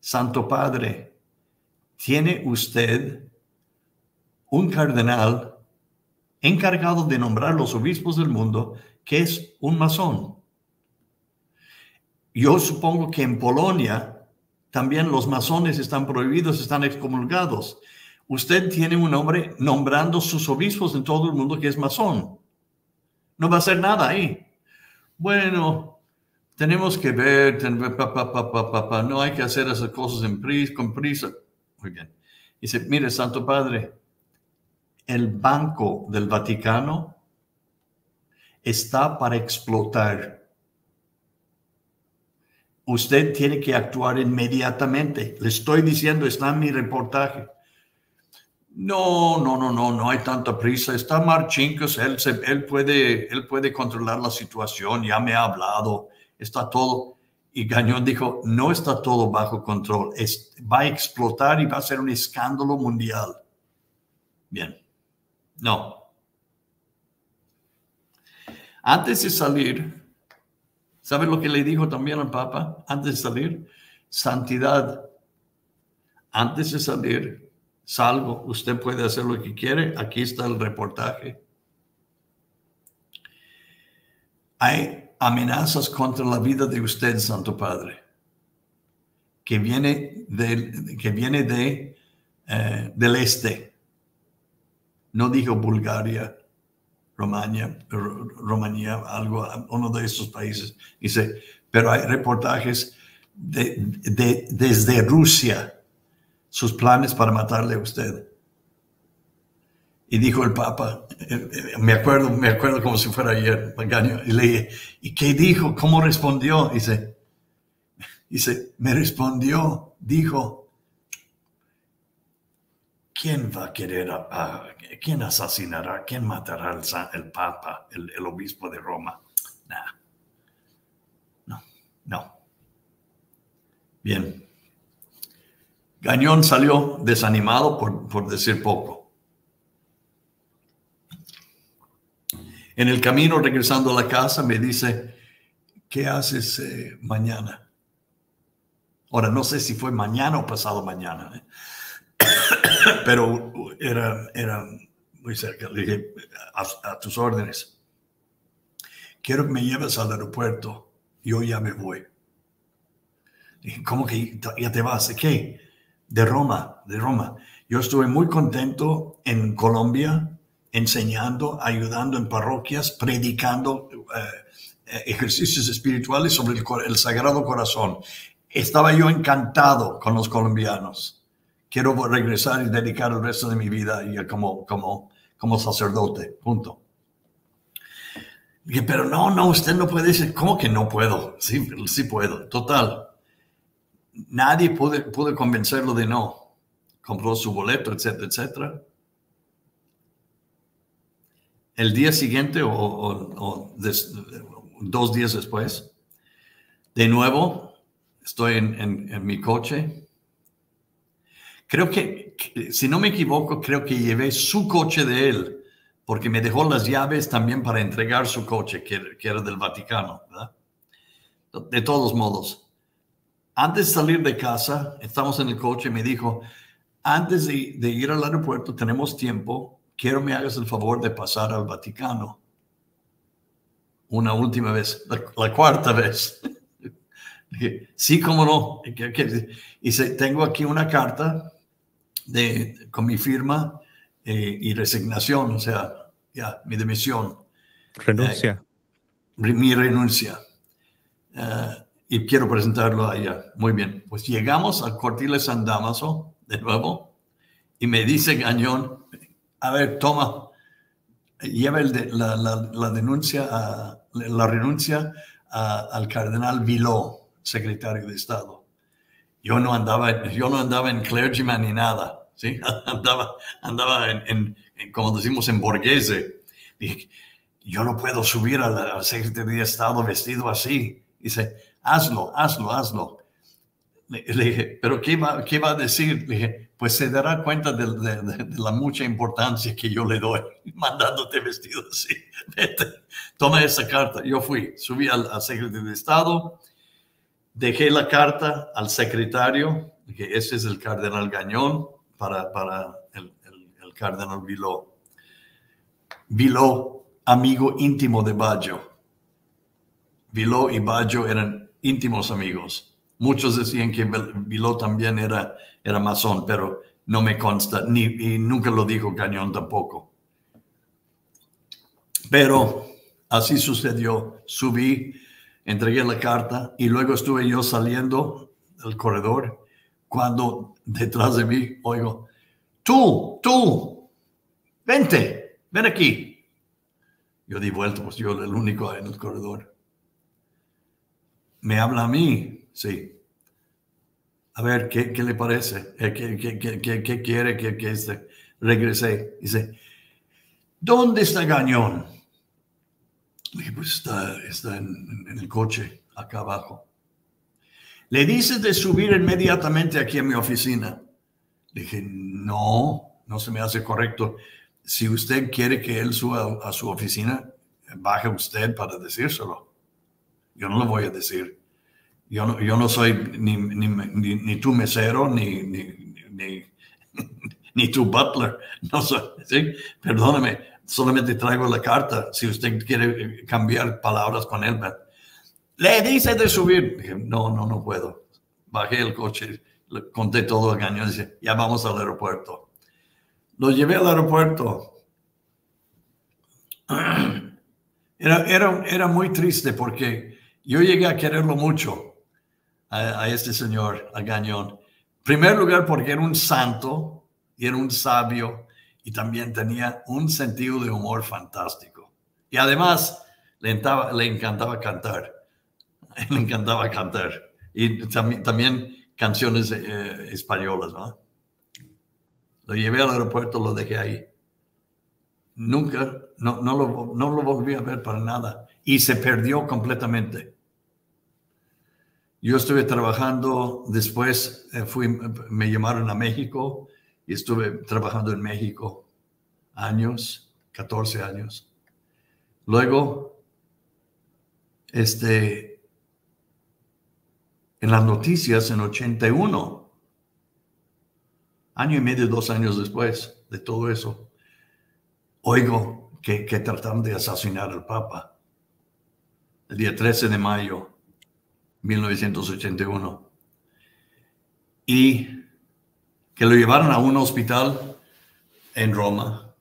S2: Santo Padre, tiene usted un cardenal encargado de nombrar los obispos del mundo que es un masón. Yo supongo que en Polonia también los masones están prohibidos, están excomulgados. Usted tiene un hombre nombrando sus obispos en todo el mundo que es masón. No va a hacer nada ahí. Bueno, tenemos que ver, no hay que hacer esas cosas en prisa, con prisa. Muy bien. Dice, mire, Santo Padre, el Banco del Vaticano está para explotar usted tiene que actuar inmediatamente. Le estoy diciendo, está en mi reportaje. No, no, no, no, no hay tanta prisa. Está Marchincos, él, él, puede, él puede controlar la situación, ya me ha hablado, está todo. Y Gañón dijo, no está todo bajo control, va a explotar y va a ser un escándalo mundial. Bien, no. Antes de salir, ¿sabe lo que le dijo también al Papa? Antes de salir, santidad. Antes de salir, salgo, usted puede hacer lo que quiere, aquí está el reportaje. Hay amenazas contra la vida de usted, Santo Padre, que viene, de, que viene de, eh, del este. No dijo Bulgaria, Romania, Rumanía, algo, uno de esos países. Dice, pero hay reportajes de, desde Rusia, sus planes para matarle a usted. Y dijo el Papa, eh, me acuerdo, me acuerdo como si fuera ayer, y le ¿y qué dijo? ¿Cómo respondió? Dice, dice, me respondió, dijo, ¿quién va a querer, a, quién asesinará, quién matará al el Papa, el, obispo de Roma? Nah. No, no. Bien. Gañón salió desanimado por, por decir poco. En el camino, regresando a la casa, me dice, ¿qué haces eh, mañana? Ahora, no sé si fue mañana o pasado mañana, ¿eh? pero era, era muy cerca. Le dije, a, tus órdenes. Quiero que me lleves al aeropuerto. Yo ya me voy. Dije, ¿cómo que ya te vas? ¿De qué? De Roma, de Roma. Yo estuve muy contento en Colombia enseñando, ayudando en parroquias, predicando eh, ejercicios espirituales sobre el, Sagrado Corazón. Estaba yo encantado con los colombianos. Quiero regresar y dedicar el resto de mi vida como, como, sacerdote. Punto. Pero no, no, usted no puede decir, ¿cómo que no puedo? Sí, sí puedo. Total. Nadie puede, pudo convencerlo de no. Compró su boleto, etcétera, etcétera el día siguiente o, dos días después, de nuevo, estoy en, mi coche. Creo que, si no me equivoco, creo que llevé su coche de él, porque me dejó las llaves también para entregar su coche, que, era del Vaticano. De todos modos, antes de salir de casa, estamos en el coche, me dijo, antes de, de ir al aeropuerto tenemos tiempo quiero me hagas el favor de pasar al Vaticano. Una última vez, la, cuarta vez. sí, cómo no. Y tengo aquí una carta de, con mi firma eh, y resignación, o sea, ya, mi dimisión.
S1: Renuncia.
S2: Eh, mi renuncia. Eh, y quiero presentarlo allá. Muy bien. Pues llegamos al Cortile San Damaso, de nuevo, y me dice Gañón, a ver, toma, lleva la, denuncia, a, la renuncia al cardenal Viló, secretario de Estado. Yo no andaba, yo no andaba en clergyman ni nada, ¿sí? Andaba, andaba en, como decimos, en borghese. Dije, yo no puedo subir al, secretario de Estado vestido así. Dice, hazlo, hazlo, hazlo. Le, dije, ¿pero qué va, qué va a decir? Le dije, pues se dará cuenta de, la mucha importancia que yo le doy mandándote vestido así. Vete, toma esa carta. Yo fui, subí al, secretario de Estado, dejé la carta al secretario, que ese es el cardenal Gañón, para, para el, el, cardenal Viló. Viló, amigo íntimo de Baggio. Viló y Baggio eran íntimos amigos. Muchos decían que Viló también era era masón, pero no me consta, ni y nunca lo dijo Cañón tampoco. Pero así sucedió. Subí, entregué la carta y luego estuve yo saliendo del corredor cuando detrás de mí oigo, tú, tú, vente, ven aquí. Yo di vuelta, pues yo el único en el corredor. Me habla a mí, sí. A ver, ¿qué, qué le parece? ¿Qué, qué, qué quiere que, este? regresé. Dice, ¿dónde está Gañón? dije, pues está, está en el coche, acá abajo. Le dices de subir inmediatamente aquí a mi oficina. dije, no, no se me hace correcto. Si usted quiere que él suba a su oficina, baje usted para decírselo. Yo no lo voy a decir. Yo no, yo no soy ni, ni, ni, tu mesero, ni, ni, ni, tu butler. No soy, ¿sí? Perdóneme, solamente traigo la carta si usted quiere cambiar palabras con él. Le dice de subir. Dije, no, no, no puedo. Bajé el coche, conté todo a Gañón y dice, ya vamos al aeropuerto. Lo llevé al aeropuerto. Era, era, era muy triste porque yo llegué a quererlo mucho a, este señor, a Gañón. En primer lugar, porque era un santo y era un sabio y también tenía un sentido de humor fantástico. Y además le, encantaba cantar. Le encantaba cantar. Y también canciones eh, españolas, ¿no? Lo llevé al aeropuerto, lo dejé ahí. Nunca, no, no, lo, no lo volví a ver para nada. Y se perdió completamente. Yo estuve trabajando, después eh, fui, me llamaron a México y estuve trabajando en México años, 14 años. Luego, este, en las noticias en 81, año y medio, dos años después de todo eso, oigo que, que trataron de asesinar al Papa el día 13 de mayo 1981 y que lo llevaron a un hospital en Roma,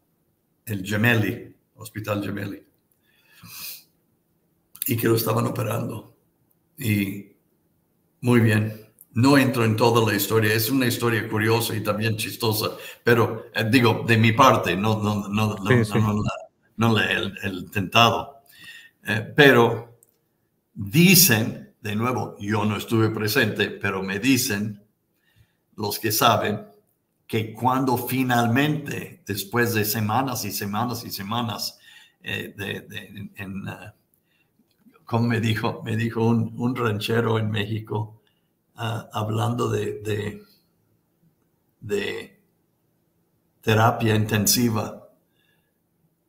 S2: el Gemelli, Hospital Gemelli, y que lo estaban operando. Y muy bien, no entro en toda la historia, es una historia curiosa y también chistosa, pero eh, digo, de mi parte, no, no, no, no, el, el, tentado. Eh, pero dicen, de nuevo, yo no estuve presente, pero me dicen los que saben que cuando finalmente, después de semanas y semanas y semanas, eh, en, como me dijo, me dijo un, ranchero en México, hablando de, de, terapia intensiva.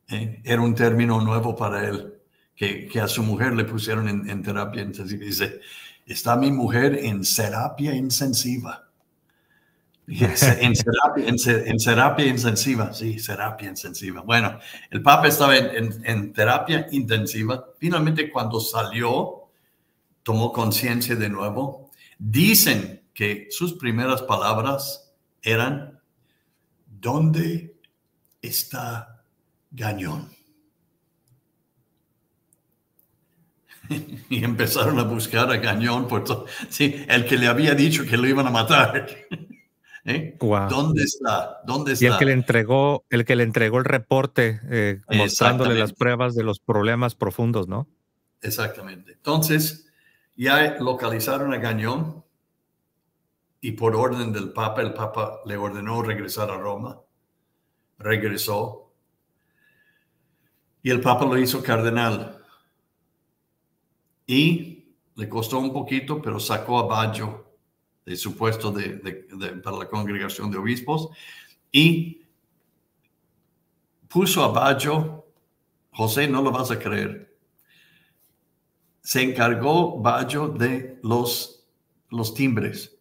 S2: Eh, era un término nuevo para él, que, a su mujer le pusieron en, terapia intensiva. Dice, está mi mujer en terapia intensiva. En terapia, en, terapia, intensiva, sí, terapia intensiva. Bueno, el Papa estaba en, en terapia intensiva. Finalmente, cuando salió, tomó conciencia de nuevo Dicen que sus primeras palabras eran, ¿dónde está Gañón? y empezaron a buscar a Gañón por todo. Sí, el que le había dicho que lo iban a matar. ¿Eh? ¿Dónde está? ¿Dónde está?
S1: Y el que le entregó, el que le entregó el reporte eh, mostrándole las pruebas de los problemas profundos, ¿no?
S2: Exactamente. Entonces, ya localizaron a Gañón y por orden del Papa, el Papa le ordenó regresar a Roma. Regresó. Y el Papa lo hizo cardenal. Y le costó un poquito, pero sacó a Baggio de su puesto de, para la congregación de obispos y puso a Baggio, José, no lo vas a creer, se encargó Baggio de los, los timbres.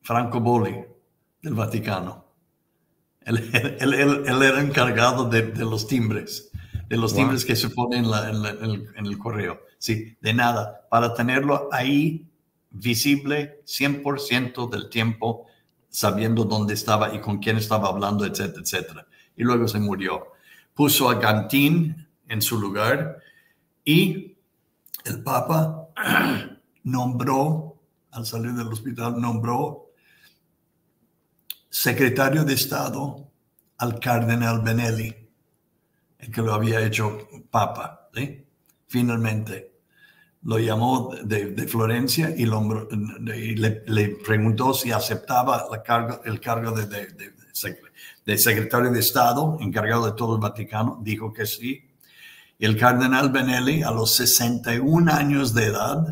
S2: Franco Boli del Vaticano. Él, era encargado de, los timbres, de los timbres que se ponen en, el, correo. Sí, de nada, para tenerlo ahí visible 100% del tiempo, sabiendo dónde estaba y con quién estaba hablando, etcétera, etcétera. Y luego se murió. Puso a Gantín en su lugar y el Papa nombró, al salir del hospital, nombró secretario de Estado al cardenal Benelli, el que lo había hecho papa. Finalmente lo llamó de, Florencia y, le, preguntó si aceptaba la el cargo de, de secretario de Estado, encargado de todo el Vaticano, dijo que sí. Y el cardenal Benelli, a los 61 años de edad,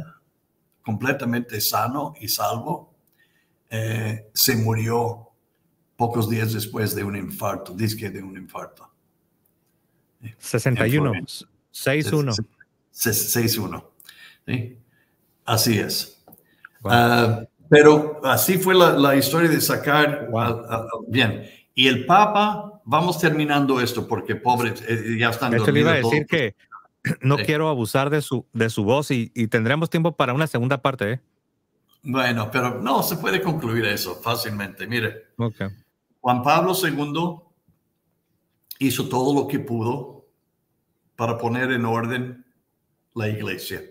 S2: completamente sano y salvo, eh, se murió pocos días después de un infarto, dice de un infarto.
S1: 61, 61.
S2: 61. ¿sí? Así es. Ah, pero así fue la, historia de sacar. bien. Y el Papa, vamos terminando esto porque pobre, eh, ya están
S1: Esto le iba a decir que no quiero abusar de su, de su voz y, tendremos tiempo para una segunda parte. ¿eh?
S2: Bueno, pero no se puede concluir eso fácilmente. Mire, Juan Pablo II hizo todo lo que pudo para poner en orden la iglesia.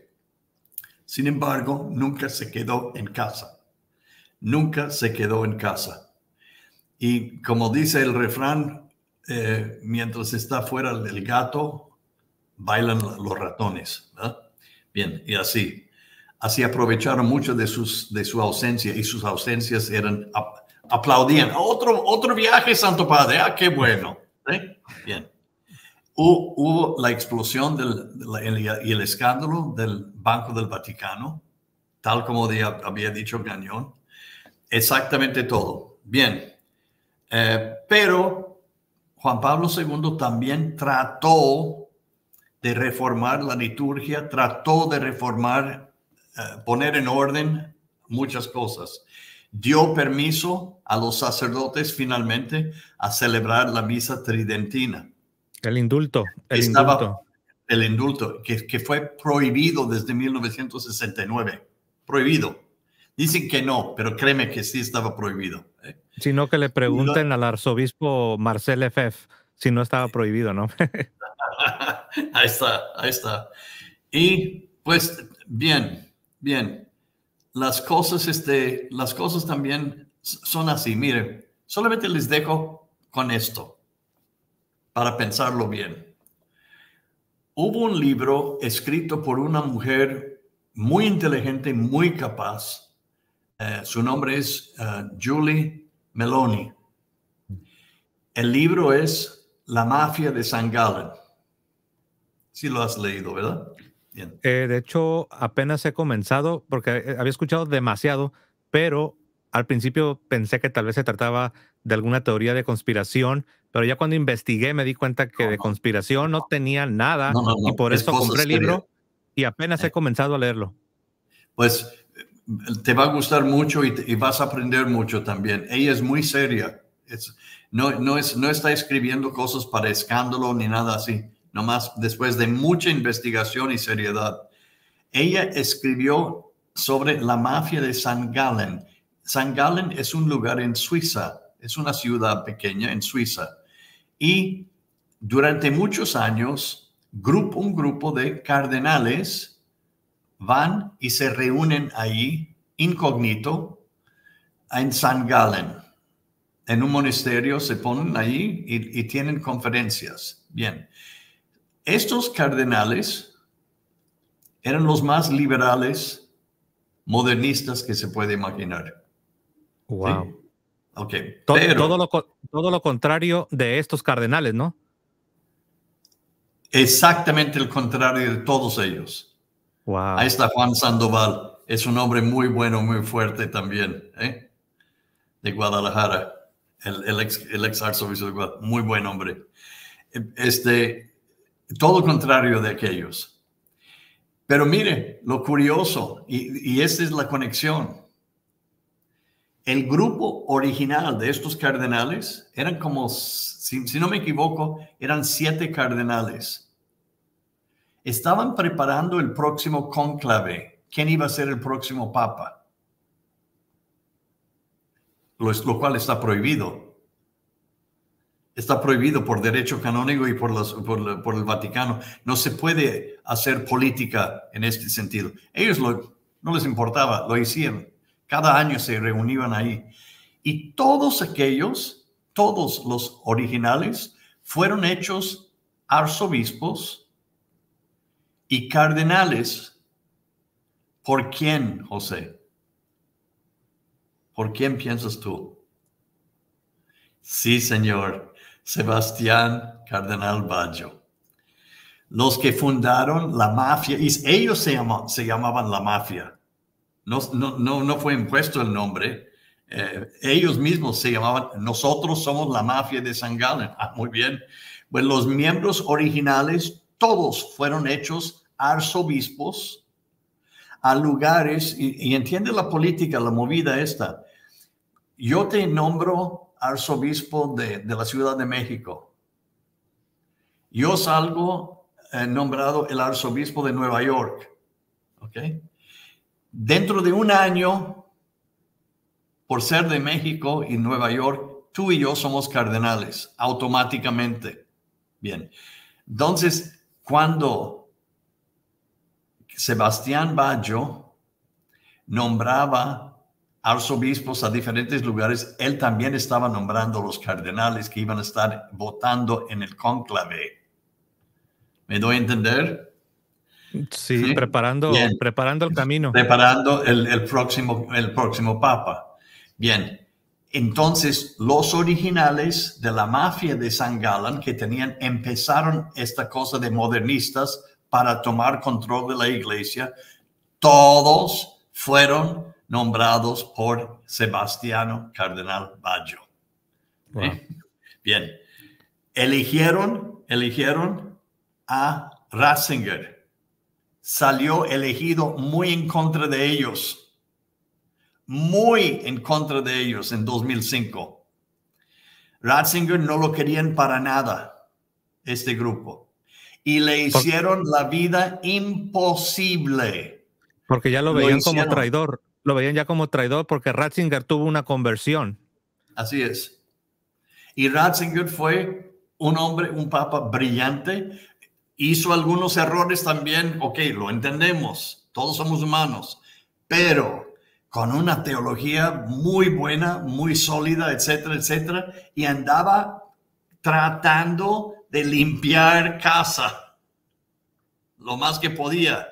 S2: Sin embargo, nunca se quedó en casa. Nunca se quedó en casa. Y como dice el refrán, eh, mientras está fuera el gato, bailan los ratones. Bien, y así. Así aprovecharon mucho de, de su ausencia y sus ausencias eran, aplaudían. Otro, otro viaje, Santo Padre, ah, qué bueno. Bien hubo, la explosión del, y el escándalo del Banco del Vaticano, tal como había dicho Gañón. Exactamente todo. Bien. Eh, pero Juan Pablo II también trató de reformar la liturgia, trató de reformar, eh, poner en orden muchas cosas. Dio permiso a los sacerdotes finalmente a celebrar la misa tridentina
S1: el indulto. El indulto.
S2: El indulto, que, que fue prohibido desde 1969. Prohibido. Dicen que no, pero créeme que sí estaba prohibido. ¿eh?
S1: Sino que le pregunten al arzobispo Marcel Efef si no estaba prohibido, ¿no?
S2: ahí está, ahí está. Y pues bien, bien. Las cosas, este, las cosas también son así. Mire, solamente les dejo con esto para pensarlo bien. Hubo un libro escrito por una mujer muy inteligente, muy capaz. Eh, su nombre es eh, Julie Meloni. El libro es La mafia de San Galen. Sí lo has leído, ¿verdad?
S1: Eh, de hecho, apenas he comenzado porque había escuchado demasiado, pero al principio pensé que tal vez se trataba de alguna teoría de conspiración, pero ya cuando investigué me di cuenta que de conspiración no tenía nada y por eso compré el libro y apenas he eh. comenzado a leerlo.
S2: Pues te va a gustar mucho y, vas a aprender mucho también. Ella es muy seria. no, no, es, no está escribiendo cosas para escándalo ni nada así. Nomás después de mucha investigación y seriedad. Ella escribió sobre la mafia de San Galen. San Galen es un lugar en Suiza es una ciudad pequeña en Suiza. Y durante muchos años, un grupo de cardenales van y se reúnen ahí incógnito en San Galen. En un monasterio se ponen ahí y, y tienen conferencias. Bien, estos cardenales eran los más liberales, modernistas que se puede imaginar.
S1: Wow. Ok. Todo, lo, todo lo contrario de estos cardenales, ¿no?
S2: Exactamente el contrario de todos ellos. Wow. Ahí está Juan Sandoval. Es un hombre muy bueno, muy fuerte también, ¿eh? de Guadalajara. El, ex, el ex arzobispo de Guadalajara. Muy buen hombre. Este, todo contrario de aquellos. Pero mire, lo curioso, y, y esta es la conexión el grupo original de estos cardenales eran como, si, no me equivoco, eran siete cardenales. Estaban preparando el próximo cónclave. ¿Quién iba a ser el próximo papa? Lo, cual está prohibido. Está prohibido por derecho canónico y por, el Vaticano. No se puede hacer política en este sentido. Ellos no les importaba, lo hicieron. Cada año se reunían ahí. Y todos aquellos, todos los originales, fueron hechos arzobispos y cardenales. ¿Por quién, José? ¿Por quién piensas tú? Sí, señor. Sebastián Cardenal Baggio. Los que fundaron la mafia, y ellos se, llamaban la mafia. No, fue impuesto el nombre. Eh, ellos mismos se llamaban, nosotros somos la mafia de San Galen. Ah, muy bien. Pues los miembros originales, todos fueron hechos arzobispos a lugares, y, entiende la política, la movida esta. Yo te nombro arzobispo de, la Ciudad de México. Yo salgo eh, nombrado el arzobispo de Nueva York. ¿Ok? Dentro de un año, por ser de México y Nueva York, tú y yo somos cardenales automáticamente. Bien. Entonces, cuando Sebastián Baggio nombraba arzobispos a diferentes lugares, él también estaba nombrando los cardenales que iban a estar votando en el cónclave. ¿Me doy a entender?
S1: Sí, preparando, preparando el camino.
S2: Preparando el, el, próximo, el próximo papa. Bien, entonces, los originales de la mafia de San Galán que tenían, empezaron esta cosa de modernistas para tomar control de la iglesia, todos fueron nombrados por Sebastiano Cardenal Baggio. ¿Eh? Bien, eligieron, eligieron a Ratzinger. Salió elegido muy en contra de ellos muy en contra de ellos en 2005. Ratzinger no lo querían para nada, este grupo, y le hicieron la vida imposible.
S1: Porque ya lo veían como traidor, lo veían ya como traidor porque Ratzinger tuvo una conversión.
S2: Así es. Y Ratzinger fue un hombre, un papa brillante, hizo algunos errores también, ok, lo entendemos, todos somos humanos, pero con una teología muy buena, muy sólida, etcétera, etcétera, y andaba tratando de limpiar casa lo más que podía.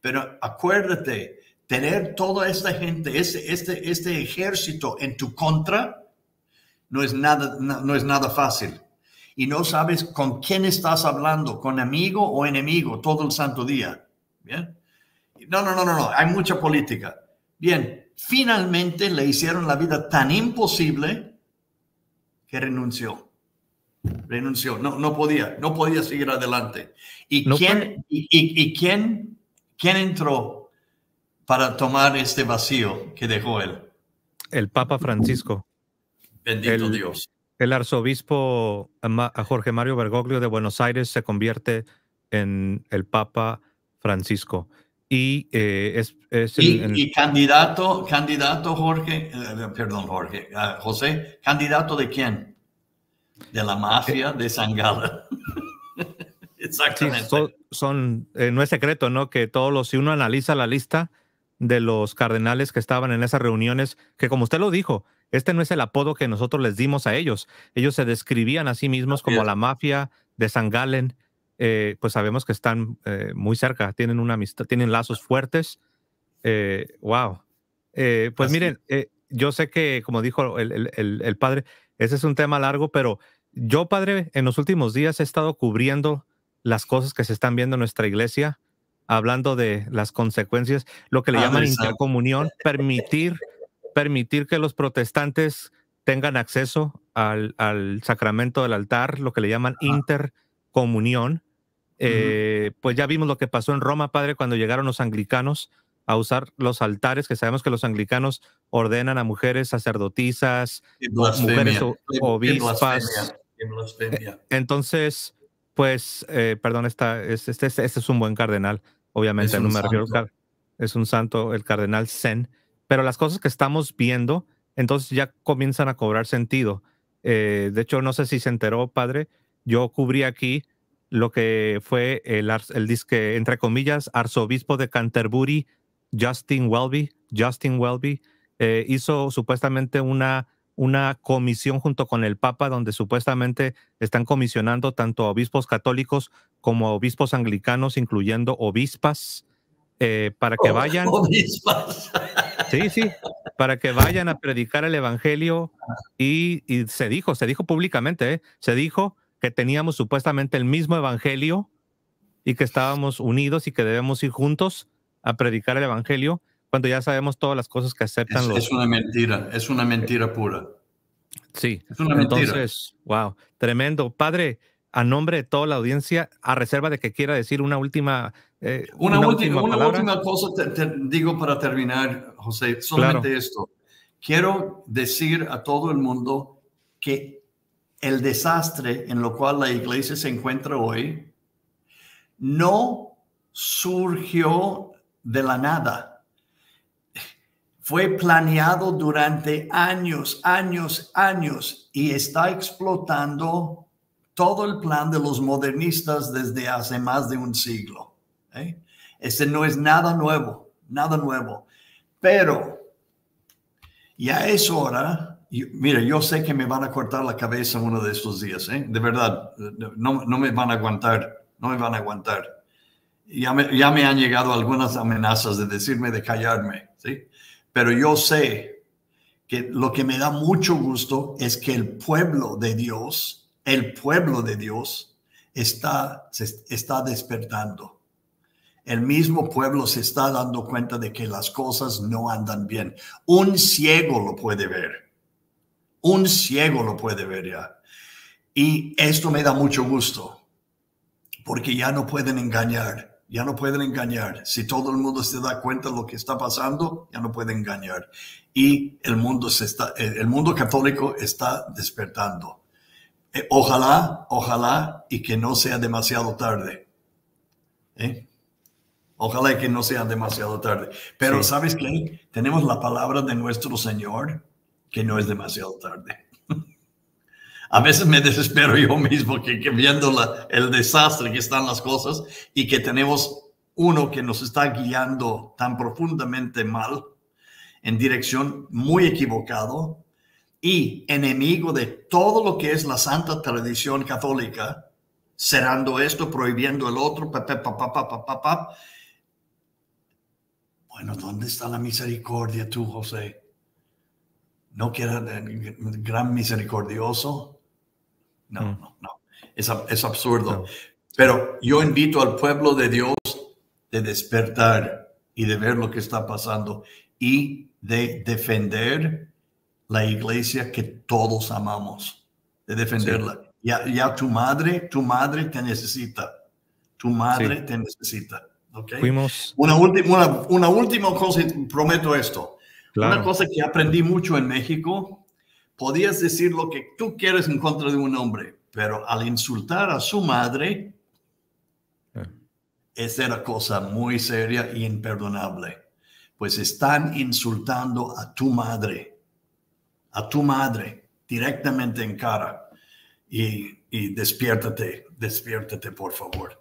S2: Pero acuérdate, tener toda esta gente, este, este, este ejército en tu contra, no es, nada, no, es nada fácil. Y no sabes con quién estás hablando, con amigo o enemigo, todo el santo día. ¿Bien? No, no, no, no, no, hay mucha política. Bien, finalmente le hicieron la vida tan imposible que renunció. Renunció, no, no podía, no podía seguir adelante. ¿Y, quién, y, quién, quién entró para tomar este vacío que dejó él?
S1: El Papa Francisco.
S2: Bendito Dios.
S1: El arzobispo Jorge Mario Bergoglio de Buenos Aires se convierte en el Papa Francisco y eh, es,
S2: y, candidato, candidato Jorge, eh, perdón Jorge, ah, José, candidato de quién? De la mafia de San Exactamente.
S1: son, eh, no es secreto, ¿no? Que todos los, si uno analiza la lista de los cardenales que estaban en esas reuniones, que como usted lo dijo, este no es el apodo que nosotros les dimos a ellos. Ellos se describían a sí mismos como la mafia de San Galen eh, pues sabemos que están eh, muy cerca, tienen una amistad, tienen lazos fuertes. Eh, wow. pues miren, yo sé que, como dijo el, el, padre, ese es un tema largo, pero yo, padre, en los últimos días he estado cubriendo las cosas que se están viendo en nuestra iglesia, hablando de las consecuencias, lo que le llaman intercomunión, permitir, permitir que los protestantes tengan acceso al, al, sacramento del altar, lo que le llaman intercomunión, eh, pues ya vimos lo que pasó en Roma, padre, cuando llegaron los anglicanos a usar los altares, que sabemos que los anglicanos ordenan a mujeres sacerdotisas, mujeres obispas. Eh, entonces, pues, eh, perdón, este, este, este, es un buen cardenal, obviamente, no me es un santo, el cardenal Zen, pero las cosas que estamos viendo, entonces ya comienzan a cobrar sentido. de hecho, no sé si se enteró, padre, yo cubrí aquí lo que fue el, el disque, entre comillas, arzobispo de Canterbury, Justin Welby. Justin Welby eh, hizo supuestamente una, una comisión junto con el Papa, donde supuestamente están comisionando tanto a obispos católicos como obispos anglicanos, incluyendo obispas, eh, para que vayan.
S2: Obispas.
S1: Sí, sí, para que vayan a predicar el Evangelio y, y se dijo, se dijo públicamente, ¿eh? se dijo que teníamos supuestamente el mismo Evangelio y que estábamos unidos y que debemos ir juntos a predicar el Evangelio cuando ya sabemos todas las cosas que aceptan
S2: Es,
S1: los...
S2: es una mentira, es una mentira pura.
S1: Sí,
S2: Es una mentira.
S1: entonces, wow, tremendo. Padre, a nombre de toda la audiencia, a reserva de que quiera decir una última, eh,
S2: Una, última, una
S1: palabra.
S2: última cosa te, te digo para terminar, José, solamente esto. Quiero decir a todo el mundo que el desastre en lo cual la iglesia se encuentra hoy no surgió de la nada. Fue planeado durante años, años, años y está explotando todo el plan de los modernistas desde hace más de un siglo. ¿eh? Este no es nada nuevo, nada nuevo. Pero ya es hora. y- mira, yo sé que me van a cortar la cabeza uno de estos días, ¿eh? de verdad. No, no me van a aguantar, no me van a aguantar. Ya me, ya me han llegado algunas amenazas de decirme de callarme, ¿sí? Pero yo sé que lo que me da mucho gusto es que el pueblo de Dios, el pueblo de Dios, está, está despertando. El mismo pueblo se está dando cuenta de que las cosas no andan bien. Un ciego lo puede ver. Un ciego lo puede ver ya. Y esto me da mucho gusto, porque ya no pueden engañar, ya no pueden engañar. Si todo el mundo se da cuenta de lo que está pasando, ya no pueden engañar. Y el mundo, se está, el mundo católico está despertando. Eh, Ojalá, ojalá y que no sea demasiado tarde. ¿Eh? Ojalá y que no sea demasiado tarde. Pero
S1: Sí.
S2: ¿sabes qué? Tenemos la palabra de nuestro Señor que no es demasiado tarde. A veces me desespero yo mismo que, que viendo la- el desastre que están las cosas y que tenemos uno que nos está guiando tan profundamente mal en dirección muy equivocado y enemigo de todo lo que es la santa tradición católica, cerrando esto, prohibiendo el otro, pa, pa, pa, Bueno, ¿dónde está la misericordia tú, José? ¿No que era gran misericordioso? No,
S1: mm.
S2: no, no. Es, es absurdo.
S1: No.
S2: Pero yo invito al pueblo de Dios de despertar y de ver lo que está pasando y de defender la iglesia que todos amamos, de defenderla. Ya, ya tu madre, tu madre te necesita. Tu madre
S1: Sí.
S2: te necesita. ¿ok?
S1: Fuimos,
S2: Una, última, una, una última cosa, prometo esto. Una
S1: claro,
S2: cosa que aprendí mucho en México, podías decir lo que tú quieres en contra de un hombre, pero al insultar a su madre,
S1: Eh.
S2: esa era cosa muy seria y imperdonable. Pues están insultando a tu madre, a tu madre, directamente en cara. Y, y despiértate, despiértate, por favor.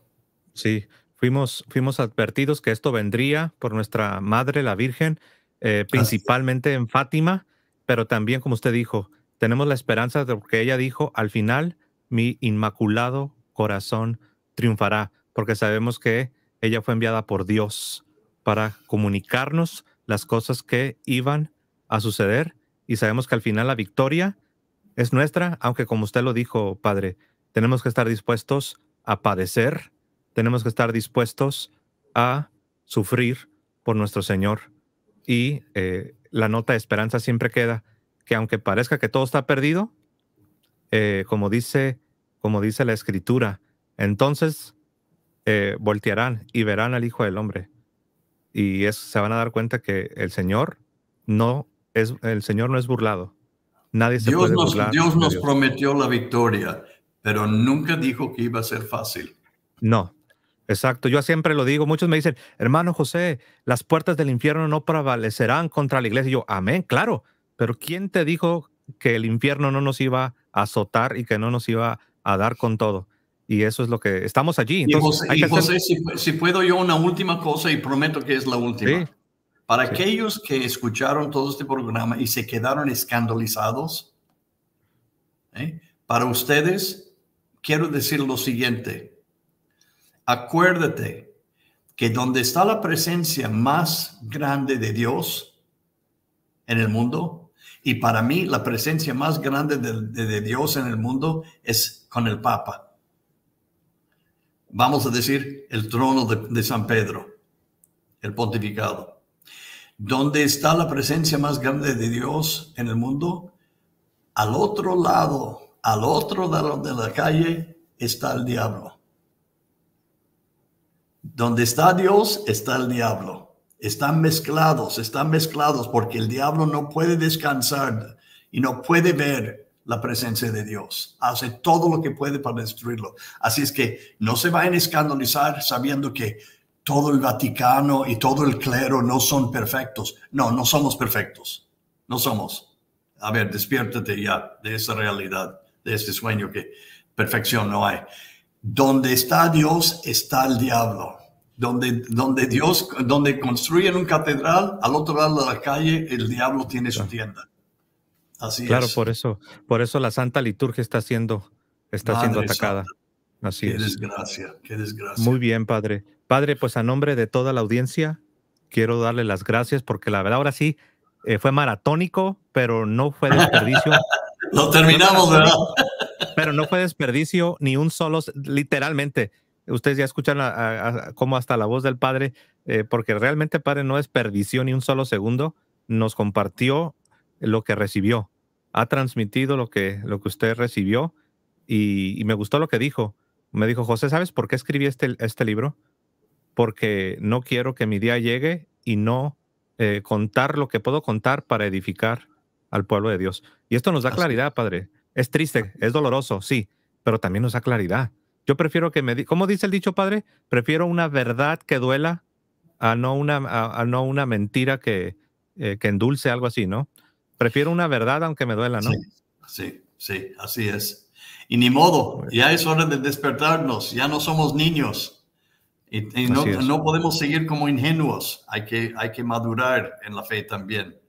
S1: sí, fuimos, fuimos advertidos que esto vendría por nuestra Madre, la Virgen, eh, principalmente en Fátima, pero también, como usted dijo, tenemos la esperanza de que ella dijo, al final, mi inmaculado corazón triunfará, porque sabemos que ella fue enviada por Dios para comunicarnos las cosas que iban a suceder y sabemos que al final la victoria es nuestra, aunque como usted lo dijo, Padre, tenemos que estar dispuestos a padecer, tenemos que estar dispuestos a sufrir por nuestro Señor. Y eh, la nota de esperanza siempre queda que aunque parezca que todo está perdido, eh, como, dice, como dice la Escritura, entonces eh, voltearán y verán al Hijo del Hombre. Y es- se van a dar cuenta que el Señor no es, el Señor no es burlado. Nadie se
S2: Dios
S1: puede
S2: nos,
S1: burlar
S2: Dios
S1: de
S2: nos
S1: Dios.
S2: prometió la victoria, pero nunca dijo que iba a ser fácil.
S1: No, exacto. Yo siempre lo digo. Muchos me dicen, hermano José, las puertas del infierno no prevalecerán contra la iglesia. Y yo, amén, claro. Pero ¿quién te dijo que el infierno no nos iba a azotar y que no nos iba a dar con todo? Y eso es lo que estamos allí.
S2: Y
S1: Entonces,
S2: José,
S1: hay
S2: y
S1: que hacer-
S2: José, si, si puedo yo una última cosa y prometo que es la última.
S1: Sí.
S2: Para
S1: Sí.
S2: aquellos que escucharon todo este programa y se quedaron escandalizados, ¿eh? para ustedes quiero decir lo siguiente. Acuérdate que donde está la presencia más grande de Dios, en el mundo. Y para mí la presencia más grande de, Dios en el mundo es con el Papa. Vamos a decir el trono de San Pedro, el pontificado. ¿Dónde está la presencia más grande de Dios en el mundo? Al otro lado, al otro lado de la calle está el diablo. Donde está Dios está el diablo. Están mezclados, están mezclados porque el diablo no puede descansar y no puede ver la presencia de Dios. Hace todo lo que puede para destruirlo. Así es que no se vayan a escandalizar sabiendo que todo el Vaticano y todo el clero no son perfectos. No, no somos perfectos. No somos. A ver, despiértate ya de esa realidad, de este sueño que perfección no hay. Donde está Dios está el diablo. Donde, donde Dios, donde construyen un catedral, al otro lado de la calle, el diablo tiene su tienda.
S1: Así claro, por eso, por eso la Santa Liturgia está siendo, está siendo atacada. Así
S2: qué desgracia, qué desgracia.
S1: Muy bien, Padre. Padre, pues a nombre de toda la audiencia, quiero darle las gracias porque la verdad ahora sí eh, fue maratónico, pero no fue desperdicio.
S2: Lo terminamos, ¿verdad?
S1: pero no fue desperdicio ni un solo, literalmente. Ustedes ya escuchan como hasta la voz del Padre, eh, porque realmente Padre no desperdició ni un solo segundo, nos compartió lo que recibió, ha transmitido lo que, lo que usted recibió y, me gustó lo que dijo. Me dijo, José, ¿sabes por qué escribí este, este libro? Porque no quiero que mi día llegue y no eh, contar lo que puedo contar para edificar al pueblo de Dios. Y esto nos da claridad, Padre. Es triste, es doloroso, sí, pero también nos da claridad. Yo prefiero que me, ¿cómo dice el dicho, Padre? Prefiero una verdad que duela a no una, a, no una mentira que, eh, que endulce, algo así, ¿no? Prefiero una verdad aunque me duela, ¿no?
S2: Sí, sí, así es. Y ni modo, ya es hora de despertarnos, ya no somos niños. Y, no, no, podemos seguir como ingenuos, hay que, hay que madurar en la fe también.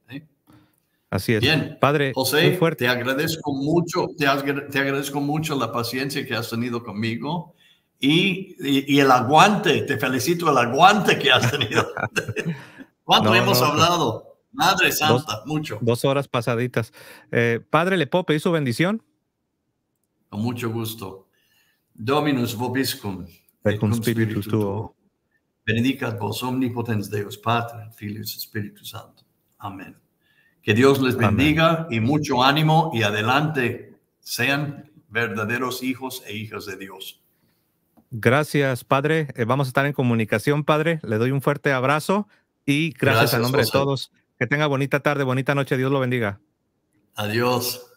S1: Así es.
S2: Bien, Padre, José, te agradezco mucho, te, te, agradezco mucho la paciencia que has tenido conmigo y, y, el aguante, te felicito el aguante que has tenido. ¿Cuánto hemos pues, hablado? Madre Santa, mucho.
S1: Dos horas pasaditas. Eh, padre, ¿le puedo pedir su bendición?
S2: Con mucho gusto. Dominus vobiscum.
S1: Et cum spiritus tuo.
S2: Benedicat vos omnipotens Deus, Pater, Filius, Spiritus Santo. Amén. Que Dios les bendiga y mucho ánimo y adelante. Sean verdaderos hijos e hijas de Dios.
S1: Gracias, Padre. Eh, vamos a estar en comunicación, Padre. Le doy un fuerte abrazo y gracias, en nombre de todos. Que tenga bonita tarde, bonita noche. Dios lo bendiga.
S2: Adiós.